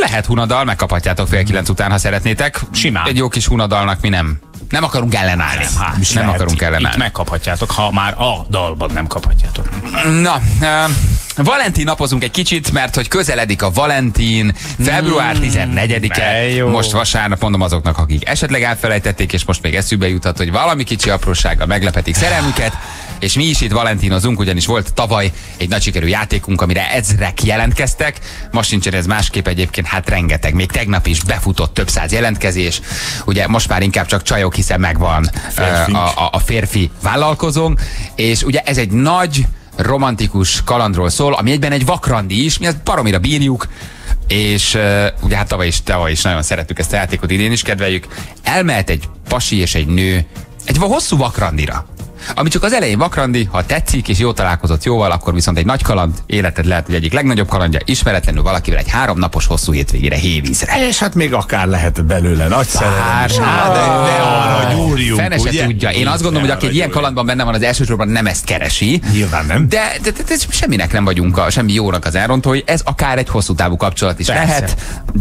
Lehet Hunadal, megkaphatjátok fél kilenc után, ha szeretnétek. Simán. Egy jó kis Hunadalnak mi nem. Nem akarunk ellenállni. Hát, nem lehet. akarunk Itt ellenállni. megkaphatjátok, ha már a dalban nem kaphatjátok. Na, uh, Valentin napozunk egy kicsit, mert hogy közeledik a Valentin, február 14-e, de jó. most vasárnap mondom azoknak, akik esetleg elfelejtették, és most még eszükbe juthat, hogy valami kicsi aprósággal meglepetik szerelmüket, és mi is itt valentinozunk, ugyanis volt tavaly egy nagy sikerű játékunk, amire ezrek jelentkeztek, most sincsen ez másképp egyébként, hát rengeteg, még tegnap is befutott több száz jelentkezés, ugye most már inkább csak csajok, hiszen megvan a, a, a férfi vállalkozónk, és ugye ez egy nagy romantikus kalandról szól, ami egyben egy vakrandi is, mi ezt baromira bírjuk, és uh, ugye hát tavaly is, tavaly is nagyon szerettük ezt a játékot, idén is kedveljük. Elmehet egy pasi és egy nő egy hosszú vakrandira. Ami csak az elején vakrandi, ha tetszik és jó találkozott jóval, akkor viszont egy nagy kaland, életed lehet, hogy egyik legnagyobb kalandja, ismeretlenül valakivel egy három napos hosszú hétvégére hévízre. És hát még akár lehet belőle nagy szerelem. Hát, de, de arra gyúrjunk, Fene se tudja. Én azt gondolom, hogy aki egy ilyen kalandban benne van, az elsősorban nem ezt keresi. Nyilván nem. De, de, de, de semminek nem vagyunk, a, semmi jónak az elrontói. Ez akár egy hosszú távú kapcsolat is Persze. lehet,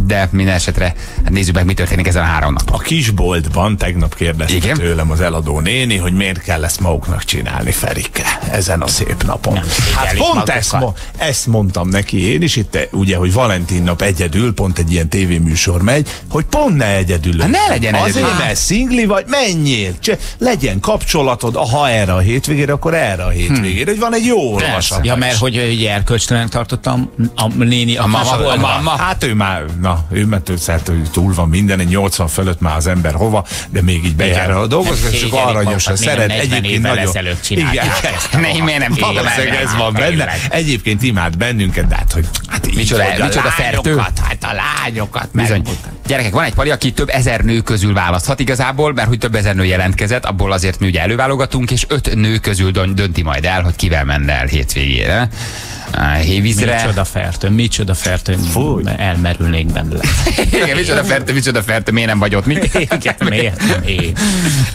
de minden esetre hát nézzük meg, mi történik ezen a három nap. A kisboltban tegnap kérdezte tőlem az eladó néni, hogy miért kell ezt maguknak csinálni, Ferike, ezen a szép napon. Nem hát pont ezt, mo- ezt mondtam neki én is, itt ugye, hogy Valentin nap egyedül, pont egy ilyen tévéműsor megy, hogy pont ne egyedül. Hát ne legyen egyedül. Azért, Hát. mert szingli vagy, menjél, Cse, legyen kapcsolatod, ha erre a hétvégére, akkor erre a hétvégére, hogy van egy jó olvasat. Ja, mert hogy egy erkölcstelen tartottam a néni a, A mama, a mama. Hát ő már, na, ő már tőszert, hogy túl van minden, egy 80 fölött már az ember hova, de még így bejár a dolgozni, és Szégyelik aranyosan magukat, szeret. minden 40 Egyébként évvel nagyon... ezelőtt csinálják Igen, ezt. Én miért nem tudom ez van benne. Egyébként imád bennünket, de hát, hogy hát így, Micsoda- hogy a micsoda fertő? Hát a lányokat Bizony. Gyerekek, van egy pali, aki több ezer nő közül választhat igazából, mert hogy több ezer nő jelentkezett, abból azért mi ugye előválogatunk, és öt nő közül dön- dönti majd el, hogy kivel menne el hétvégére. Hévízre. Micsoda fertő, micsoda fertő, Fúj. elmerülnék belőle. [laughs] Igen, micsoda fertő, micsoda fertő, miért nem vagy ott? Mi? [laughs] Igen, miért nem én?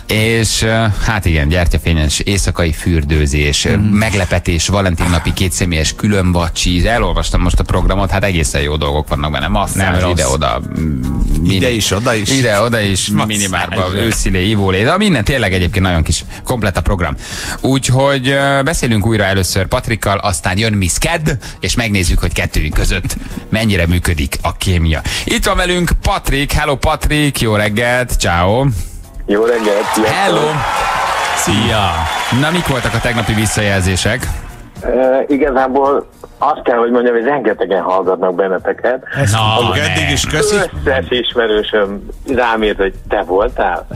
És hát igen, gyertyafényes éjszakai fürdőzés, mm. meglepetés, Valentin napi kétszemélyes különbacsi, elolvastam most a programot, hát egészen jó dolgok vannak benne, masszázs, ide-oda, mm, mini- Ide is, oda is. ide-oda is, minimárba, őszilé, ivólé, de minden tényleg egyébként nagyon kis komplett a program. Úgyhogy beszélünk újra először Patrikkal, aztán jön Miss Kedd, és megnézzük, hogy kettőjük között mennyire működik a kémia. Itt van velünk Patrik, hello Patrik, jó reggelt, ciao. Jó reggelt! sziasztok! Hello! Szia! Na, mik voltak a tegnapi visszajelzések? Uh, igazából azt kell, hogy mondjam, hogy rengetegen hallgatnak benneteket. Na, Amíg eddig is köszi. Összes ismerősöm rám írt, hogy te voltál.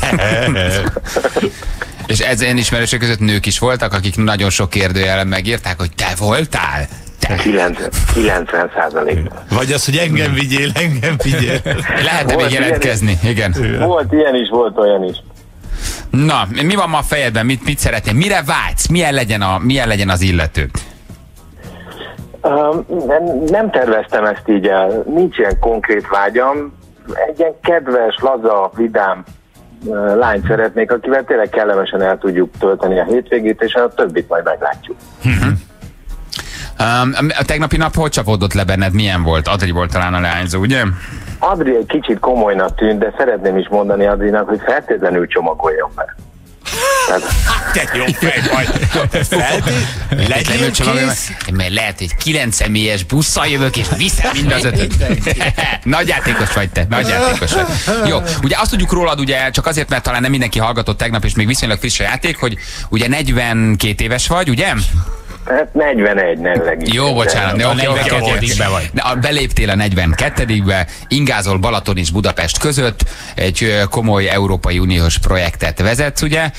[laughs] És ezen ismerősök között nők is voltak, akik nagyon sok kérdőjelen megírták, hogy te voltál? Te. 90, 90 százalék. Vagy az, hogy engem vigyél, engem vigyél. Lehet-e még ilyen jelentkezni? Igen. Volt ilyen is, volt olyan is. Na, mi van ma a fejedben? Mit, mit szeretnél? Mire vágysz? Milyen legyen, a, milyen legyen az illető? Um, nem, nem terveztem ezt így el, nincs ilyen konkrét vágyam. Egy ilyen kedves, laza, vidám uh, lányt szeretnék, akivel tényleg kellemesen el tudjuk tölteni a hétvégét, és a többit majd meglátjuk. Um, a tegnapi nap hogy csapódott le benned? Milyen volt? Adri volt talán a leányzó, ugye? Adri egy kicsit komolynak tűnt, de szeretném is mondani Adrinak, hogy feltétlenül csomagoljon be. Tehát, Te jó fej vagy. Legyél kész. Mert lehet, hogy kilenc személyes busszal jövök, és viszem mind az ötöt. [laughs] Nagy játékos vagy te, nagy játékos vagy. Jó, ugye azt tudjuk rólad, ugye csak azért, mert talán nem mindenki hallgatott tegnap, és még viszonylag friss a játék, hogy ugye 42 éves vagy, ugye? hát 41 nem legis. Jó, bocsánat, A oké, oké. 42-be vagy. A- Beléptél a 42-be, ingázol Balaton és Budapest között, egy komoly Európai Uniós projektet vezetsz, ugye?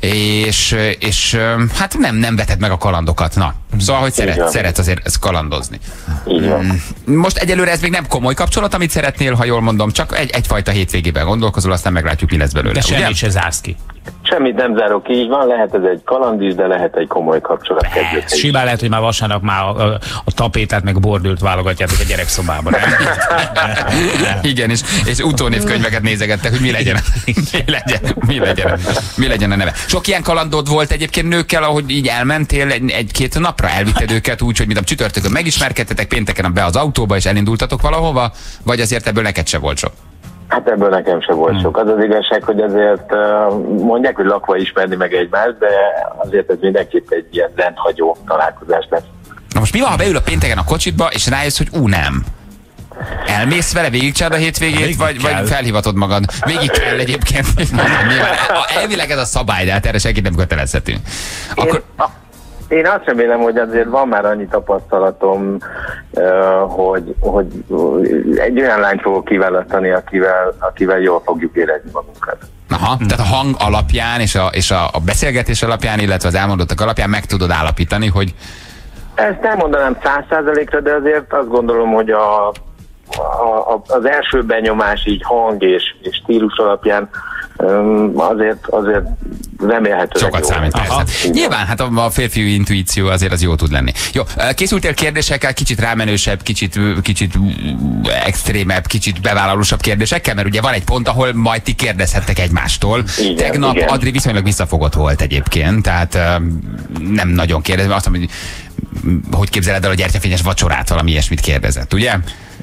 És, és hát nem, nem veted meg a kalandokat, na. Szóval, hogy szeret, van. szeretsz azért ezt kalandozni. Így van. Most egyelőre ez még nem komoly kapcsolat, amit szeretnél, ha jól mondom, csak egy, egyfajta hétvégében gondolkozol, aztán meglátjuk, mi lesz belőle. De semmit se zársz ki. Semmit nem zárok ki, így van, lehet ez egy kaland is, de lehet egy komoly kapcsolat Ez kezdődik. simán lehet, hogy már vasárnap már a, a, a tapétát meg bordült válogatjátok a gyerekszobában. [laughs] Igen, és, és utónévkönyveket nézegettek, hogy mi legyen, [laughs] mi legyen, mi legyen, mi legyen a neve. Sok ilyen kalandod volt egyébként nőkkel, ahogy így elmentél egy- egy-két napra, elvitted őket úgy, hogy mint a csütörtökön megismerkedtetek, pénteken be az autóba, és elindultatok valahova, vagy azért ebből neked se volt sok? Hát ebből nekem se volt sok. Az az igazság, hogy azért mondják, hogy lakva ismerni meg egymást, de azért ez mindenképp egy ilyen rendhagyó találkozás lesz. Na most mi van, ha beül a pénteken a kocsitba, és rájössz, hogy ú, nem. Elmész vele, végigcsáld a hétvégét, Végig vagy, kell. vagy felhivatod magad? Végig kell egyébként. [laughs] Nyilván, a- elvileg ez a szabály, de hát erre senkit nem kötelezhetünk. Akkor, Én, én azt remélem, hogy azért van már annyi tapasztalatom, hogy, hogy egy olyan lányt fogok kiválasztani, akivel, akivel jól fogjuk érezni magunkat. Aha, tehát a hang alapján és a, és a, a beszélgetés alapján, illetve az elmondottak alapján meg tudod állapítani, hogy Ezt nem mondanám száz százalékra, de azért azt gondolom, hogy a, a, az első benyomás így hang és, és stílus alapján azért, azért remélhetőleg sokat jó. számít Aha. persze. Nyilván, hát a, a férfiú intuíció azért az jó tud lenni. Jó, készültél kérdésekkel, kicsit rámenősebb, kicsit, kicsit extrémebb, kicsit bevállalósabb kérdésekkel, mert ugye van egy pont, ahol majd ti kérdezhettek egymástól. Igen, Tegnap igen. Adri viszonylag visszafogott volt egyébként, tehát nem nagyon kérdez, azt mondom, hogy hogy képzeled el a gyertyafényes vacsorát, valami ilyesmit kérdezett, ugye?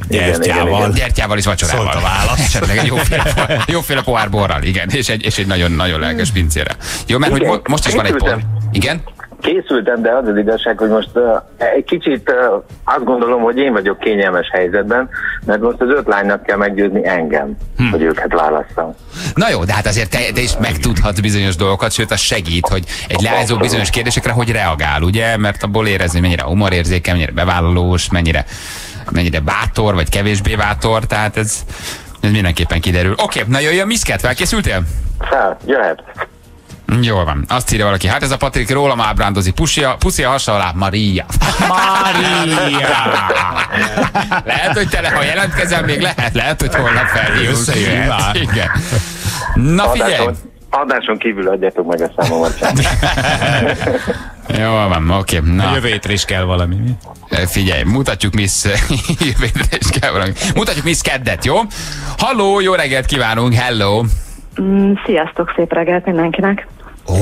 Gyertyával. igen. Gyertyával és vacsorával. Szólt a válasz. [laughs] Esetleg egy jóféle, jóféle pohár borral, igen, és egy, és egy nagyon, nagyon lelkes pincére. Jó, mert hogy Igen, mo- most is van egy készültem. Igen? Készültem, de az az igazság, hogy most uh, egy kicsit uh, azt gondolom, hogy én vagyok kényelmes helyzetben, mert most az öt lánynak kell meggyőzni engem, hm. hogy őket válasszam. Na jó, de hát azért te, te is megtudhatsz bizonyos dolgokat, sőt az segít, hogy egy leányzó bizonyos kérdésekre hogy reagál, ugye? Mert abból érezni, mennyire humorérzéke, mennyire bevállalós, mennyire, mennyire bátor, vagy kevésbé bátor, tehát ez, ez mindenképpen kiderül. Oké, na jöjjön Miszket, felkészültél? Fel, jöhet. Jól van. Azt írja valaki, hát ez a Patrik rólam ábrándozik. Puszi a, puszi a hasa alá, Maria. Maria! [laughs] lehet, hogy tele, ha jelentkezel, még lehet, lehet, hogy holnap. Összejöhet. Igen. Na figyelj! Adáson, adáson kívül adjátok meg a számomat. [laughs] Jó van, oké. Na, Jövő hétre is kell valami. mi? figyelj, mutatjuk Miss... [laughs] Jövő hétre is kell valami. Mutatjuk Miss Keddet, jó? Halló, jó reggelt kívánunk, hello! Mm, Sziasztok, szép reggelt mindenkinek. Ó,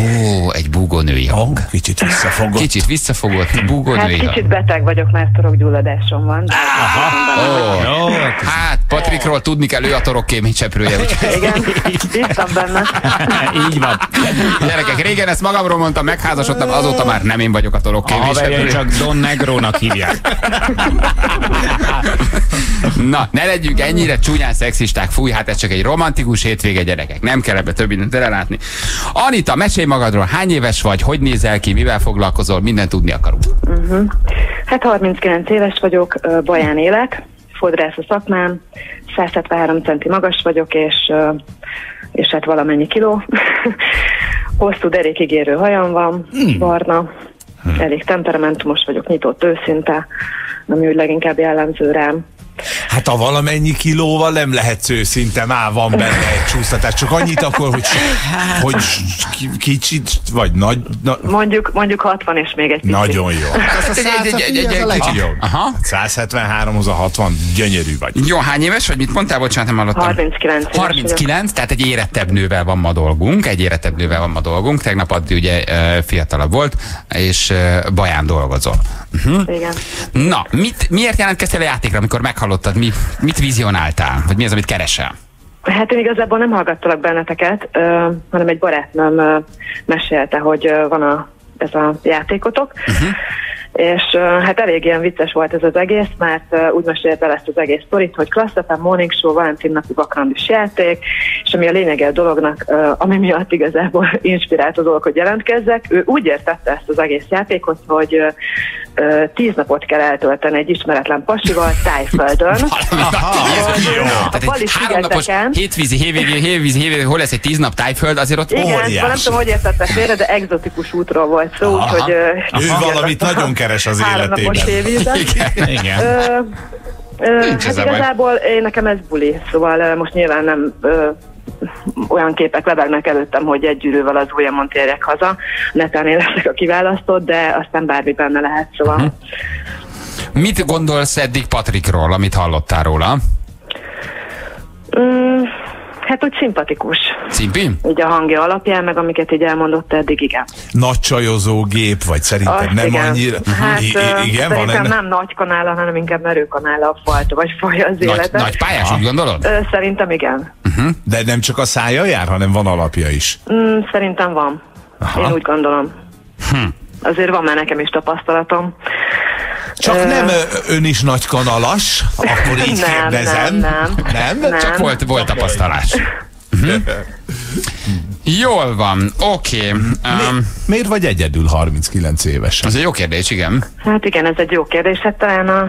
egy búgónői hang. Oh, kicsit visszafogott. Kicsit visszafogott, Hát búgónői hang. kicsit beteg vagyok, mert torokgyulladásom van. De Ó, Jó, hát Patrikról tudni kell, ő a torok kéménycseprője. úgyhogy- [laughs] igen, bíztam benne. [laughs] így van. Gyerekek, régen ezt magamról mondtam, megházasodtam, azóta már nem én vagyok a torok A csak Don Negrónak hívják. [laughs] Na, ne legyünk ennyire csúnyán szexisták, fúj, hát ez csak egy romantikus hétvége, gyerekek. Nem kell ebbe több mindent belelátni. Anita, mesélj magadról, hány éves vagy, hogy nézel ki, mivel foglalkozol, mindent tudni akarunk. Hát 39 éves vagyok, Baján élek, fodrász a szakmám, 173 centi magas vagyok, és, és hát valamennyi kiló. [laughs] Hosszú derékigérő hajam van, Hmm. barna, elég temperamentumos vagyok, nyitott, őszinte, ami úgy leginkább jellemző rám. Hát a valamennyi kilóval nem lehetsz őszinte, már van benne egy csúsztatás. Csak annyit akkor, hogy, hogy ki- kicsit, vagy nagy, na, Mondjuk, mondjuk 60 és még egy picit. nagyon jó. Egy- egy- egy- egy- egy- Kicsit jó. Aha. 173-hoz a 60, gyönyörű vagy. Jó, hány éves vagy? Mit mondtál? Bocsánat, nem hallottam. 39 éves 39, tehát egy érettebb nővel van ma dolgunk, egy érettebb nővel van ma dolgunk. Tegnap Addi ugye ö, fiatalabb volt, és ö, Baján dolgozol. Vagyok. Igen. Na, mit, miért jelentkeztél a játékra, amikor meghallottad? Mi, mit vizionáltál? Vagy mi az, amit keresel? Hát én igazából nem hallgattalak benneteket, ö, hanem egy barátnőm ö, mesélte, hogy ö, van a, ez a játékotok, uh-huh. És hát elég ilyen vicces volt ez az egész, mert úgy mesélte el ezt az egész sztorit, hogy Class FM Morning Show, Valentin napi bakrandis játék, és ami a lényege a dolognak, ami miatt igazából [laughs] inspirált a dolog, hogy jelentkezzek, ő úgy értette ezt az egész játékot, hogy tíz napot kell eltölteni egy ismeretlen pasival Tájföldön. [laughs] Egy Bali szigeteken. hétvízi, hévégi, hévízi, hévégi, hol lesz egy tíz nap tájföld, azért ott Igen, nem tudom, hogy értettek félre, de egzotikus útról volt szó, úgyhogy... Ő valamit nagyon keres az Háromnapos életében. évvízen. Igen. Ö, ö, Nincs hát igazából én nekem ez buli, szóval ö, most nyilván nem ö, olyan képek lebegnek előttem, hogy egy gyűrűvel az ujjamon térjek haza, netán én leszek a kiválasztott, de aztán bármi benne lehet, szóval... Mhm. Mit gondolsz eddig Patrikról, amit hallottál róla? Mm, hát úgy szimpatikus, Cimpi? így a hangja alapján, meg amiket így elmondott eddig, igen. Nagy csajozó gép, vagy szerinted Azt nem igen. annyira? Hát, I- i- igen, van szerintem nem nagy kanála, hanem inkább merőkanála a fajta, vagy faj az Nagy, élete. nagy pályás, úgy gondolod? Ö, Szerintem igen. De nem csak a szája jár, hanem van alapja is. Mm, szerintem van. Én úgy gondolom. Hm. Azért van már nekem is tapasztalatom. Csak Ö, nem ön is nagy kanalas, akkor így [laughs] Nem, kérdezem. nem, nem. nem? Nem. Csak volt, volt tapasztalás. Mhm. Jól van, oké. Um, Miért vagy egyedül 39 évesen? ez egy jó kérdés, igen. Hát igen, ez egy jó kérdés. Hát talán a,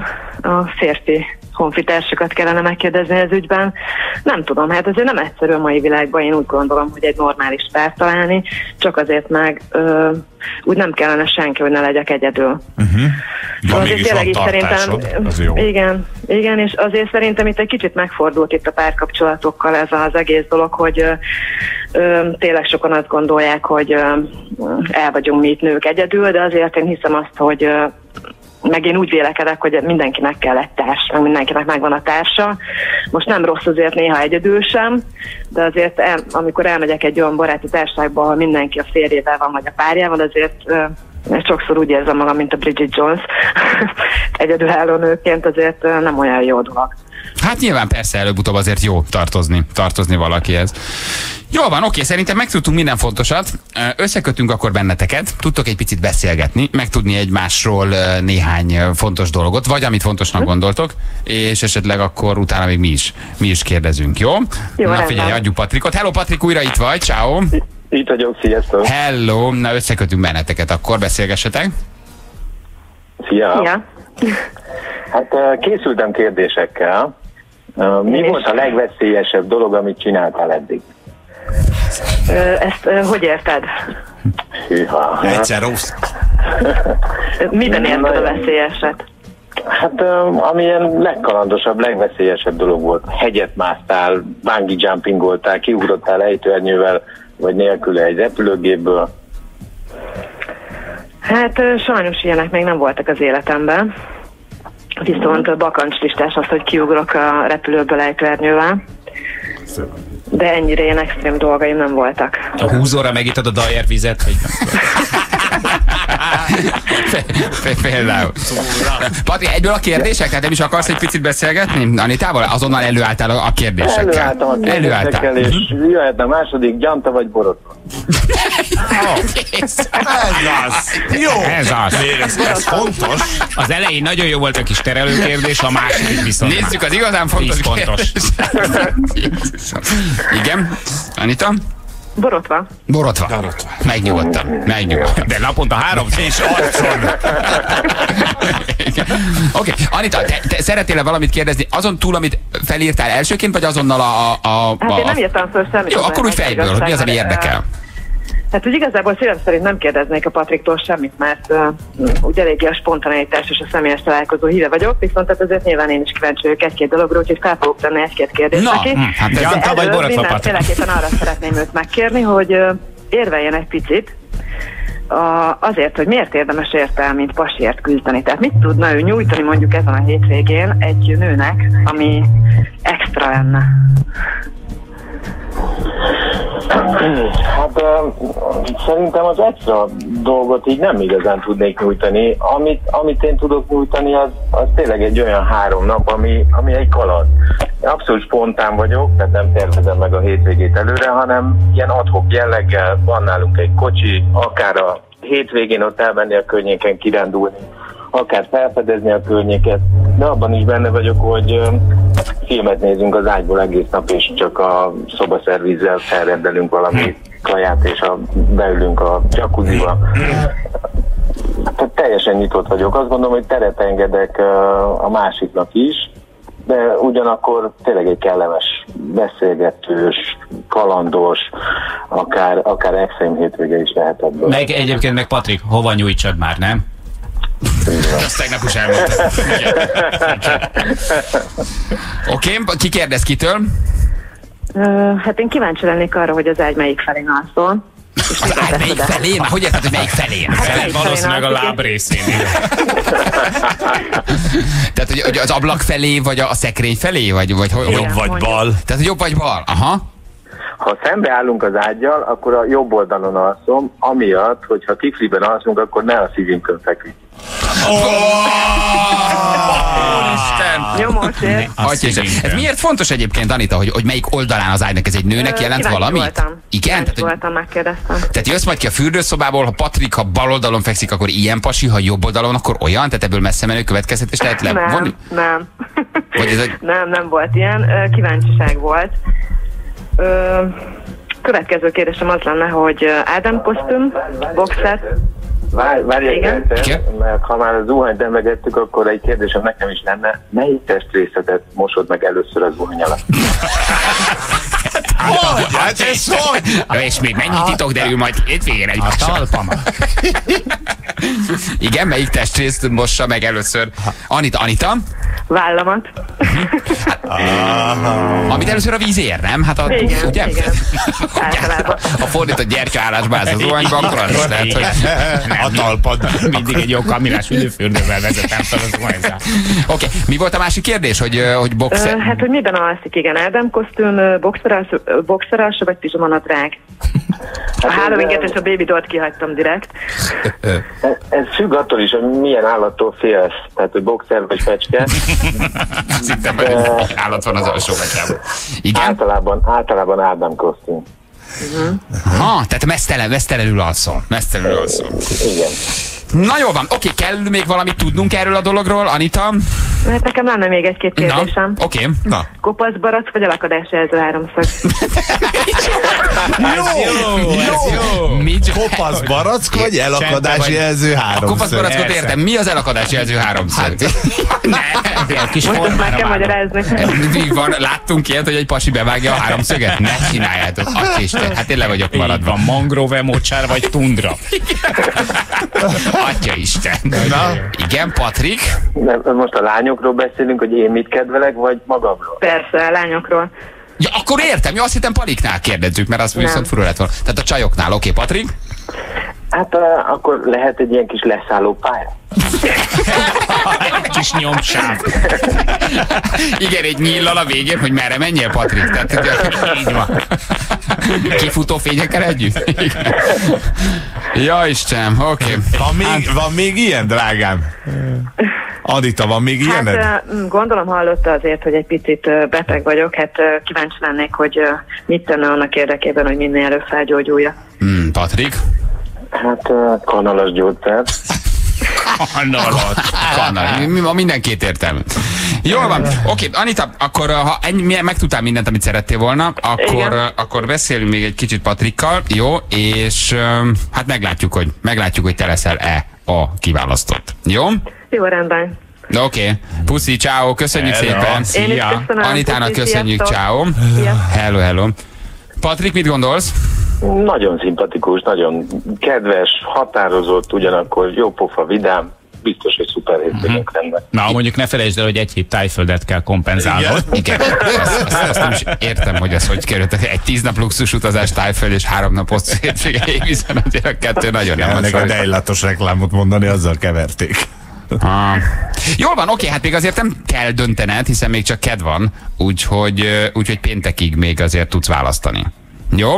a férfi honfitársakat kellene megkérdezni ez ügyben. Nem tudom, hát azért nem egyszerű a mai világban, én úgy gondolom, hogy egy normális párt találni, csak azért meg ö, úgy nem kellene senki, hogy ne legyek egyedül. Ja, azért mégis tényleg van így tartásod, az jó. Igen, igen, és azért szerintem itt egy kicsit megfordult itt a párkapcsolatokkal ez az egész dolog, hogy ö, ö, tényleg sokan azt gondolják, hogy ö, el vagyunk mi itt nők egyedül, de azért én hiszem azt, hogy ö, meg én úgy vélekedek, hogy mindenkinek kell egy társ, meg mindenkinek megvan a társa. Most nem rossz azért néha egyedül sem, de azért el, amikor elmegyek egy olyan baráti társaságba, ahol mindenki a férjével van, vagy a párjával, azért én sokszor úgy érzem magam, mint a Bridget Jones. [laughs] Egyedülálló nőként azért nem olyan jó dolog. Hát nyilván persze előbb-utóbb azért jó tartozni, tartozni valakihez. Jó van, oké, szerintem megtudtunk minden fontosat. Összekötünk akkor benneteket, tudtok egy picit beszélgetni, megtudni egymásról néhány fontos dolgot, vagy amit fontosnak gondoltok, és esetleg akkor utána még mi is, mi is kérdezünk, jó? Jó, Na rendben. figyelj, adjuk Patrikot. Hello Patrik, újra itt vagy, ciao. Itt vagyok, sziasztok! Hello, na összekötünk benneteket, akkor beszélgessetek. Szia! Ja. Hát készültem kérdésekkel. Mi Én is. volt a legveszélyesebb dolog, amit csináltál eddig? Ezt hogy érted? Hűha. Egyszer rossz. [laughs] Miben érted a veszélyeset? Hát amilyen legkalandosabb, legveszélyesebb dolog volt. Hegyet másztál, bungee jumpingoltál, kiugrottál ejtőernyővel, vagy nélkül egy repülőgépből. Hát sajnos ilyenek még nem voltak az életemben. Viszont bakancslistás az, hogy kiugrok a repülőből ejtőernyővel. De ennyire ilyen extrém dolgaim nem voltak. A húzóra megittad a dajer vizet, hogy Például. Pati, egyből a kérdések? Tehát nem is akarsz egy picit beszélgetni? Anitával? Azonnal előálltál a kérdésekkel. Előálltam a kérdésekkel, és jöhet a második gyanta vagy borotva. Kész. Ez az. Jó. Ez az. Ez, ez fontos? az elején nagyon jó volt a kis terelő kérdés, a második viszont. Nézzük az igazán fontos Tíz pontos. [laughs] [laughs] Igen, Anita? Borotva. Borotva. Borotva. Megnyugodtam, megnyugodtam. De naponta három És arcon. [laughs] Oké, okay. Anita, te, te szeretnél vallamit kérdezni azon túl, amit felírtál elsőként, vagy azonnal a... a, a, Hát a én nem írtam föl semmit. Jó, akkor úgy fejből, hogy mi az, ami érdekel. Hát úgy igazából szívem szerint nem kérdeznék a Patriktól semmit, mert uh, úgy eléggé a spontaneitás és a személyes találkozó híve vagyok, viszont hát azért nyilván én is kíváncsi vagyok egy-két dologra, úgyhogy fel fogok tenni egy-két kérdést Na, neki. hm, hát De Janta vagy mindenféleképpen arra szeretném őt megkérni, hogy uh, érveljen egy picit, a, azért, hogy miért érdemes érte, mint pasiért küzdeni. Tehát mit tudna ő nyújtani mondjuk ezen a hétvégén egy nőnek, ami extra lenne? Hát szerintem az extra dolgot így nem igazán tudnék nyújtani. Amit, amit én tudok nyújtani, az, az tényleg egy olyan három nap, ami, ami egy kaland. Abszolút spontán vagyok, tehát nem tervezem meg a hétvégét előre, hanem ilyen adhok jelleggel van nálunk egy kocsi, akár a hétvégén ott elmenni a környéken kirándulni, akár felfedezni a környéket, de abban is benne vagyok, hogy filmet nézünk az ágyból egész nap, és csak a szobaszervízzel felrendelünk valami kaját, és a, beülünk a jacuzziba. Tehát teljesen nyitott vagyok. Azt gondolom, hogy teret engedek a másiknak is, de ugyanakkor tényleg egy kellemes, beszélgetős, kalandos, akár, akár extrém hétvége is lehet ebből. Meg egyébként meg Patrik, hova nyújtsad már, nem? Azt tegnap is elmondtam. Oké, okay, ki kérdez kitől? Ö, hát én kíváncsi lennék arra, hogy az ágy melyik felén alszol. Az ágy melyik felén? Már hogy érted, hogy melyik felén? Hát melyik Valószínűleg a láb részén. Tehát, hogy, hogy az ablak felé, vagy a, a szekrény felé, vagy, vagy hogy, Igen, Jobb vagy mondjuk. bal. Tehát jobb vagy bal? Aha. Ha szembeállunk az ágyjal, akkor a jobb oldalon alszom, amiatt, hogyha tifliben alszunk, akkor ne a szívünkön feküdjünk. Isten. Ez miért fontos egyébként, Anita, hogy, hogy melyik oldalán az ágynak ez egy nőnek jelent? Voltam. Igen? Tehát, voltam, megkérdeztem. tehát jössz majd ki a fürdőszobából, ha Patrik, ha bal oldalon fekszik, akkor ilyen pasi, ha jobb oldalon, akkor olyan? Tehát ebből messze menő következtetés lehet levonni? Nem, nem. Vagy ez egy- [laughs] nem, nem volt ilyen. Kíváncsiság volt. Ö, Következő kérdésem az lenne, hogy Ádám kosztüm, boxer, Várj, várj egy Igen? mert ha már a zuhanyt emlegettük, akkor egy kérdésem nekem is lenne, melyik testrészetet mosod meg először a zuhany alatt? [laughs] Hogy? Hát ez hogy? És még mennyi titok derül majd hétvégén A egymásra? talpamat. [laughs] Igen, melyik testrészt mossa meg először? Anita, Anita? vállamat. [laughs] Amit először a víz ér, nem? Hát a, Igen, ugye? igen. [laughs] Ha fordított gyertyaállásba ez az zuhanyba, akkor az is lehet, hogy... A talpad. Mindig egy jó kamilás üdőfürdővel vezetem fel az zuhanyzát. Oké, mi volt a másik kérdés, hogy, hogy boxer... Hát, hogy miben alszik, igen, Ádám kosztüm, ö, boxeralsó vagy pizsomanadrág? A Halloween-et és a baby dollt kihagytam direkt. Ez, ez függ attól is, hogy milyen állattól félsz, tehát hogy boxer vagy fecske. [laughs] Hittem, hogy állat van az alsó betyában. Igen? Általában, általában Ádám kosztüm. Ha, tehát mesztelen, mesztelenül alszol. Mesztelenül alszol. Igen. Na jó van, oké, kell még valamit tudnunk erről a dologról, Anita? Hát nekem lenne még egy-két Na, kérdésem. oké. Na. Kopasz barack vagy elakadás jelző háromszög? [laughs] Jó, ez jó. Mit? Kopasz barack vagy elakadás vagy. jelző A háromszög? kopaszbarackot Persze. értem. Mi az elakadás jelző háromszög? [laughs] Egy kis Most formára kell magyarázni. Mi van, láttunk ilyet, hogy egy pasi bevágja a háromszöget? Ne csináljátok. Atya Isten, hát én le vagyok maradva. van, mangrove, mocsár vagy tundra. [laughs] Atya Isten. Na. Igen, Patrik? Nem, most a lányokról beszélünk, hogy én mit kedvelek, vagy magamról. Persze, lányokról. Ja, akkor értem. Jó, azt hittem Paliknál kérdezzük, mert az viszont furó lett volna. Tehát a csajoknál, oké, Patrik? Hát uh, akkor lehet egy ilyen kis leszálló pálya. Kis nyomsáv. Igen, egy nyíllal a végén, hogy merre menjél, Patrik. Tehát, hogy így van. Kifutó fényekkel együtt? Igen. Ja, Isten, oké. Okay. Van még, van még ilyen, drágám? Anita, van még Hát ilyened? ö, gondolom hallotta azért, hogy egy picit beteg vagyok, hát kíváncsi lennék, hogy mit tenne annak érdekében, hogy minél előbb felgyógyulja. Hmm, Patrik? Hát kanalas gyógyszer. Kanalat. Kanal. Mi, mi, ma mindenkét értelmű. Jól van. Oké, Anita, akkor ha ennyi, megtudtál mindent, amit szerettél volna, akkor, Igen. akkor beszélünk még egy kicsit Patrikkal, jó? És hát meglátjuk, hogy meglátjuk, hogy te leszel-e a kiválasztott. Jó? Jó, rendben. Oké. Okay. Puszi, ciao, köszönjük Hello. szépen. Szia. köszönöm. Anitának Puszi, köszönjük, ciao. Hello, hello. Patrik, mit gondolsz? Nagyon szimpatikus, nagyon kedves, határozott, ugyanakkor jó pofa, vidám, biztos, hogy szuper hétvégénk Mhm. lenne. Na, mondjuk ne felejtsd el, hogy egy hét tájföldet kell kompenzálnod. Igen, azt, azt, azt nem is értem, hogy ez hogy került. Egy tíz nap luxus utazás tájföld és három nap hosszú hétvége, hiszen azért a kettő nagyon nem Ennek a dejlatos reklámot mondani, azzal keverték. Ah. Jól van, oké, hát még azért nem kell döntened, hiszen még csak ked van, úgyhogy, úgyhogy péntekig még azért tudsz választani. Jó?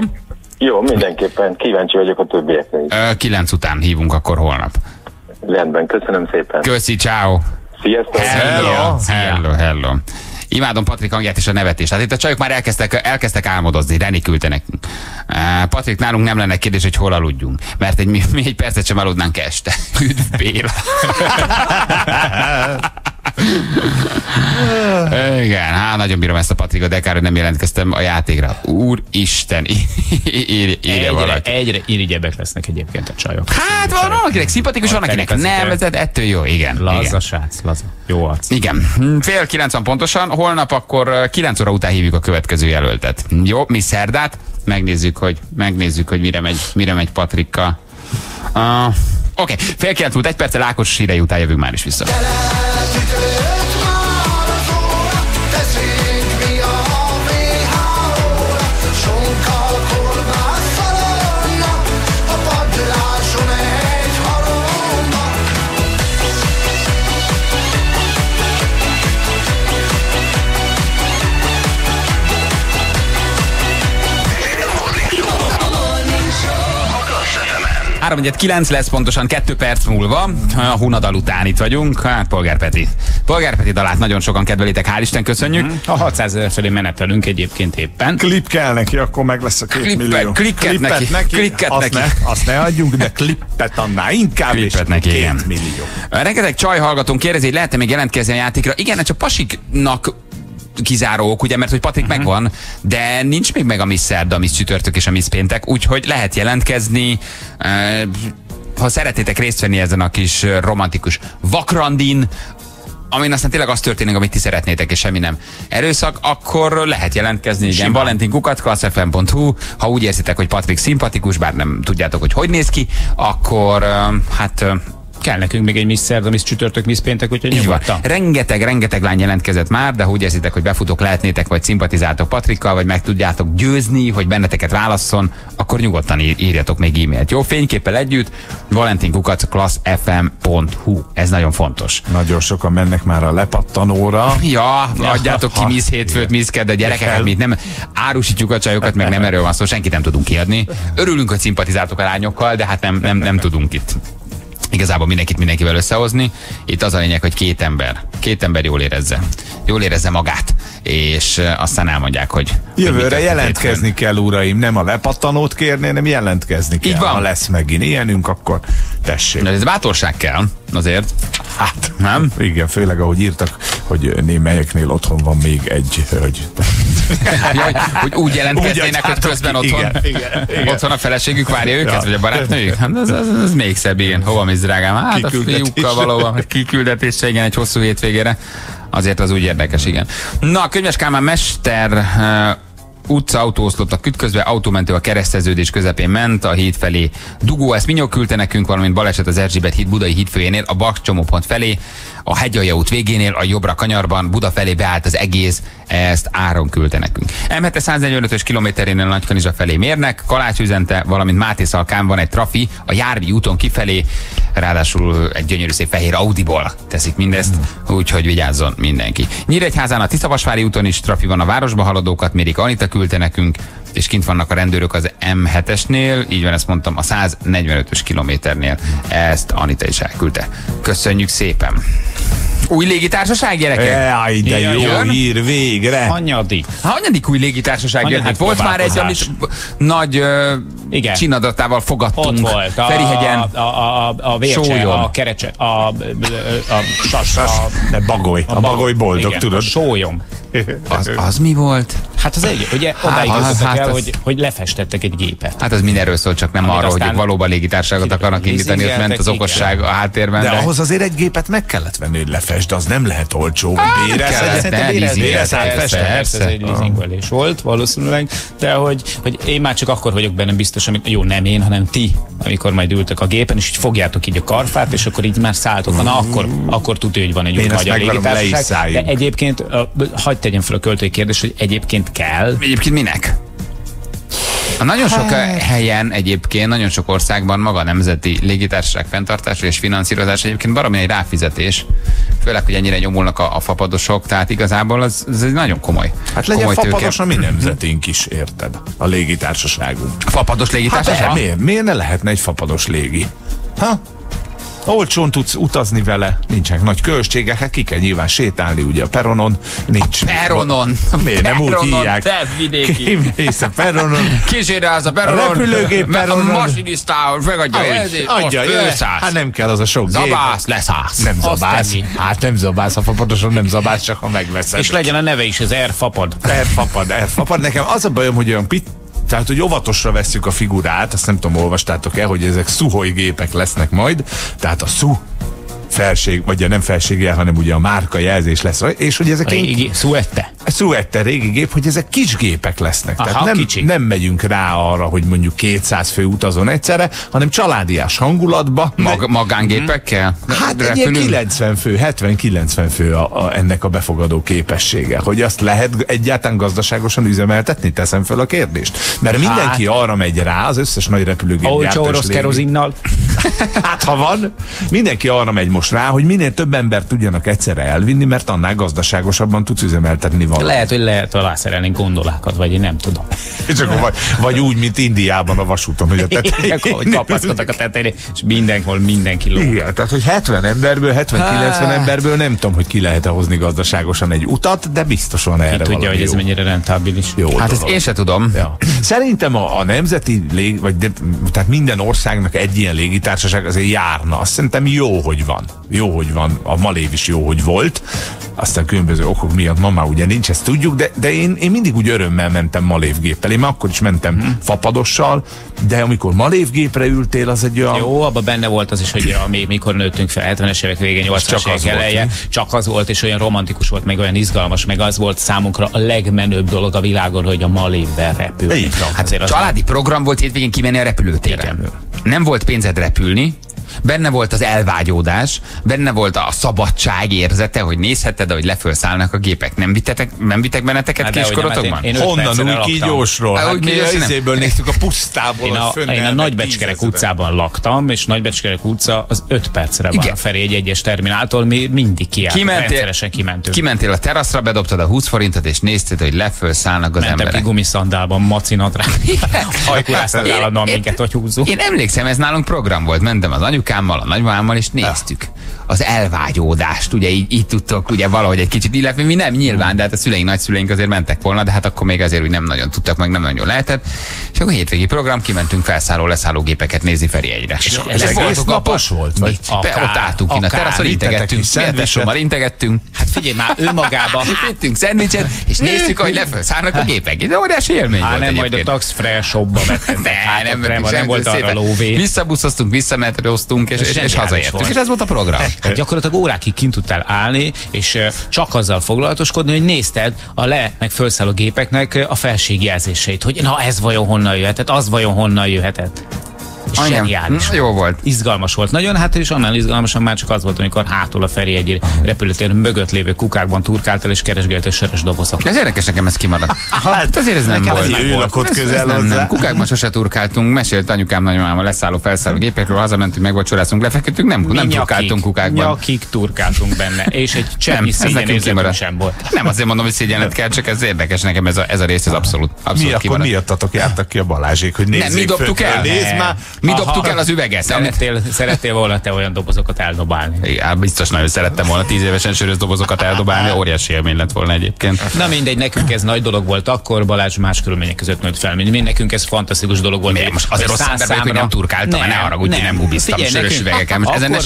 Jó, mindenképpen kíváncsi vagyok a többiekre is. Ö, Kilenc után hívunk akkor holnap. Rendben, köszönöm szépen. Köszi, ciao. Sziasztok! Hello, hello, hello. Imádom Patrik hangját és a nevetést. Hát itt a csajok már elkezdtek, elkezdtek álmodozni, Reni küldte nekünk. Uh, Patrik, nálunk nem lenne kérdés, hogy hol aludjunk, mert egy, mi, mi egy percet sem aludnánk este. [laughs] Üdv Béla. [laughs] Igen, hát nagyon bírom ezt a Patrikot, de kár, hogy nem jelentkeztem a játékra. Úristen, írja, Egyre, valaki. egyre irigyebbek lesznek egyébként a csajok. Hát van, van akinek szimpatikus, van akinek nem, ez ettől jó, igen. Laza srác, laza. Jó arc. Igen, fél 90 pontosan, holnap akkor ö, 9 óra után hívjuk a következő jelöltet. Jó, mi szerdát, megnézzük, hogy, megnézzük, hogy mire megy, mire megy Patrikka. Uh, Oké, okay. fél kilenc múlt egy perccel lákos hírei után jövünk már is vissza. Gyere, 3-9 lesz pontosan 2 perc múlva. A Hunadal után itt vagyunk. Hát, Polgár Peti. Polgár Peti dalát nagyon sokan kedvelitek, hál' Isten, köszönjük. Mhm. A 600 ezer felé menetelünk egyébként éppen. Klip kell neki, akkor meg lesz a 2 Klippe, millió. Klikket klippet neki. neki. Klikket azt neki. Ne, azt ne adjunk, de klippet annál inkább. Klippet neki, két igen. millió. Rengeteg csaj hallgatunk. kérdezi, hogy lehet-e még jelentkezni a játékra. Igen, hát csak pasiknak kizárók, ugye, mert hogy Patrik uh-huh. megvan, de nincs még meg a Miss Szerda, a Miss Csütörtök és a Miss Péntek, úgyhogy lehet jelentkezni. Ha szeretnétek részt venni ezen a kis romantikus vakrandin, amin aztán tényleg az történik, amit ti szeretnétek, és semmi nem erőszak, akkor lehet jelentkezni. Igen, Valentin Kukat, klasszfm.hu. Ha úgy érzitek, hogy Patrik szimpatikus, bár nem tudjátok, hogy hogy néz ki, akkor hát Kell nekünk még egy Miss Szerda, Miss Csütörtök, Miss Péntek, úgyhogy nyugodtan. Rengeteg, rengeteg lány jelentkezett már, de ha úgy érzitek, hogy befutók lehetnétek, vagy szimpatizáltok Patrikkal, vagy meg tudjátok győzni, hogy benneteket válasszon, akkor nyugodtan ír- írjatok még e-mailt. Jó, fényképpel együtt, valentinkukat klasszfm.hu. Ez nagyon fontos. Nagyon sokan mennek már a lepattanóra. Ja, adjátok ki Miss Hétfőt, Miss Kedd, a gyerekeket, Fel- mi nem árusítjuk a csajokat, meg nem erről van szó, senkit nem tudunk kiadni. Örülünk, hogy szimpatizáltok a lányokkal, de hát nem, nem, nem tudunk itt igazából mindenkit mindenkivel összehozni. Itt az a lényeg, hogy két ember, két ember jól érezze. Jól érezze magát, és uh, aztán elmondják, hogy hogy Jövőre történt jelentkezni kell, uraim. Nem a lepattanót kérni, hanem jelentkezni kell. Így van. Ha lesz megint ilyenünk, akkor tessék. De ez bátorság kell, azért. Hát, Nem? Igen, főleg ahogy írtak, hogy némelyeknél otthon van még egy hölgy. [laughs] Ja, hogy, hogy úgy jelentkeznének, hogy adjátok közben otthon, igen, igen, igen. [laughs] otthon a feleségük várja őket, Ja. vagy a barátnőjük? Hát ez, ez, ez még szebb, igen. Hova mész, drágám? Hát a fiúkkal valóban, hogy kiküldetésre, igen, egy hosszú hétvégére. Azért az úgy érdekes, igen. Na, a Könyves Kálmán Mester utca autóoszlott a kütközbe, autómentő a kereszteződés közepén ment, a híd felé dugó, ezt Minyok küldte nekünk, valamint baleset az Erzsébet híd budai hídfőjénél, a Baks csomópont felé, a Hegyalja út végénél, a jobbra kanyarban, Buda felé beállt az egész, ezt Áron küldte nekünk. M7 145-ös kilométerénél Nagykanizsa felé mérnek, Kalács üzente, valamint Máté Szalkán van egy trafi, a Járvi úton kifelé, ráadásul egy gyönyörű szép fehér Audiból teszik mindezt, úgyhogy vigyázzon mindenki. Nyíregyházán a Tiszavasvári úton is trafi van a városba haladókat, mérik Anita küldte nekünk, és kint vannak a rendőrök az M7-esnél, így van, ezt mondtam, a 145-ös kilométernél. Ezt Anita is elküldte. Köszönjük szépen! Új légitársaság, gyerekek? Jaj, de Jön, jó jön. hír végre. Hanyadik. Ha hanyadik új légitársaság? Hanyadik Hát volt már egy, amit nagy ö, Igen. csinadatával fogadtunk. Ott volt. A, Ferihegyen. A, a, a, a vércse, Sólyon. a kerecse, a, a, a, sas, a, De bagoly. A bagoly boldog, igen, tudod. A sólyom. Az, az mi volt? Hát az egy, ugye odáig az- jutottak hát el, az- hogy, hogy lefestettek egy gépet. Hát az mindenről szól, csak nem Amit arról, hogy valóban légitársaságot akarnak indítani, ott ment az okosság a háttérben. De ahhoz azért egy gépet meg kellett venni, hogy lefest, az nem lehet olcsó. Persze, ez egy leasingolés volt valószínűleg, de hogy, hogy én már csak akkor vagyok benne biztos, amikor, jó, nem én, hanem ti, amikor majd ültök a gépen, és így fogjátok így a karfát, és akkor így már szálltok. Na, akkor, akkor tudja, hogy van egy új magyar megvárom, le is légitársaság. De egyébként, hagyd tegyem fel a költői kérdést, hogy egyébként kell. Egyébként minek? A nagyon sok hát. helyen egyébként, nagyon sok országban maga a nemzeti légitársaság fenntartása és finanszírozás egyébként baromi egy ráfizetés. Főleg, hogy ennyire nyomulnak a, a fapadosok, tehát igazából az, az egy nagyon komoly. Hát legyen komoly fapados a mi nemzetünk is, érted? A légitársaságunk. Fapados légitársaság? Hát, miért, miért ne lehetne egy fapados légi? Ha? Olcsón tudsz utazni vele, nincsenek nagy költségek, hát ki kell nyilván sétálni ugye a peronon, nincs. Peronon. [laughs] Miért nem úgy hívják? te vidéki. Kimész a peronon. [laughs] Kísérje az a A peronon. repülőgép peronon. A masinisztához megadja. Adja, most jössz. fölszállsz. Hát nem kell az a sok gép. Zabász, leszállsz. Nem zabász. Hát nem zabász, a fapadoson nem zabász, csak ha megveszed. És legyen a neve is, az Air Fapad. Elfapad, elfapad. Nekem az a bajom, hogy olyan pit, tehát, hogy óvatosra vesszük a figurát, azt nem tudom, olvastátok-e, hogy ezek szuhoj gépek lesznek majd, tehát a szu felség, vagy a nem felségjel, hanem ugye a márka jelzés lesz, és hogy ezek Régi, Suette. Suette régi gép, hogy ezek kis gépek lesznek. Aha, Tehát nem, kicsik. nem megyünk rá arra, hogy mondjuk 200 fő utazon egyszerre, hanem családiás hangulatba. Mag, magángépekkel? Hát egy ilyen Repülünk? 90 fő, 70-90 fő a, a, ennek a befogadó képessége. Hogy azt lehet egyáltalán gazdaságosan üzemeltetni? Teszem fel a kérdést. Mert mindenki arra megy rá, az összes nagy repülőgép Olcsó orosz kerozinnal. [laughs] Hát ha van, mindenki arra megy most rá, hogy minél több embert tudjanak egyszerre elvinni, mert annál gazdaságosabban tudsz üzemeltetni valamit. Lehet, hogy lehet alászerelni gondolákat, vagy én nem tudom. [laughs] És akkor vagy, vagy úgy, mint Indiában a vasúton, hogy a tetején. Hogy kapaszkodtak a tetejére, és mindenhol mindenki ló. Igen, tehát hogy 70 emberből, 70-90 Hát. emberből nem tudom, hogy ki lehet-e hozni gazdaságosan egy utat, de biztos van erre Ki tudja, hogy ez jó. mennyire rentábilis. Jó Hát ezt én se tudom. Ja. Szerintem a, a nemzeti lég, vagy de, tehát minden országnak egy ilyen légitársaság azért járna. Azt szerintem jó, hogy van. Jó, hogy van. A Malév is jó, hogy volt. Aztán különböző okok miatt ma már ugye nincs, ezt tudjuk, de, de én, én mindig úgy örömmel mentem malévgéppel. Én már akkor is mentem hmm. fapadossal, de amikor malévgépre ültél, az egy olyan... Jó, abban benne volt az is, hogy a, mi, mikor nőttünk fel, 70-es évek végén, Az 80-as csak az évek volt, eleje, mi? csak az volt, és olyan romantikus volt, meg olyan izgalmas, meg az volt számunkra a legmenőbb dolog a világon, hogy a Malévben repül. Hát azért az Családi program volt hétvégén kimenni a repülőtérre. Nem volt pénzed repülni, benne volt az elvágyódás, benne volt a szabadság érzete, hogy nézheted, hogy lefölszállnak a gépek. Nem vittetek, nem vittek benneteket Hát kiskorotokban? én- én öt Honnan úgy kígyósról? Á, Hát mi az izéből néztük a pusztából. Én a, fönn én a Nagybecskerek utcában laktam, és Nagybecskerek utca az 5 percre van Igen. a Feri egy egyes termináltól, mi mindig kiálltunk, Kimentél, rendszeresen kimentünk. kimentél a teraszra, bedobtad a 20 forintot, és nézted, hogy lefölszállnak az Mentem ki emberek. gumiszandálban, macinadrán. Hajkuláztak állandóan minket, hogy húzzuk. Én emlékszem, ez nálunk program volt. Mentem az anyukámmal, a nagymamámmal, és néztük az elvágyódást. Ugye így, így tudtok ugye valahogy egy kicsit, illetve mi nem nyilván, de hát a szüleink, nagyszüleink azért mentek volna, de hát akkor még azért úgy nem nagyon tudtak, meg nem nagyon lehetett. És akkor hétvégi program, kimentünk felszálló, leszálló gépeket nézni Feri egyre. És ez egész napos volt? Vagy Be, akár, ott álltunk ki, a akár. teraszon integettünk, szendvicsommal integettünk. Hát figyelj már, ő magába. [laughs] Vittünk szendvicset, és néztük, hogy lefölszállnak a gépek. Ez óriási élmény Hát volt nem, majd a egyébként. Tax shopba. [laughs] De, nem, nem, volt arra lóvé. Visszabuszoztunk, visszametroztunk, és, és, és hazaértünk. És ez volt a program. Hát gyakorlatilag órákig kint tudtál állni, és csak azzal foglalatoskodni, hogy nézted a le, meg felszálló gépeknek a felségjelzéseit, hogy na ez vajon honnan jöhetett, az vajon honnan jöhetett. Zseniális. jó volt. Izgalmas volt. Nagyon, hát és annál izgalmasan már csak az volt, amikor hátul a Feri egy repülőtér mögött lévő kukákban turkáltál és keresgélte sörös dobozokat. Ez érdekes, nekem ez kimaradt. [laughs] Hát azért ez nem volt. ez ő lakott közel nem, nem. Kukákban sose turkáltunk, mesélt anyukám nagymamám a leszálló felszálló gépekről, hazamentünk, megvacsoráztunk, lefeküdtünk, nem, nem turkáltunk kukákban. Nyakig turkáltunk benne, és egy Nem, szégyenérzetünk kimaradt. sem volt. Nem azért mondom, hogy szégyenlet kell, csak ez érdekes nekem, ez a, ez a rész, ez abszolút, Mi abszolút akkor kimaradt. miattatok jártak ki a Balázsék, hogy nézzék Nem, mi dobtuk föl, el. Nézd már. Mi Aha. dobtuk el az üveget. amit- Szerettél, szerettél volna te olyan dobozokat eldobálni? Igen, biztos nagyon szerettem volna tíz évesen sörös dobozokat eldobálni, óriási élmény lett volna egyébként. Na mindegy, nekünk ez nagy dolog volt akkor, Balázs más körülmények között nőtt fel, mint mi, nekünk ez fantasztikus dolog volt. Miért? Most azért rossz ember hogy nem turkáltam, ne haragudj, hogy nem gubiztam Figyelj, sörös üvegeken. Most ezen nem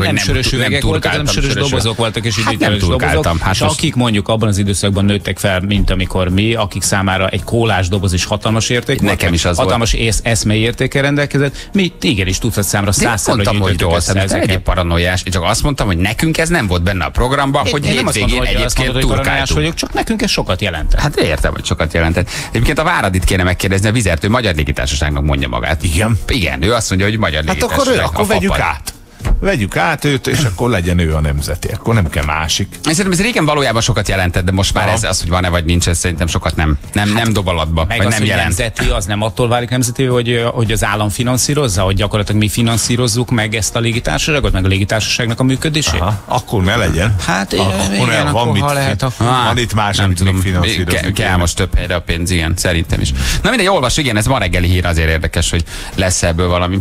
nem sörös nem üvegek voltak, hanem sörös dobozok voltak, és Hát nem turkáltam, hát és akik mondjuk abban az időszakban nőttek fel, mint amikor mi, akik számára egy kólás doboz is hatalmas érték Nekem is az hatalmas eszmei értéke rendelkezett, mi igenis tudhat számra De én százszerre mondtam, hogy rossz, hát ezeket. egyéb paranoiás. Én csak azt mondtam, hogy nekünk ez nem volt benne a programban, hogy Én nem azt hétvégén mondom, hogy egyébként mondod, hogy turkáltunk. vagyok, csak nekünk ez sokat jelentett. Hát értem, hogy sokat jelentett. Egyébként a Váradit kéne megkérdezni, a Vizertő Magyar Légitársaságnak mondja magát. Igen. Igen, ő azt mondja, hogy Magyar Hát akkor, ő, akkor vegyük át. Vegyük át őt, és akkor legyen ő a nemzeti. Akkor nem kell másik. Én Szerintem ez régen valójában sokat jelentett, de most már Aha. ez az, hogy van-e vagy nincs, ez szerintem sokat nem, nem, nem dob alatba, Meg vagy az, nem hogy jelent. nemzeti, az nem attól válik nemzeti, hogy, hogy az állam finanszírozza, hogy gyakorlatilag mi finanszírozzuk meg ezt a légitársaságot, meg a légitársaságnak a működését? Aha, akkor ne legyen. Hát, akkor igen, van akkor mit, ha lehet, akkor- van itt más, nem amit tudom, finanszírozni ke- kell most több helyre a pénz, igen, szerintem is. Na mindegy, olvas, igen, ez ma reggeli hír, azért érdekes, hogy lesz ebből valami.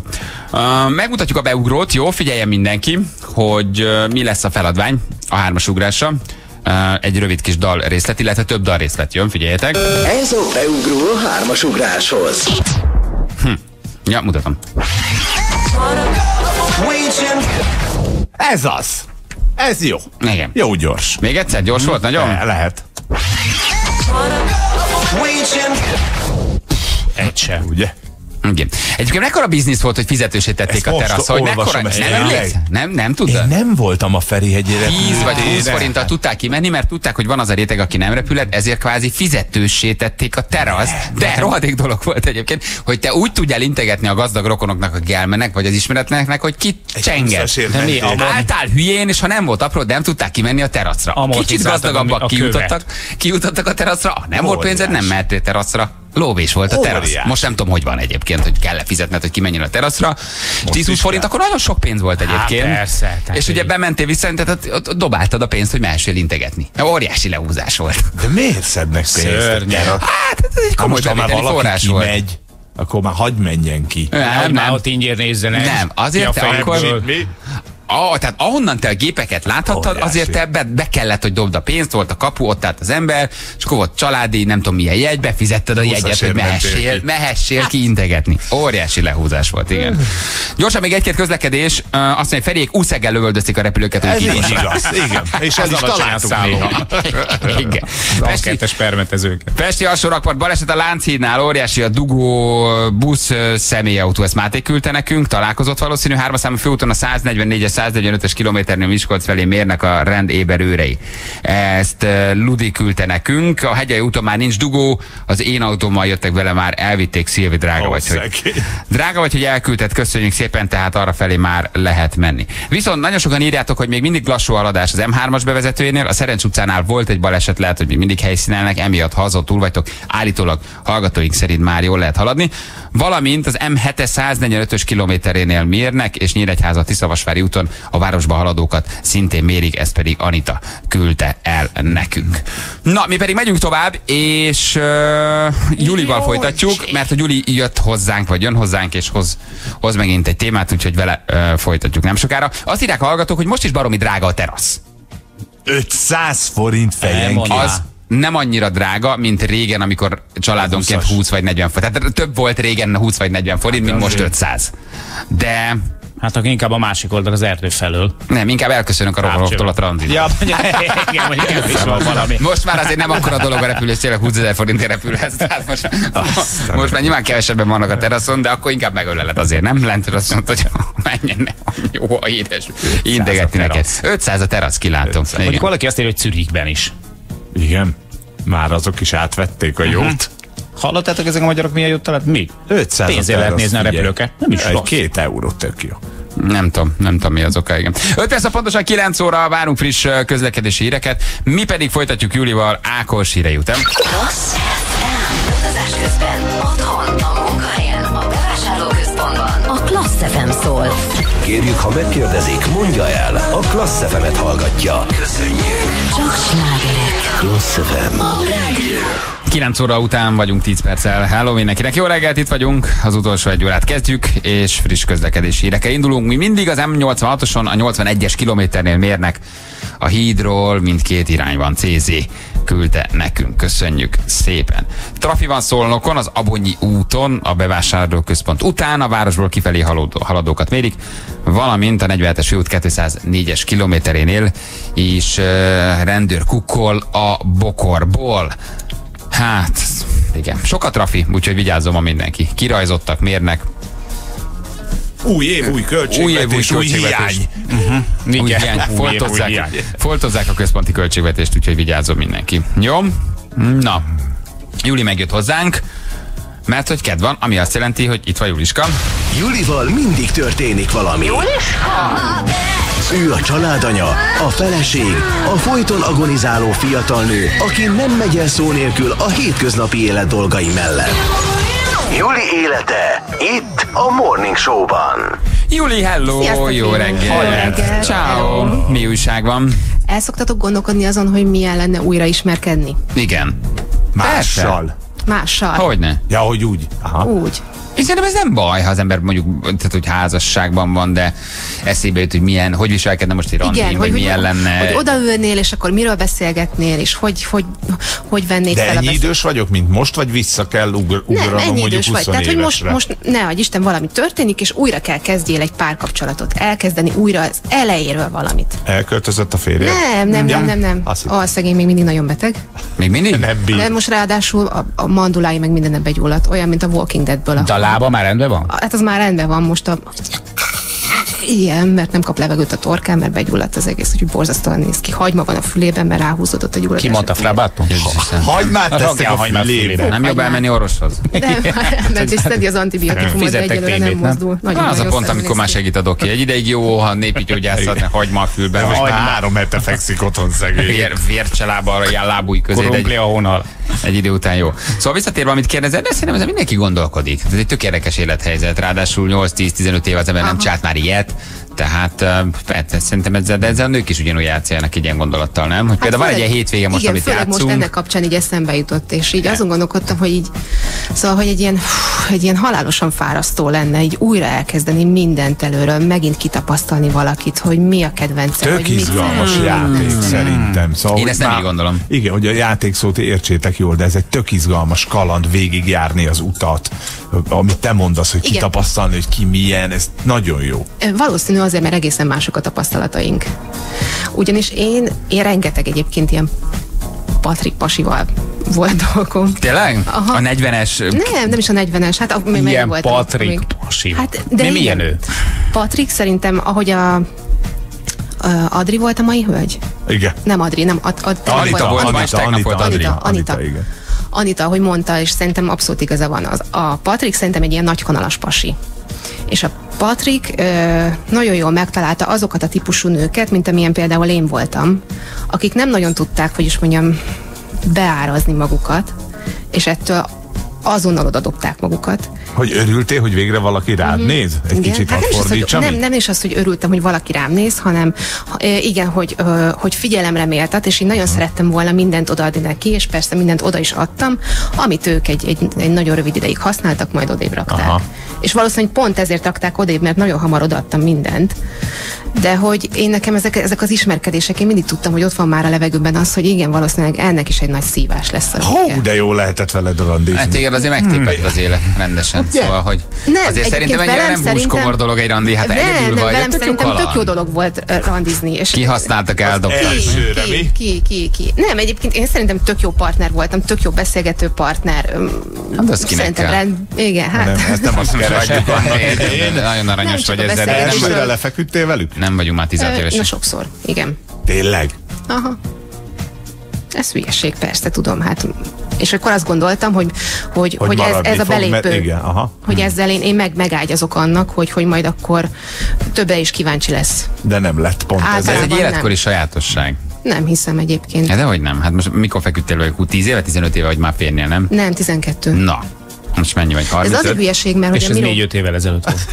Uh, megmutatjuk a beugrót, jó, figyeljen mindenki, hogy mi lesz a feladvány a hármas ugrásra. Egy rövid kis dal részlet, illetve több dal részlet jön, figyeljetek. Ez a beugró a hármas ugráshoz. Ja, mutatom. Ez az. Ez jó. Igen. Jó gyors. Még egyszer, gyors volt nagyon? Le- lehet. Egy sem. Ugye? Igen. Egyébként mekkora biznisz volt, hogy fizetősé tették Ezt a terasz, hogy mekkora... ezt Nem? Nem, nem tudod? Én nem voltam a Ferihegyére. 10 vagy 20 forinttal tudták kimenni, mert tudták, hogy van az a réteg, aki nem repület, ezért kvázi fizetőssé tették a terasz. De rohadék dolog volt egyébként, hogy te úgy tudjál integetni a gazdag rokonoknak, akik elmennek, vagy az ismeretleneknek, hogy ki De abban- Álltál hülyén, és ha nem volt apró, nem tudták kimenni a teraszra. Kicsit gazdagabbak a kijutottak, kijutottak a teraszra, ha nem volt pénzed, nem mehettél teraszra. Lóvés volt a terasz. Óriás. Most nem tudom, hogy van egyébként, hogy kell-e fizetned, hogy kimenjen a teraszra. 10 is forint, kell. akkor nagyon sok pénz volt egyébként. Hát persze, és ugye így. bementél vissza, tehát ott, ott, ott dobáltad a pénzt, hogy mehessél integetni. Óriási lehúzás volt. De miért szednek pénzt? Szörnyű. Hát, ez egy komoly most, ha már bevételi valaki forrás volt. kimegy, akkor már hagyd menjen ki. Nem, Nem, nem. már ott ingyen nézzenek. Nem, azért Ki a te fejekből. akkor- Mi? Ah, tehát ahonnan te a gépeket láthattad, Óriási. azért te be, be kellett, hogy dobd a pénzt, volt a kapu, ott állt az ember, és akkor volt családi, nem tudom milyen jegy, befizetted a jegyet, hogy mehessél, ki. mehessél ki integetni. Óriási lehúzás volt, igen. Gyorsan még egy-két közlekedés, uh, azt mondja, hogy Feriék úszeggel lövöldözték a repülőket, hogy Ez igaz, igen. És el is találtuk néha. [laughs] Igen. A Pesti, kettes permetezőket. Pesti alsó rakpart baleset a Lánchídnál, óriási a dugó busz személyautó, ezt Máté küldte nekünk, találkozott valószínű, hármas számú főúton a 144-es, 145-ös kilométernél Miskolc felé mérnek a rend éberőrei. Ezt Ludi küldte nekünk, a hegyei úton már nincs dugó, az én autómmal jöttek vele már, elvitték Szilvi, drága Ó, vagy, hogy. Drága vagy, hogy elküldted, köszönjük szépen, tehát arra felé már lehet menni. Viszont nagyon sokan írjátok, hogy még mindig lassú haladás az M3-as bevezetőjénél. A Szerencs utcánál volt egy baleset, lehet, hogy még mindig helyszínelnek, emiatt ha azon túl vagytok, állítólag hallgatóink szerint már jól lehet haladni. Valamint az M7-es 145-ös kilométerénél mérnek, és Nyíregyháza Tiszavasvári úton a városba haladókat szintén mérik, ezt pedig Anita küldte el nekünk. Na, mi pedig megyünk tovább, és uh, Julival folytatjuk, mert a Juli jött hozzánk, vagy jön hozzánk, és hoz, hoz megint egy témát, úgyhogy vele uh, folytatjuk nem sokára. Azt írják a hallgatók, hogy most is baromi drága a terasz. 500 forint fejenként. Az nem annyira drága, mint régen, amikor családonként 20-as. 20 vagy 40 forint. Tehát több volt régen 20 vagy 40 forint, mint most azért. 500. De Hát akkor inkább a másik oldal az erdő felől. nem, inkább elköszönünk a rokonoktól a tranzit. Ja, [laughs] igen, mondjuk ez is van valami. Most már azért nem akkora dolog a repülés, tényleg 20 ezer forintért repülhetsz. Tehát most, most már nyilván kevesebben vannak a teraszon, de akkor inkább megöleled azért, nem? Lent azt mondta, hogy [laughs] menjen, jó, a édes, integetni neked. terasz. 500 a terasz, kilátom. Mondjuk valaki azt írja, hogy Zürichben is. Igen. Már azok is átvették a jót. Hallottátok ezek a magyarok milyen jót talált? Mi? 500 Pénzért lehet nézni a repülőket. Nem is Egy rossz. két euró tök jó. Nem tudom, nem tudom mi az oka, igen. 5 perc a pontosan 9 óra, várunk friss közlekedési híreket, mi pedig folytatjuk Júlival Ákos hírei után. Rossz Utazás közben, otthon, a munkahelyen, a bevásárlóközpontban. A Klassz FM szól. Kérjük, ha megkérdezik, mondja el. A Klassz FM-et hallgatja. Köszönjük. Csak slágerek. Klassz FM. 9 óra után vagyunk 10 perccel. Hello mindenkinek, jó reggelt, itt vagyunk. Az utolsó egy órát kezdjük, és friss közlekedési hírekkel indulunk. Mi mindig az M86-oson, a 81-es kilométernél mérnek a hídról, mindkét irányban CZ küldte nekünk. Köszönjük szépen. Trafi van Szolnokon, az Abonyi úton, a bevásárlóközpont után a városból kifelé haladó, haladókat mérik, valamint a 47-es főút 204-es kilométerénél is uh, rendőr kukkol a bokorból. Hát, igen, sokat trafi, úgyhogy vigyázzom a mindenki. Kirajzottak, mérnek, Új év, új költségvetés, új, hiány. Uh-huh. Új Igen. hiány. Új év, új Foltozzák, hiány. foltozzák a központi költségvetést, úgyhogy vigyázzon mindenki. Jó? Na, Júli megjött hozzánk, mert hogy kedv van, ami azt jelenti, hogy itt van Juliska. Julival mindig történik valami. Ő a családanya, a feleség, a folyton agonizáló fiatal nő, aki nem megy el szó nélkül a hétköznapi élet dolgai mellett. Juli élete itt a Morning Show-ban. Júli, hello, Sziasztok, jó jó reggel. reggelt. Ciao. Mi újság van? El szoktatok gondolkodni azon, hogy milyen lenne újra ismerkedni? Igen. Mással. Mással? Hogyne? Ja, hogy úgy. Aha. Úgy. És szerintem ez nem baj, ha az ember mondjuk, tehát hogy házasságban van, de eszébe jut, hogy milyen, hogy viselkedne most egy randin, Igen, vagy hogy, milyen hogy, lenne. hogy odaülnél, és akkor miről beszélgetnél, és hogy, hogy, hogy vennék De fel a ennyi beszél... idős vagyok, mint most, vagy vissza kell ugr- Nem, ugranom ennyi mondjuk idős 20 vagy. Tehát, hogy most, most ne adj Isten, valami történik, és újra kell kezdjél egy párkapcsolatot. Elkezdeni újra az elejéről valamit. Elköltözött a férje? Nem, nem, nem, nem, nem. A szegény még mindig nagyon beteg. Még mindig? Nem bír. De most ráadásul a, a mandulái meg minden begyulladt, olyan, mint a Walking Deadből. A, De a lába már rendben van? hát az már rendben van most a... Igen, mert nem kap levegőt a torkán, mert begyulladt az egész, úgyhogy borzasztóan néz ki. Hagyma van a fülében, mert ráhúzódott a gyulladás. Ki mondta Frabato? Hagymát Rakjál a hagymát fülébe. fülébe. Nem jobb elmenni orvoshoz? Nem, [laughs] mert is szedi az antibiotikumot, egyelőre nem nem? mozdul. Az a pont, amikor már segít a doki. Egy ideig jó, ha népi gyógyászat, ne hagyma a fülbe. De most három hete fekszik otthon szegény. Vér, vércselába, ilyen lábúj közé, Korumpli egy, a honal. egy idő után jó. Szóval visszatérve, amit kérdezed, de szerintem ezen mindenki gondolkodik. Ez egy tök érdekes élethelyzet. Ráadásul 8-10-15 év az ember nem csinált már ilyet. Tehát persze, szerintem ezzel, de ezzel a nők is ugyanúgy játszanak egy ilyen gondolattal, nem? Hogy például van egy ilyen hétvége most, igen, amit főleg játszunk. most ennek kapcsán így eszembe jutott, és így azon gondolkodtam, hogy így, szóval, hogy egy ilyen, egy ilyen halálosan fárasztó lenne, így újra elkezdeni mindent előről, megint kitapasztalni valakit, hogy mi a kedvence. Tök hogy mit izgalmas szeret. játék szerintem. Szóval, Én ezt nem már- így gondolom. Igen, hogy a játékszót értsétek jól, de ez egy tök izgalmas kaland végigjárni az utat, amit te mondasz, hogy Igen. kitapasztalni, hogy ki milyen, ez nagyon jó. Valószínű azért, mert egészen mások a tapasztalataink. Ugyanis én, én rengeteg egyébként ilyen Patrik pasival volt dolgom. Tényleg? Aha. A 40-es... Nem, nem is a 40-es, hát meg Ilyen voltam. Patrik még. pasi. Hát, de Mi igen. milyen ő? Patrik szerintem, ahogy a, Adri volt a mai hölgy? Igen. Nem Adri, nem Ad, Ad, tegnap Anita volt, ma és tegnap volt Adri. Anita, Anita. igen. Anita, ahogy mondta, és szerintem abszolút igaza van. Az, a Patrik szerintem egy ilyen nagy kanalas pasi. És a Patrik nagyon jól megtalálta azokat a típusú nőket, mint amilyen például én voltam, akik nem nagyon tudták, hogy is mondjam, beárazni magukat, és ettől azonnal odadobták magukat. Hogy örültél, hogy végre valaki rád néz? Egy kicsit hát nem, is az, hogy, nem, nem is az, hogy örültem, hogy valaki rám néz, hanem ö, igen, hogy, hogy figyelemre méltat, és én nagyon szerettem volna mindent odaadni neki, és persze mindent oda is adtam, amit ők egy, egy, egy nagyon rövid ideig használtak, majd odébb rakták. Aha. És valószínűleg pont ezért rakták odébb, mert nagyon hamar odaadtam mindent. De hogy én nekem ezek, ezek az ismerkedések, én mindig tudtam, hogy ott van már a levegőben az, hogy igen, valószínűleg ennek is egy nagy szívás lesz. Hú, de jó lehetett veled randizni. Hát téged azért megtépett az élet rendesen. Szóval, hogy Nem, azért szerintem ennyire nem búskomor dolog egy randi, hát nem, egyedül nem, vagy. velem tök szerintem tök kaland. jó dolog volt randizni. És Kihasználtak. Elsőre, ki, mi? ki, ki, ki. Nem, egyébként én szerintem tök jó partner voltam, tök jó beszélgető partner. Hát az kinek szerintem kell? rend, igen, hát. Nem, ezt nem azt keresjük. Nagyon Nem aranyos vagy ezzel, de Nem nem, beszélgetésről. vagy lefeküdtél velük? nem vagyunk már 16 Ö, évesek. Na sokszor, igen. Tényleg? Aha. Ez hülyeség, persze, tudom, hát. És akkor azt gondoltam, hogy, hogy, Hogy hogy, ez, ez a fog, mert- belépő. igen, aha. Hogy ezzel én, én meg megágyazok annak, hogy, hogy majd akkor többre is kíváncsi lesz. De nem lett pont Ez ezért. egy nem. életkori sajátosság. Nem hiszem egyébként. De hogy nem? Hát most mikor feküdtél? Hú, 10 éve, 15 éve, vagy már férnél, nem? Nem, 12. Na, most mennyi vagy? Ez 35? azért hülyeség, mert És hogy ez a Miro... négy-öt évvel ezelőtt volt.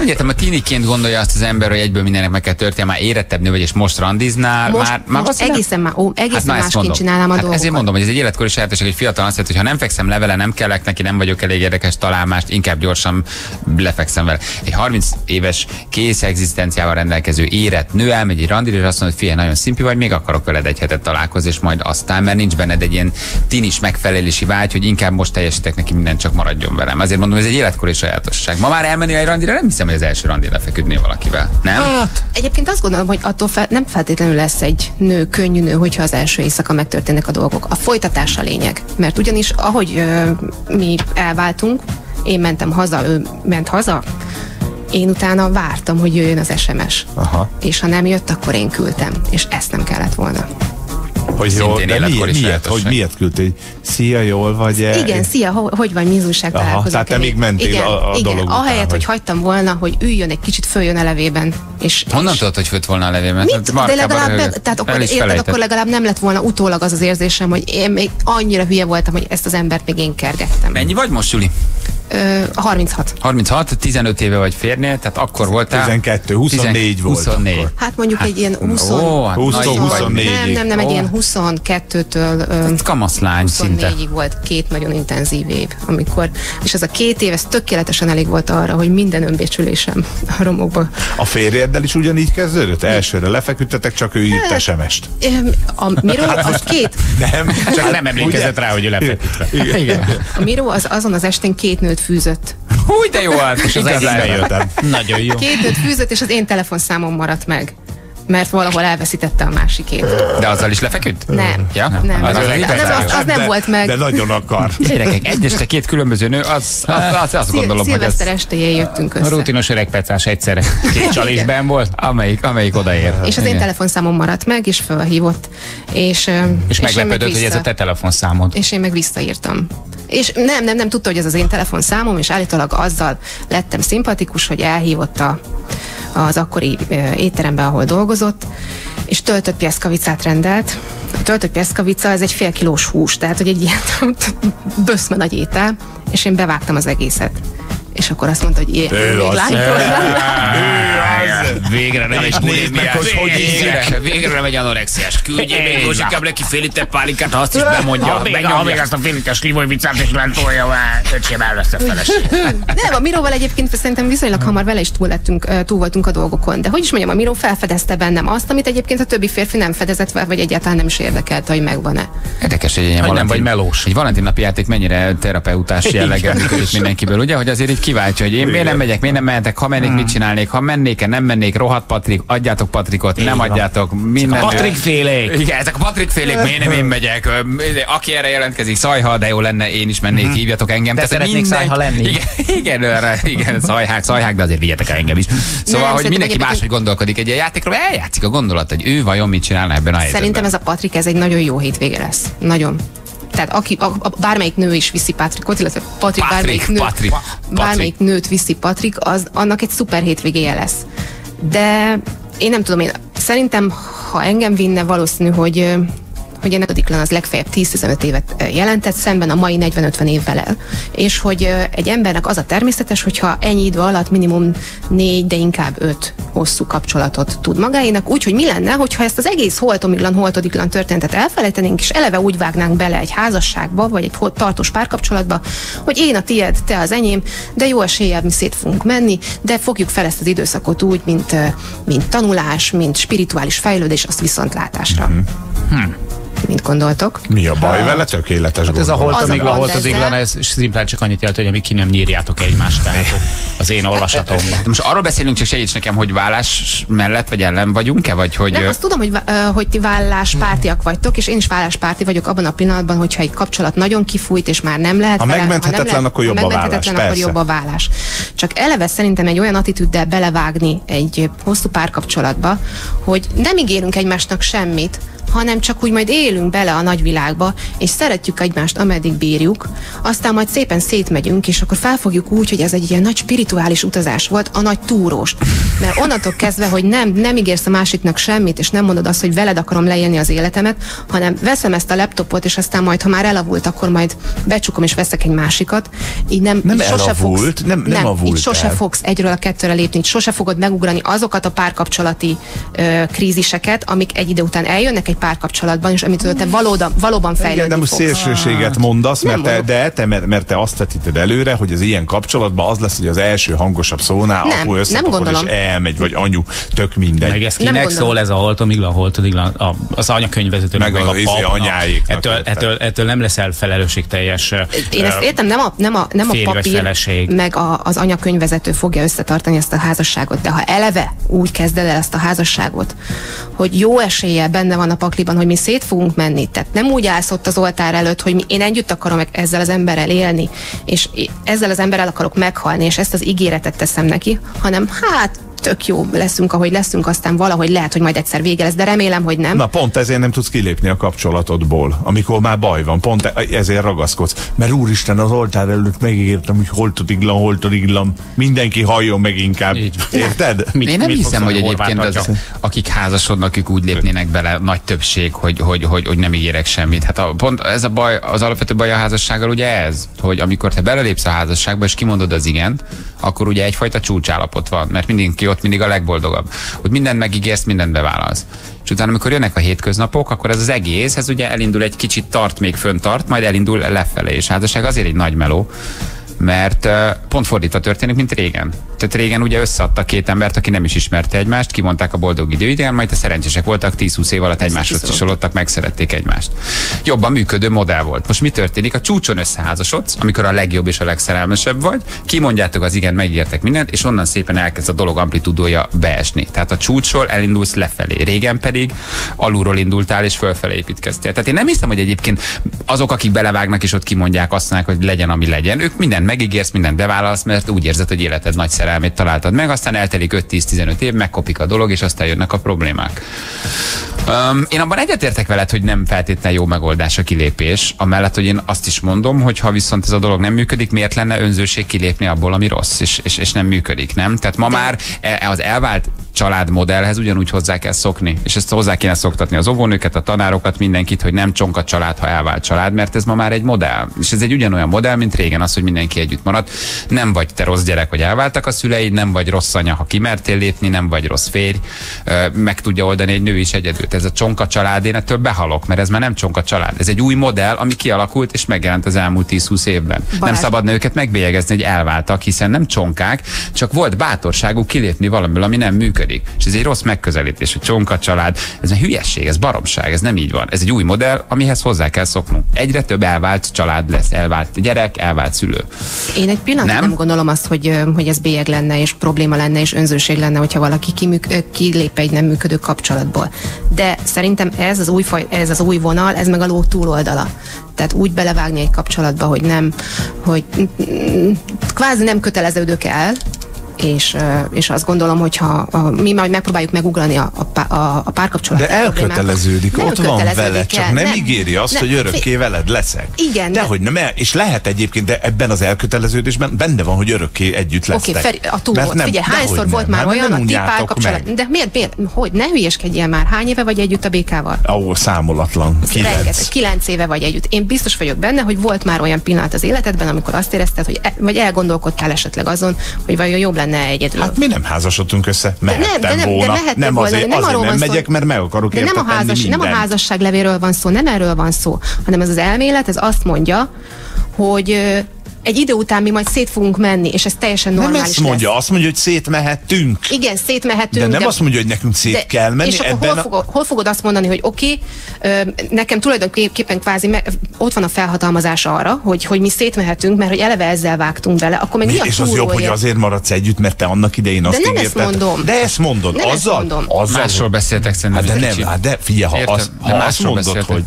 Úgy értem, a tiniként gondolja azt az ember, hogy egyből mindennek meg kell történnie, már érettebb nő vagy, és most randiznál, Most, már, már most egészen, má, ó, egészen Hát már másként mondom. csinálnám a hát dolgokat. Ezért mondom, hogy ez egy életkori sajátosság, hogy fiatal azt hogy ha nem fekszem levele, nem kellek neki, nem vagyok elég érdekes, talán mást, inkább gyorsan lefekszem vele. Egy 30 éves kész egzisztenciával rendelkező érett nő elmegy egy randira, és azt mondja, hogy figyelj, nagyon szimpi vagy, még akarok veled egy hetet találkozni, és majd aztán, mert nincs benned egy ilyen tinis megfelelési vágy, hogy inkább most teljesítek neki mindent, csak maradjon velem. Azért mondom, ez egy életkori sajátosság. Ma már elmenni egy randira, nem hiszem, hogy az első randira lefeküdnél valakivel. Nem? Hát, Egyébként azt gondolom, hogy attól fel, nem feltétlenül lesz egy nő, könnyű nő, hogyha az első éjszaka megtörténnek a dolgok. A folytatás a lényeg. Mert ugyanis, ahogy ö, mi elváltunk, én mentem haza, ő ment haza, Én utána vártam, hogy jöjjön az SMS. Aha. És ha nem jött, akkor én küldtem. És ezt nem kellett volna. Hogy jó, de miért, miért, hogy miért küldte, hogy szia, jól vagy -e? Igen, szia, ho hogy van mizúság találkozunk. Tehát te még mentél igen, a, a igen, dolog ahelyett, hogy... hogy hagytam volna, hogy üljön egy kicsit följön a levében. És, Honnan és... tudod, hogy főtt volna a levében? Mit? De legalább, be, tehát akkor, érted, akkor legalább nem lett volna utólag az az érzésem, hogy én még annyira hülye voltam, hogy ezt az embert még én kergettem. Mennyi vagy most, Juli? Ö, 36. 36, 15 éve vagy férnél, tehát akkor voltál. 12, 24 10, volt. 24. Hát mondjuk hát, egy ilyen 20. Ó, hát 20 24 nem, nem, nem, egy ó. ilyen 22-től. Hát kamaszlány 24 négyig volt két nagyon intenzív év, amikor, és ez a két év, ez tökéletesen elég volt arra, hogy minden önbecsülésem a romokba. A férjeddel is ugyanígy kezdődött? Elsőre lefeküdtetek, csak ő írt hát, SMS-t. A Miro hát, az két... Nem, csak hát nem emlékezett ugye? rá, hogy ő lefeküdve. Igen. A miró az azon az estén két nőt fűzött. Húj, de jó volt és az egyikben jöttem. Nagyon jó. Két nőt fűzött, és az én telefonszámom maradt meg. Mert valahol elveszítette a másikét. De azzal is lefeküdt? Nem. Ja? Nem. Az, az, Nem, az, nem, az, az nem de, volt meg. De nagyon akar. [laughs] Gyerekek, egy este két különböző nő, az, az, az azt gondolom, hogy ez estéjén jöttünk A össze. rutinos öregpecás egyszerre. [laughs] Két csalisben volt. amelyik, amelyik odaér. És az én Igen. telefonszámom maradt meg, és felhívott. És, És meglepődött, hogy ez a te telefonszámod. És én meg visszaírtam. És nem, nem, nem tudta, hogy ez az én telefonszámom, és állítólag azzal lettem szimpatikus, hogy elhívott a, az akkori ö, étterembe, ahol dolgozott, és töltött pieszkavicát rendelt. A töltött pieszkavica, ez egy fél kilós hús, tehát hogy egy ilyen [laughs] böszme nagy étel, és én bevágtam az egészet. És akkor azt mondta, hogy jé, Ő még az. [laughs] Végre nem egy meg, hogy hogy végre, nem egy anorexiás. Küldjél még Józsikám neki fél liter pálinkát, ha azt is bemondja. Ha még azt a fél liter slivojvicát is lentolja, már öcsém el lesz a feleség. [laughs] Nem, a Miróval egyébként szerintem viszonylag hamar vele is túl, lettünk, túl voltunk a dolgokon. De hogy is mondjam, a Miró felfedezte bennem azt, amit egyébként a többi férfi nem fedezett fel, vagy egyáltalán nem is érdekelte, hogy megvan-e. Érdekes, hogy egy ilyen Hogy nem Valentin- vagy melós. Egy Valentin napi játék mennyire terapeutás [laughs] jelleggel működik mindenkiből, ugye? Hogy azért így kiváltja, hogy én miért nem megyek, miért nem mehetek, ha mennék, mit csinálnék, ha mennék, nem mennék, rohadt Patrik, adjátok Patrikot, nem van. adjátok, minden. Patrik félék. Igen, ezek a Patrik félék, miért nem én megyek? Aki erre jelentkezik, szajha, de jó lenne, én is mennék, hívjatok engem. Te hogy szeretnék szajha lenni? Igen, [laughs] igen, erre, igen, szajhák, szajhák, de azért vigyetek el engem is. Szóval, Nem, hogy mindenki máshogy gondolkodik egy ilyen játékról, eljátszik a gondolat, hogy ő vajon mit csinálna ebben a helyzetben. Szerintem ez a Patrik, ez egy nagyon jó hétvége lesz. Nagyon. Tehát aki, a, a, bármelyik nő is viszi Patrikot, illetve Patrik, Patrik, bármelyik, nő, Patrik, bármelyik nőt viszi Patrik, az annak egy szuper hétvégéje lesz. De én nem tudom, én szerintem, ha engem vinne, valószínű, hogy hogy a diklan az legfeljebb 10-15 évet ö, jelentett, szemben a mai 40-50 évvel el. És hogy ö, egy embernek az a természetes, hogyha ennyi idő alatt minimum 4, de inkább 5 hosszú kapcsolatot tud magáénak, úgyhogy mi lenne, hogyha ezt az egész holtomiglan, holtodiklan történetet elfelejtenénk, és eleve úgy vágnánk bele egy házasságba, vagy egy tartós párkapcsolatba, hogy én a tied, te az enyém, de jó eséllyel mi szét fogunk menni, de fogjuk fel ezt az időszakot úgy, mint, ö, mint tanulás, mint spirituális fejlődés, azt viszontlátásra. Hm. Mint gondoltok? Mi a baj vele? Tökéletes Hát ez a holtomigla, Az a gond holtomigla, ezzel. ez szimplán csak annyit jelent, hogy amíg ki nem nyírjátok egymást, tehát az én olvasatomban. De most arról beszélünk, csak segíts nekem, hogy vállás mellett vagy ellen vagyunk-e, vagy hogy... Nem, azt tudom, hogy, hogy ti válláspártiak vagytok, és én is válláspárti vagyok abban a pillanatban, hogyha egy kapcsolat nagyon kifújt, és már nem lehet Ha vele, megmenthetetlen, nem lehet, akkor jobb ha a megmenthetetlen, vállás, akkor persze. jobb a vállás. Csak eleve szerintem egy olyan attitűddel belevágni egy hosszú párkapcsolatba, hogy nem ígérünk egymásnak semmit, hanem csak úgy majd élünk bele a nagyvilágba, és szeretjük egymást, ameddig bírjuk, aztán majd szépen szétmegyünk, és akkor felfogjuk úgy, hogy ez egy ilyen nagy spirituális utazás volt, a nagy túrós. Mert onnantól kezdve, hogy nem, nem ígérsz a másiknak semmit, és nem mondod azt, hogy veled akarom leélni az életemet, hanem veszem ezt a laptopot, és aztán majd, ha már elavult, akkor majd becsukom és veszek egy másikat. Így nem, Nem így sose elavult, fogsz, nem- nem avult így sose el. fogsz egyről a kettőre lépni, így sose fogod megugrani azokat a párkapcsolati ö, kríziseket, amik egy idő után eljönnek egy párkapcsolatban, és amitől te valóda, valóban Igen, fejlődni de most fogsz. szélsőséget mondasz, Nem mert te, de te, mert, mert te azt vetíted előre, hogy az ilyen kapcsolatban az lesz, hogy az első hangosabb szónál Nem, apu nem összekapod és gondolom. elmegy, vagy anyu, tök mindegy. Meg ez Nem kinek gondolom. szól ez a holtomigla, holtomigla, a, az anyakönyvvezetőnek, Meg meg, az a izé papnak. anyáéknak, Ettől, ettől, ettől, nem leszel felelősségteljes. Én ezt értem, nem a, nem a, nem a papír, feleség. meg a, az anyakönyvvezető fogja összetartani ezt a házasságot, de ha eleve úgy kezded el ezt a házasságot, hogy jó eséllyel benne van a pakliban, hogy mi szét fogunk menni. Tehát nem úgy állsz ott az oltár előtt, hogy én együtt akarom ezzel az emberrel élni, és ezzel az emberrel akarok meghalni, és ezt az ígéretet teszem neki, hanem hát tök jó leszünk, ahogy leszünk, aztán valahogy lehet, hogy majd egyszer vége lesz, de remélem, hogy nem. Na pont ezért nem tudsz kilépni a kapcsolatodból, amikor már baj van, pont e- ezért ragaszkodsz. Mert úristen, az oltár előtt megígértem, hogy holtod iglam, holtod iglam, mindenki halljon meg inkább. Érted? Mit, Én nem mit hiszem, hogy egyébként az, Atya? akik házasodnak, ők úgy lépnének bele nagy többség, hogy, hogy, hogy, hogy nem ígérek semmit. Hát a, pont ez a baj, az alapvető baj a házassággal ugye ez, hogy amikor te belelépsz a házasságba és kimondod az igent, akkor ugye egyfajta csúcsállapot van, mert mindenki ott mindig a legboldogabb. Hogy mindent megígérsz, mindent bevállalsz. És utána, amikor jönnek a hétköznapok, akkor ez az egész, ez ugye elindul egy kicsit tart, még föntart, majd elindul lefelé. És házasság azért egy nagy meló, mert pont fordítva történik, mint régen. Tehát régen ugye összeadta két embert, aki nem is ismerte egymást, kimondták a boldog időidén, majd a szerencsések voltak 10-20 év alatt egymáshoz csisolódtak, megszerették egymást. Jobban működő modell volt. Most mi történik? A csúcson összeházasodsz, amikor a legjobb és a legszerelmesebb vagy, kimondjátok az igen, megígértek mindent, és onnan szépen elkezd a dolog amplitudója beesni. Tehát a csúcsról elindulsz lefelé. Régen pedig alulról indultál és fölfelé építkeztél. Tehát én nem hiszem, hogy egyébként azok, akik belevágnak és ott kimondják, azt mondják, hogy legyen, ami legyen. Ők mindent megígérsz, mindent bevállalsz, mert úgy érzed, hogy életed nagy szerelmét találtad meg, aztán eltelik 5-10-15 év, megkopik a dolog, és aztán jönnek a problémák. Um, én abban egyetértek veled, hogy nem feltétlenül jó megoldás a kilépés, amellett, hogy én azt is mondom, hogy ha viszont ez a dolog nem működik, miért lenne önzőség kilépni abból, ami rossz, és, és, és nem működik, nem? Tehát ma már e- az elvált családmodellhez ugyanúgy hozzá kell szokni, és ezt hozzá kéne szoktatni az óvónőket, a tanárokat, mindenkit, hogy nem csonka család, ha elvált család, mert ez ma már egy modell. És ez egy ugyanolyan modell, mint régen az, hogy mindenki együtt marad. Nem vagy te rossz gyerek, hogy elváltak a szüleid, nem vagy rossz anya, ha kimertél lépni, nem vagy rossz férj, meg tudja oldani egy nő is egyedül. Ez a csonka család, én ettől behalok, mert ez már nem csonka család. Ez egy új modell, ami kialakult és megjelent az elmúlt 10-20 évben. Nem Balázs. szabadna őket megbélyegezni, hogy elváltak, hiszen nem csonkák, csak volt bátorságuk kilépni valamiből, ami nem működik. És ez egy rossz megközelítés, hogy csonka család, ez egy hülyesség, ez baromság, ez nem így van. Ez egy új modell, amihez hozzá kell szoknunk. Egyre több elvált család lesz, elvált gyerek, elvált szülő. Én egy pillanat nem? Nem? gondolom azt, hogy, hogy ez bélyeg lenne, és probléma lenne, és önzőség lenne, hogyha valaki kiműk, kilép egy nem működő kapcsolatból. De szerintem ez az új, faj, ez az új vonal, ez meg a ló túloldala. Tehát úgy belevágni egy kapcsolatba, hogy nem, hogy kvázi nem köteleződök el, és, és azt gondolom, hogy ha a, mi majd megpróbáljuk megugrani a, a, a, a párkapcsolat De elköteleződik, Nem ott van köteleződik vele, csak nem, nem. ígéri azt, Nem, hogy örökké veled leszek. Igen, de, hogy nem, és lehet egyébként, de ebben az elköteleződésben benne van, hogy örökké együtt Oké, lesztek. okay, a túl Mert volt. nem- Figyelj, hányszor nem. volt már Hát olyan nem a ti párkapcsolat? meg. De miért, miért, hogy ne hülyeskedjél már, hány éve vagy együtt a békával? Ó, számolatlan. Rengeteg, Kilenc. kilenc éve vagy együtt. Én biztos vagyok benne, hogy volt már olyan pillanat az életedben, amikor azt érezted, hogy e, vagy elgondolkodtál esetleg azon, hogy vajon jobb lenne egyedül. Hát mi nem házasodtunk össze, mehettem de nem, de volna. mehettek nem volna, azért, de nem azért nem szó- megyek, mert meg akarok De nem a, házas, nem a mindent. házasságlevéről van szó, nem erről van szó, hanem ez az elmélet, ez azt mondja, hogy egy idő után mi majd szét fogunk menni, és ez teljesen Nem normális ezt mondja, lesz. azt mondja, hogy szétmehetünk. Igen, szétmehetünk. De nem azt mondja, hogy nekünk szét kell menni. És akkor ebben hol, fogod, hol fogod azt mondani, hogy oké, okay, nekem tulajdonképpen kvázi me, ott van a felhatalmazás arra, hogy, hogy mi szétmehetünk, mert hogy eleve ezzel vágtunk bele, akkor meg mi, Mi, a és az jobb, hogy azért maradsz együtt, mert te annak idején azt nem ezt ígérted. mondom. De ezt mondod, Nem ezt azzal, mondom. azzal Másról beszéltek szerintem. Hát de nem, hát de figyelj, ha, Értem, az, de ha azt mondod, beszéltek. hogy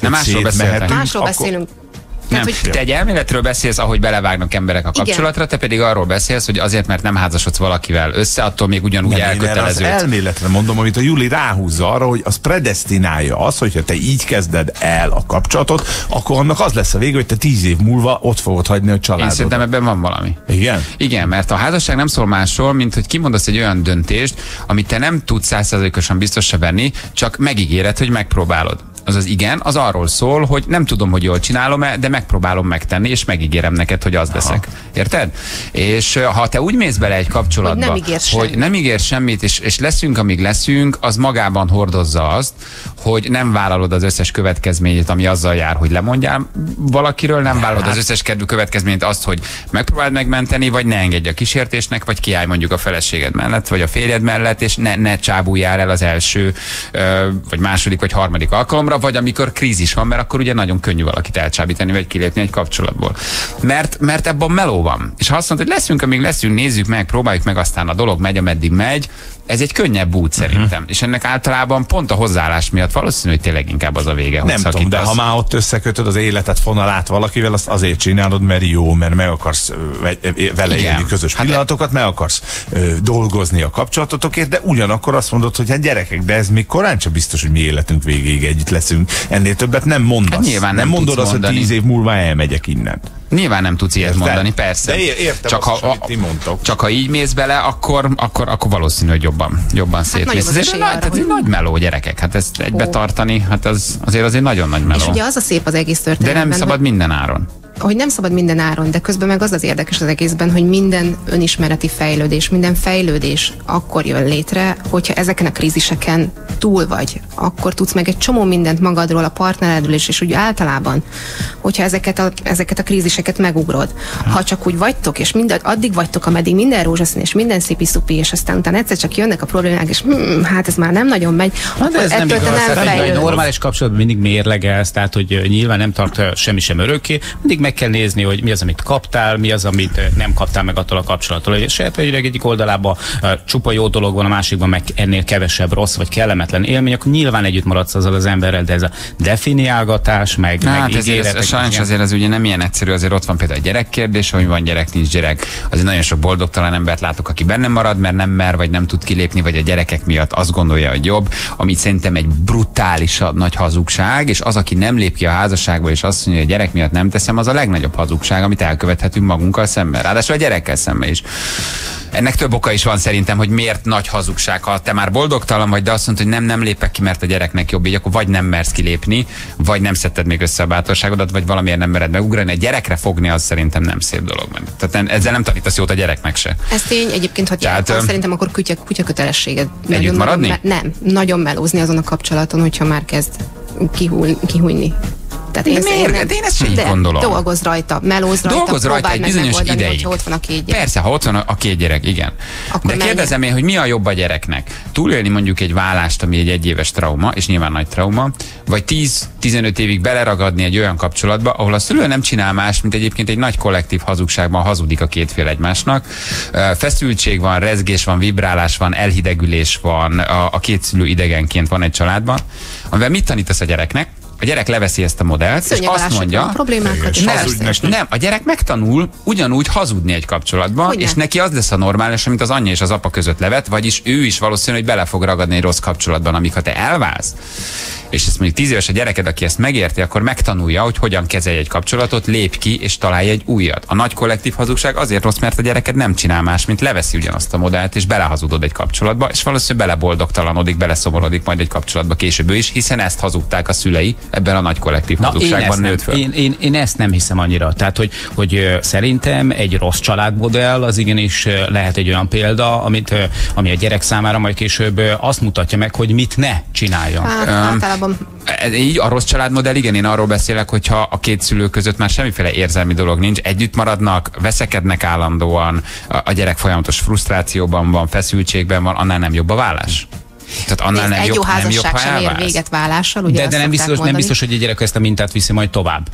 Nem másról szétmehetünk, Másról akkor- beszélünk. Nem, Tehát, hogy te egy elméletről beszélsz, ahogy belevágnak emberek a Igen. kapcsolatra, te pedig arról beszélsz, hogy azért, mert nem házasodsz valakivel össze, attól még ugyanúgy Nem, én erre az elkötelező. elméletre mondom, amit a Juli ráhúzza arra, hogy az predestinálja az, hogyha te így kezded el a kapcsolatot, akkor annak az lesz a vége, hogy te tíz év múlva ott fogod hagyni a Én családot. szerintem ebben van valami. Igen? Igen, mert a házasság nem szól másról, mint hogy kimondasz egy olyan döntést, amit te nem tudsz százszerzalékosan biztosra venni, csak megígéred, hogy megpróbálod. Azaz igen, az arról szól, hogy nem tudom, hogy jól csinálom-e, de megpróbálom megtenni, és megígérem neked, hogy az leszek. Érted? És ha te úgy mész bele egy kapcsolatba, Hogy nem ígérsz hogy semmit. nem ígér semmit, és, és leszünk, amíg leszünk, az magában hordozza azt, hogy nem vállalod az összes következményét, ami azzal jár, hogy lemondjál valakiről, nem vállalod az összes kedvű következményt azt, hogy megpróbáld megmenteni, vagy ne engedj a kísértésnek, vagy kiállj mondjuk a feleséged mellett, vagy a férjed mellett, és ne, ne csábúljál el az első, vagy második, vagy harmadik alkalomra, vagy amikor krízis van, mert akkor ugye nagyon könnyű valakit elcsábítani, vagy kilépni egy kapcsolatból. Mert, mert ebben meló van. És ha azt mondod, hogy leszünk, amíg leszünk, nézzük meg, próbáljuk meg, aztán a dolog megy, ameddig megy, ez egy könnyebb út szerintem. És ennek általában pont a hozzáállás miatt valószínű, hogy tényleg inkább az a vége, Nem tudom, de ha már ott összekötöd az életet fonalát valakivel, azt azért csinálod, mert jó, mert meg akarsz vele Igen. élni közös Hát pillanatokat, meg akarsz ö, dolgozni a kapcsolatotokért, de ugyanakkor azt mondod, hogy hát gyerekek, de ez még korán sem biztos, hogy mi életünk végéig együtt leszünk. Ennél többet nem mondasz. Hát nyilván nem mondod tudsz azt, hogy tíz év múlva elmegyek innen. Nyilván nem tudsz ilyet Érted? mondani, persze. De ér- értem csak, azt ha, is, mondtok. csak ha így mész bele, akkor, akkor, akkor valószínű, hogy jobban, jobban nagyobb szétmész. Ez egy, nagy, tehát egy hogy- nagy meló gyerekek, hát ezt egybe tartani, hát az, azért az egy nagyon nagy meló. És ugye az a szép az egész De történetben, nem szabad hogy, minden áron. Hogy nem szabad minden áron, de közben meg az az érdekes az egészben, hogy minden önismereti fejlődés, minden fejlődés akkor jön létre, hogyha ezeken a kríziseken túl vagy, akkor tudsz meg egy csomó mindent magadról, a partneredről is, és úgy általában, hogyha ezeket a, ezeket a kríziseket megugrod. Ha csak úgy vagytok, és mind, addig vagytok, ameddig minden rózsaszín, és minden szipi-szupi, és aztán utána egyszer csak jönnek a problémák, és hm, hát ez már nem nagyon megy, Hát akkor ez nem igaz. nem Tehát egy normális kapcsolatban mindig mérlegelsz, tehát hogy ö, nyilván nem tart ö, semmi sem örökké, mindig meg kell nézni, hogy mi az, amit kaptál, mi az, amit nem kaptál meg attól a kapcsolattól. Hogy saját egyre egyik oldalában csupa jó dolog van, a másikban meg ennél kevesebb rossz vagy kellemetlen élmény, akkor nyilván együtt maradsz azzal az emberrel, de ez a definiálgatás, meg, Na, meg hát ez, ígéretek, ez, sajnos ilyen- azért az ugye nem ilyen egyszerű, azért ott van például a gyerekkérdés, hogy van gyerek, nincs gyerek. Azért nagyon sok boldogtalan embert látok, aki benne marad, mert nem mer, vagy nem tud kilépni, vagy a gyerekek miatt azt gondolja, hogy jobb, amit szerintem egy brutális nagy hazugság, és az, aki nem lép ki a házasságba, és azt mondja, hogy a gyerek miatt nem teszem, az a legnagyobb hazugság, amit elkövethetünk magunkkal szemben. Ráadásul a gyerekkel szemben is. Ennek több oka is van szerintem, hogy miért nagy hazugság, ha te már boldogtalan vagy, de azt mondod, hogy nem, nem lépek ki, mert a gyereknek jobb, így akkor vagy nem mersz kilépni, vagy nem szedted még össze a bátorságodat, vagy valamiért nem mered megugrani. Egy gyerekre fogni az szerintem nem szép dolog. Meg. Tehát nem- ezzel nem tanítasz jót a gyereknek se. Ez tény, egyébként, hogy Tehát, ö, szerintem akkor kutya, kutya kötelességed. Együtt maradni? Nagyon, nem, nagyon melózni azon a kapcsolaton, hogyha már kezd kihúl, kihújni. Tehát De miért? nem- De én ezt se így de gondolom. Dolgozz rajta, melózz rajta, Dolgozz rajta egy bizonyos megoldani, ideig. ott van a két gyerek. Persze, ha ott van a, két gyerek, igen. Akkor De menjen. kérdezem én, hogy mi a jobb a gyereknek? Túlélni mondjuk egy vállást, ami egy egyéves trauma, és nyilván nagy trauma, vagy 10-15 évig beleragadni egy olyan kapcsolatba, ahol a szülő nem csinál más, mint egyébként egy nagy kollektív hazugságban hazudik a két fél egymásnak. Feszültség van, rezgés van, vibrálás van, elhidegülés van, a, a két szülő idegenként van egy családban, amivel mit tanítasz a gyereknek? A gyerek leveszi ezt a modellt, és Szőnyeg alá azt mondja, söpri a problémákat, és nem, a gyerek megtanul ugyanúgy hazudni egy kapcsolatban, Hogyne? és neki az lesz a normális, amit az anyja és az apa között levet, vagyis ő is valószínű, hogy bele fog ragadni egy rossz kapcsolatban, amíg ha te elválsz, és ezt mondjuk tíz éves a gyereked, aki ezt megérti, akkor megtanulja, hogy hogyan kezelj egy kapcsolatot, lép ki és találj egy újat. A nagy kollektív hazugság azért rossz, mert a gyereked nem csinál más, mint leveszi ugyanazt a modellt, és belehazudod egy kapcsolatba, és valószínűleg beleboldogtalanodik, beleszomorodik majd egy kapcsolatba később ő is, hiszen ezt hazudták a szülei ebben a nagy kollektív Na, hazugságban nőtt föl. én, én, én ezt nem hiszem annyira. Tehát, hogy, hogy szerintem egy rossz családmodell az igenis lehet egy olyan példa, amit, ami a gyerek számára majd később azt mutatja meg, hogy mit ne csináljon. Hát Ez Így a rossz családmodell, igen, én arról beszélek, hogyha a két szülő között már semmiféle érzelmi dolog nincs, együtt maradnak, veszekednek állandóan, a, a gyerek folyamatos frusztrációban van, feszültségben van, annál nem jobb a vállás. Tehát annál nézd, nem egy jobb, jó nem jobb, ha sem ér véget válással, ugye De, de nem, biztos, nem mondani. biztos, hogy a gyerek ezt a mintát viszi majd tovább.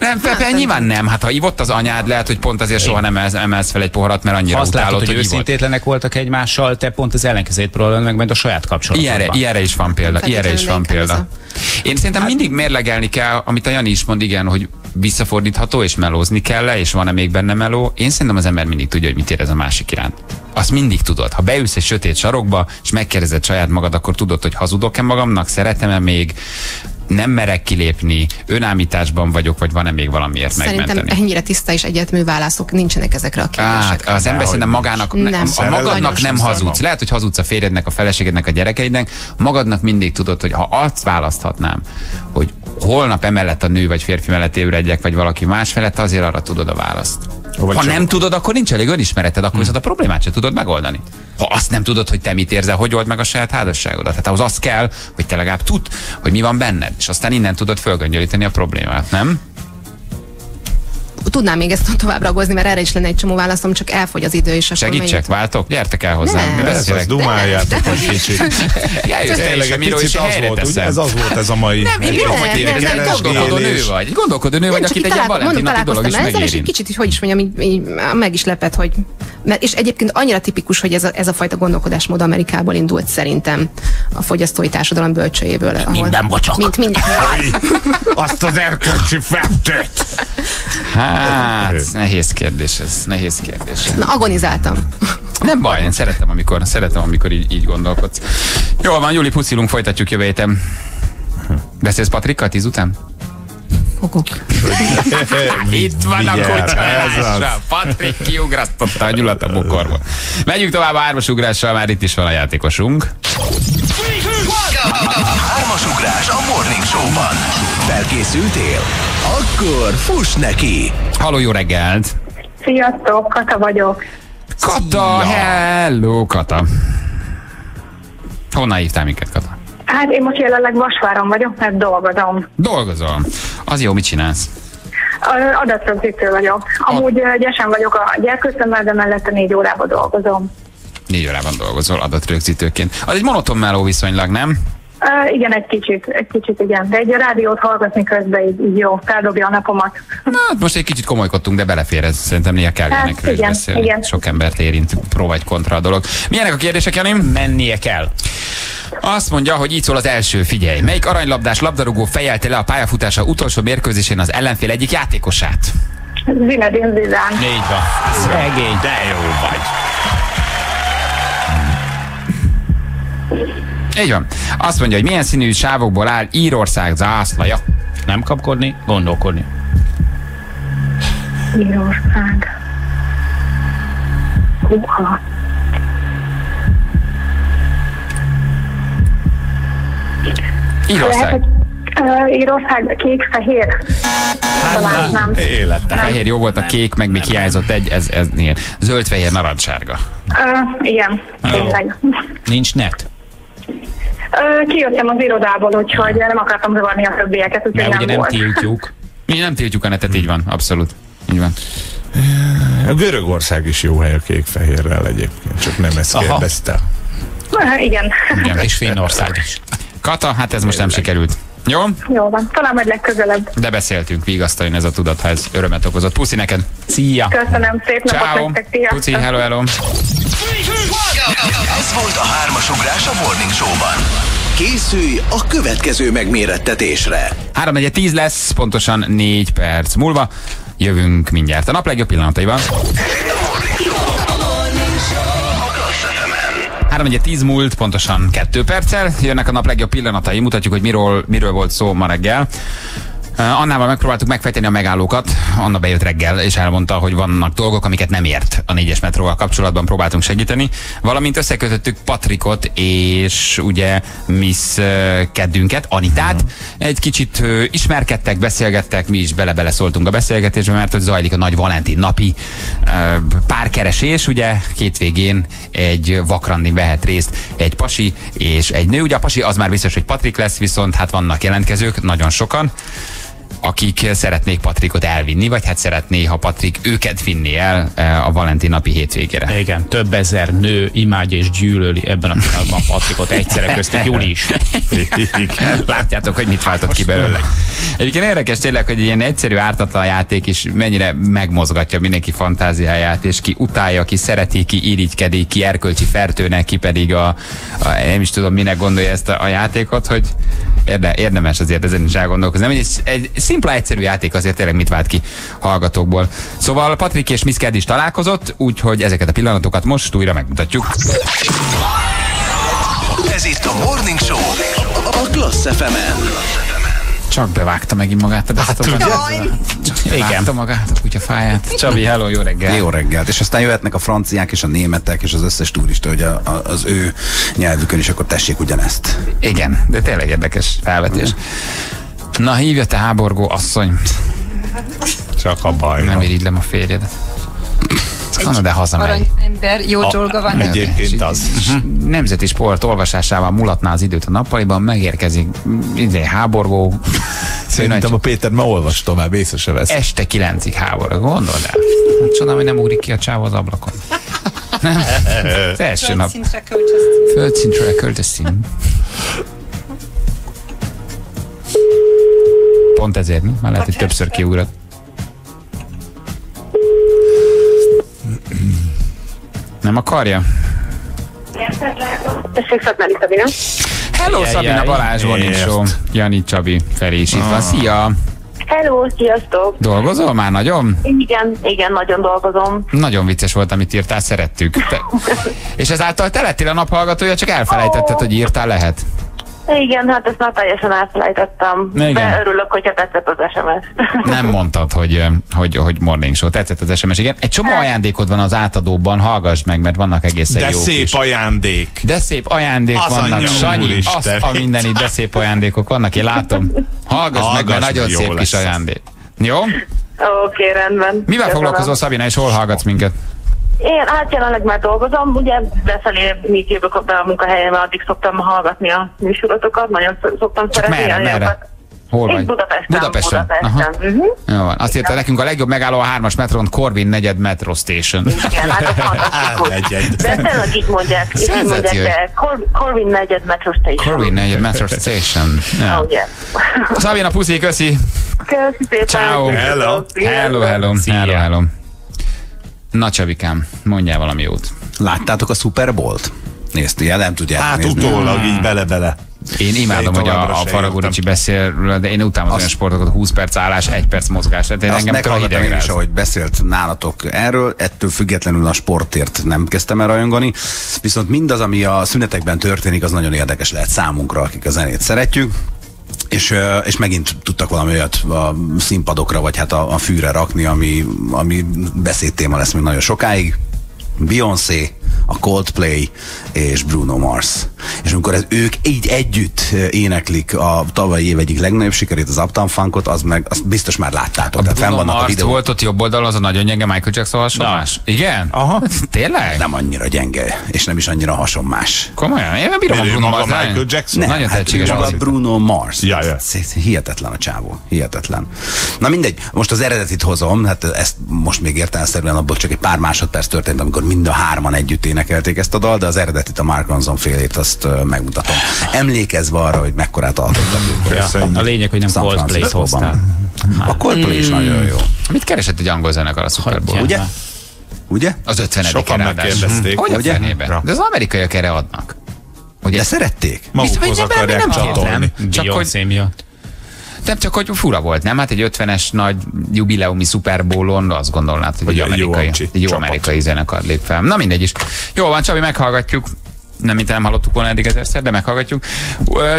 Nem, Pepe, nyilván nem. Hát ha ivott az anyád, lehet, hogy pont azért soha nem emelsz, emelsz fel egy poharat, mert annyira Ha azt látod, utálod, hogy hogy ivott. őszintétlenek voltak egymással, te pont az ellenkezőjét próbálod meg majd a saját kapcsolatodban. Ilyenre, ilyenre is van példa. Ilyenre is van példa. Én szerintem mindig mérlegelni kell, amit a Jani is mond, igen, hogy visszafordítható, és melózni kell -e, és van-e még benne meló. Én szerintem az ember mindig tudja, hogy mit érez a másik iránt. Azt mindig tudod. Ha beülsz egy sötét sarokba, és megkérdezed saját magad, akkor tudod, hogy hazudok-e magamnak, szeretem-e még, nem merek kilépni, önállításban vagyok, vagy van-e még valamiért Szerintem megmenteni. ennyire tiszta és egyetmű válaszok nincsenek ezekre a kérdésekre. az ember szerintem magának, Nem. a, a magadnak nem hazudsz. Lehet, hogy hazudsz a férjednek, a feleségednek, a gyerekeidnek. Magadnak mindig tudod, hogy ha azt választhatnám, hogy holnap emellett a nő vagy férfi mellett ébredjek, vagy valaki más felett, azért arra tudod a választ. Vagy ha csak- nem tudod, akkor nincs elég önismereted, akkor viszont a problémát sem tudod megoldani. Ha azt nem tudod, hogy te mit érzel, hogy old meg a saját házasságodat. Tehát ahhoz az kell, hogy te legalább tudd, hogy mi van benned, és aztán innen tudod fölgöngyölíteni a problémát, nem? Tudnám még ezt tovább ragozni, mert erre is lenne egy csomó válaszom, csak elfogy az idő, és akkor Segítsek, váltok? Gyertek el hozzám. Nem. Ez az, Beszélek. dumáljátok egy kicsit. Is Tényleg a egy picit az volt, ugye? Ez az volt ez a mai Nem, én bírom, hogy Nem, tényleg nem, egy nem, gondolkodó nő vagy. Gondolkodó nő vagy, akit egy ilyen mondom, valentinapi dolog is ezzel, és egy megérint. kicsit, hogy is mondjam, meg is lepett, hogy mert, és egyébként annyira tipikus, hogy ez a, ez a fajta gondolkodásmód Amerikából indult szerintem a fogyasztói társadalom bölcsőjéből. ahol- Minden bocsak. Mint minden. Azt az erkölcsi fettőt! Hát, nehéz kérdés ez, nehéz kérdés. Na, agonizáltam. Nem baj, én szeretem, amikor, szeretem, amikor így, így gondolkodsz. Jól van, Júli, puszilunk, folytatjuk jövő héten. Beszélsz Patrikkal tíz után? Fogok. [laughs] Itt van a Vigyázz, ez kucsolásra. Patrik kiugrasztotta a gyulat a bokorba. Megyünk tovább a hármas ugrással, már itt is van a játékosunk. Ugrás a Morning Show-ban. Felkészültél? Akkor fuss neki! Halló, jó reggelt! Sziasztok, Kata vagyok. Kata, hello, Kata. Honnan hívtál minket, Kata? Hát én most jelenleg Vasváron vagyok, mert dolgozom. Dolgozol. Az jó, mit csinálsz? Adatrögzítő vagyok. Amúgy ö, gyesen vagyok a gyerkőszemmel, de mellette négy órában dolgozom. Négy órában dolgozol adatrögzítőként. Az egy monoton meló viszonylag, nem? Igen, egy kicsit, egy kicsit igen. De egy rádiót hallgatni közben így, így jó, feldobja a napomat. Na, hát most egy kicsit komolykodtunk, de belefér ez. Szerintem néha kell Hát, ilyenekről is igen, beszélni. igen. Sok embert érint, pro vagy kontra a dolog. Milyenek a kérdések, Jani? Mennie kell. Azt mondja, hogy így szól az első, figyelj. Melyik aranylabdás labdarúgó fejelte le a pályafutása utolsó mérkőzésén az ellenfél egyik játékosát? Zinedine Zidane. Négy van. Szegény. De jó vagy. Így van. Azt mondja, hogy milyen színű sávokból áll Írország zászlaja. Nem kapkodni, gondolkodni. Írország. Húha. Írország. Írország kék-fehér. Talán nem. Életem. Fehér jó volt, a kék, meg még hiányzott egy, ez, ez ilyen. Zöld, fehér, narancssárga. Ö, igen, tényleg. Nincs net. Kijöttem az irodából, úgyhogy nem akartam zavarni a többieket, úgyhogy Mert ugye nem nem volt. tiltjuk. Mi nem tiltjuk a netet, így van, abszolút. Így van. A Görögország is jó hely a kék-fehérrel egyébként, csak nem ezt Aha. kérdezte. Ö, Igen. Igen. És Finnország is. Kata, hát ez most nem sikerült. Jó? Jó van, talán majd legközelebb. De beszéltünk, vigasztaljon ez a tudat, ha ez örömet okozott. Puszi neked. Szia! Köszönöm, szép napot Ciao. nektek. Puci, hello, hello. Ez volt a hármas ugrás a Morning Show-ban. Készülj a következő megmérettetésre. 3 10 lesz, pontosan 4 perc múlva. Jövünk mindjárt. A nap legjobb pillanataival. 3 10 múlt, pontosan 2 perccel. Jönnek a nap legjobb pillanatai. Mutatjuk, hogy miről, miről volt szó ma reggel. Uh, Annával megpróbáltuk megfejteni a megállókat. Anna bejött reggel, és elmondta, hogy vannak dolgok, amiket nem ért a négyes metróval kapcsolatban, próbáltunk segíteni. Valamint összekötöttük Patrikot és ugye Miss uh, Keddünket, Anitát. Egy kicsit uh, ismerkedtek, beszélgettek, mi is bele-bele szóltunk a beszélgetésbe, mert hogy zajlik a nagy Valentin napi párkeresés, ugye két végén egy vakrandin vehet részt egy pasi és egy nő. Ugye a pasi az már biztos, hogy Patrik lesz, viszont hát vannak jelentkezők, nagyon sokan akik szeretnék Patrikot elvinni, vagy hát szeretné, ha Patrik őket vinni el eh, a Valentin napi hétvégére. Igen, több ezer nő imádja és gyűlöli ebben a pillanatban Patrikot egyszerre köztük Júli is. Látjátok, hogy mit váltott ki belőle. Egyébként érdekes tényleg, hogy egy ilyen egyszerű ártatlan játék is mennyire megmozgatja mindenki fantáziáját, és ki utálja, ki szereti, ki irigykedik, ki erkölcsi fertőnek, ki pedig a, a nem is tudom, minek gondolja ezt a, a játékot, hogy érde, érdemes azért ezen is elgondolkozni. Nem, egy, egy szimpla, egyszerű játék azért tényleg mit vált ki hallgatókból. Szóval Patrik és Miss Kedd is találkozott, úgyhogy ezeket a pillanatokat most újra megmutatjuk. Ez itt a Morning Show a Klassz fm Csak bevágta megint magát a desktopon. Igen. Vágta magát a kutyafáját. Csabi, hello, jó reggel. Jó reggelt, és aztán jöhetnek a franciák és a németek és az összes turista, hogy a, a, az ő nyelvükön is akkor tessék ugyanezt. Igen, de tényleg érdekes felvetés. Na, hívja te háborgó asszony. Csak a baj. Nem irigylem a férjedet. Kanada hazamegy. Aranyember, jó dolga van. Egyébként az. Nemzeti sport olvasásával mulatná az időt a nappaliban, megérkezik idén háborgó, Szerintem a Péter ma olvas tovább, észre se vesz. Este kilencig háború, gondold el. Hát Csodálom, hogy nem ugrik ki a csáv az ablakon. Nem? Az [laughs] első nap. Földszintre kölcsöztünk. Földszintre költöztünk. Pont ezért, mi? Már lehet, hogy többször kiugrott. Nem akarja? Tessék, Szatmári Szabina. Hello, Szabina Balázs. Show. Jani Csabi felé is itt van. Ah. Szia! Hello, sziasztok! Dolgozol már nagyon? Igen, igen, nagyon dolgozom. Nagyon vicces volt, amit írtál, szerettük. Te... [laughs] És ezáltal te lettél a naphallgatója, csak elfelejtetted, hogy írtál lehet. Igen, hát ezt már teljesen elfelejtettem. Igen. De örülök, hogyha tetszett az SMS. [laughs] Nem mondtad, hogy, hogy, hogy morning show. Tetszett az SMS, igen. Egy csomó ajándékod van az átadóban, hallgass meg, mert vannak egészen De jók szép is. ajándék. De szép ajándék Az vannak, Sanyi, azt a mindenit, de szép ajándékok vannak, én látom. Hallgass meg, mert Hallgass nagyon jó szép kis ajándék. Jó? Oké, okay, rendben. Mivel Köszönöm. foglalkozol, Szabina, és hol hallgatsz minket? Én hát jelenleg már dolgozom, ugye befelé még jövök be a munkahelyembe, addig szoktam hallgatni a műsorotokat, nagyon sz- szoktam Csak szeretni. merre, merre? Hol Én vagy? Budapesten. Budapesten. Budapesten. Aha. Uh-huh. Jó van. Azt írta nekünk a legjobb megálló a hármas metron, Corvin negyed Metro Station. Igen, hát az fantasztikus. [laughs] De tényleg így mondják, így mondják, de Cor- Corvin negyed Metro Station. Corvin negyed Metro Station. Ja. Oh, yeah. Szabina, puszi, köszi. Köszi szépen. Ciao. Hello. Hello, hello. Hello, hello. Na Csabikám, mondjál valami jót. Láttátok a Super Bowl-t? Nézd, ugye nem tudják Hát nézni. utólag így bele-bele. Én imádom, hogy a, a. Ricsi beszél, róla, de én utálom az olyan sportokat, 20 perc állás, 1 perc mozgás. Tehát én engem meghallgattam én is, ahogy beszélt nálatok erről, ettől függetlenül a sportért nem kezdtem el rajongani, viszont mindaz, ami a szünetekben történik, az nagyon érdekes lehet számunkra, akik a zenét szeretjük. És, és megint tudtak valami olyat a színpadokra, vagy hát a, a fűre rakni, ami, ami beszédtéma lesz még nagyon sokáig. Beyoncé, a Coldplay és Bruno Mars. És amikor ez, ők így együtt éneklik a tavalyi év egyik legnagyobb sikerét, az Uptown Funkot, az meg azt biztos már láttátok. A Tehát fenn Bruno vannak a Mars videók. volt ott jobb oldalon, az a nagyon gyenge Michael Jackson hasonlás? Igen? Aha. Tényleg? Nem annyira gyenge, és nem is annyira hasonmás. Komolyan? Én bírom a Bruno Mars. Michael Jackson? Nem, Nagyon hát tehetséges az. Bruno Mars. Ja, ja. Hihetetlen a csávó. Hihetetlen. Na mindegy, most az eredetit hozom, hát ezt most még értelemszerűen abból csak egy pár másodperc történt, amikor mind a hárman együtt énekelték ezt a dal, de az eredetit a Mark Ronson félét azt megmutatom. Emlékezve arra, hogy mekkorát alkottak. Ja, a lényeg, hogy nem San Coldplay-t hoztál. A Coldplay is nagyon jó. Mit keresett egy angol zenekar a Super Bowl? Ugye? Ugye? Az 50 Sokan megkérdezték. Hogy a Ugye? De az amerikaiak erre adnak. Ugye? De szerették? Magukhoz akarják csatolni. Csak hogy, miatt. Nem csak, hogy fura volt, nem? Hát egy 50-es nagy jubileumi Super Bowl-on azt gondolnád, hogy, Hogy egy jó amerikai, amcsi egy jó amerikai zenekar lép fel. Na mindegy is. Jó van, Csabi, meghallgatjuk. Nem, mint nem hallottuk volna eddig ezerszer, de meghallgatjuk.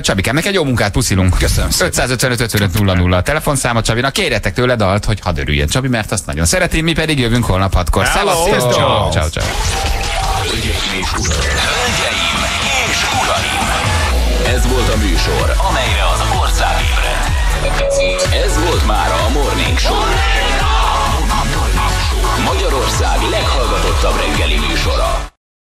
Csabikám, neked jó munkát, puszilunk. Köszönöm szépen. 555 55 00 a telefonszáma Csabinak. Kérjetek tőle dalt, hogy hadd örüljen Csabi, mert azt nagyon szereti, mi pedig jövünk holnap hatkor. Sziasztok! Ciao, ciao. Hölgyeim és uraim! Hölgyeim és uraim! Ez volt a műsor, amelyre az. Ez volt már a Morning Show. Magyarország leghallgatottabb reggeli műsora.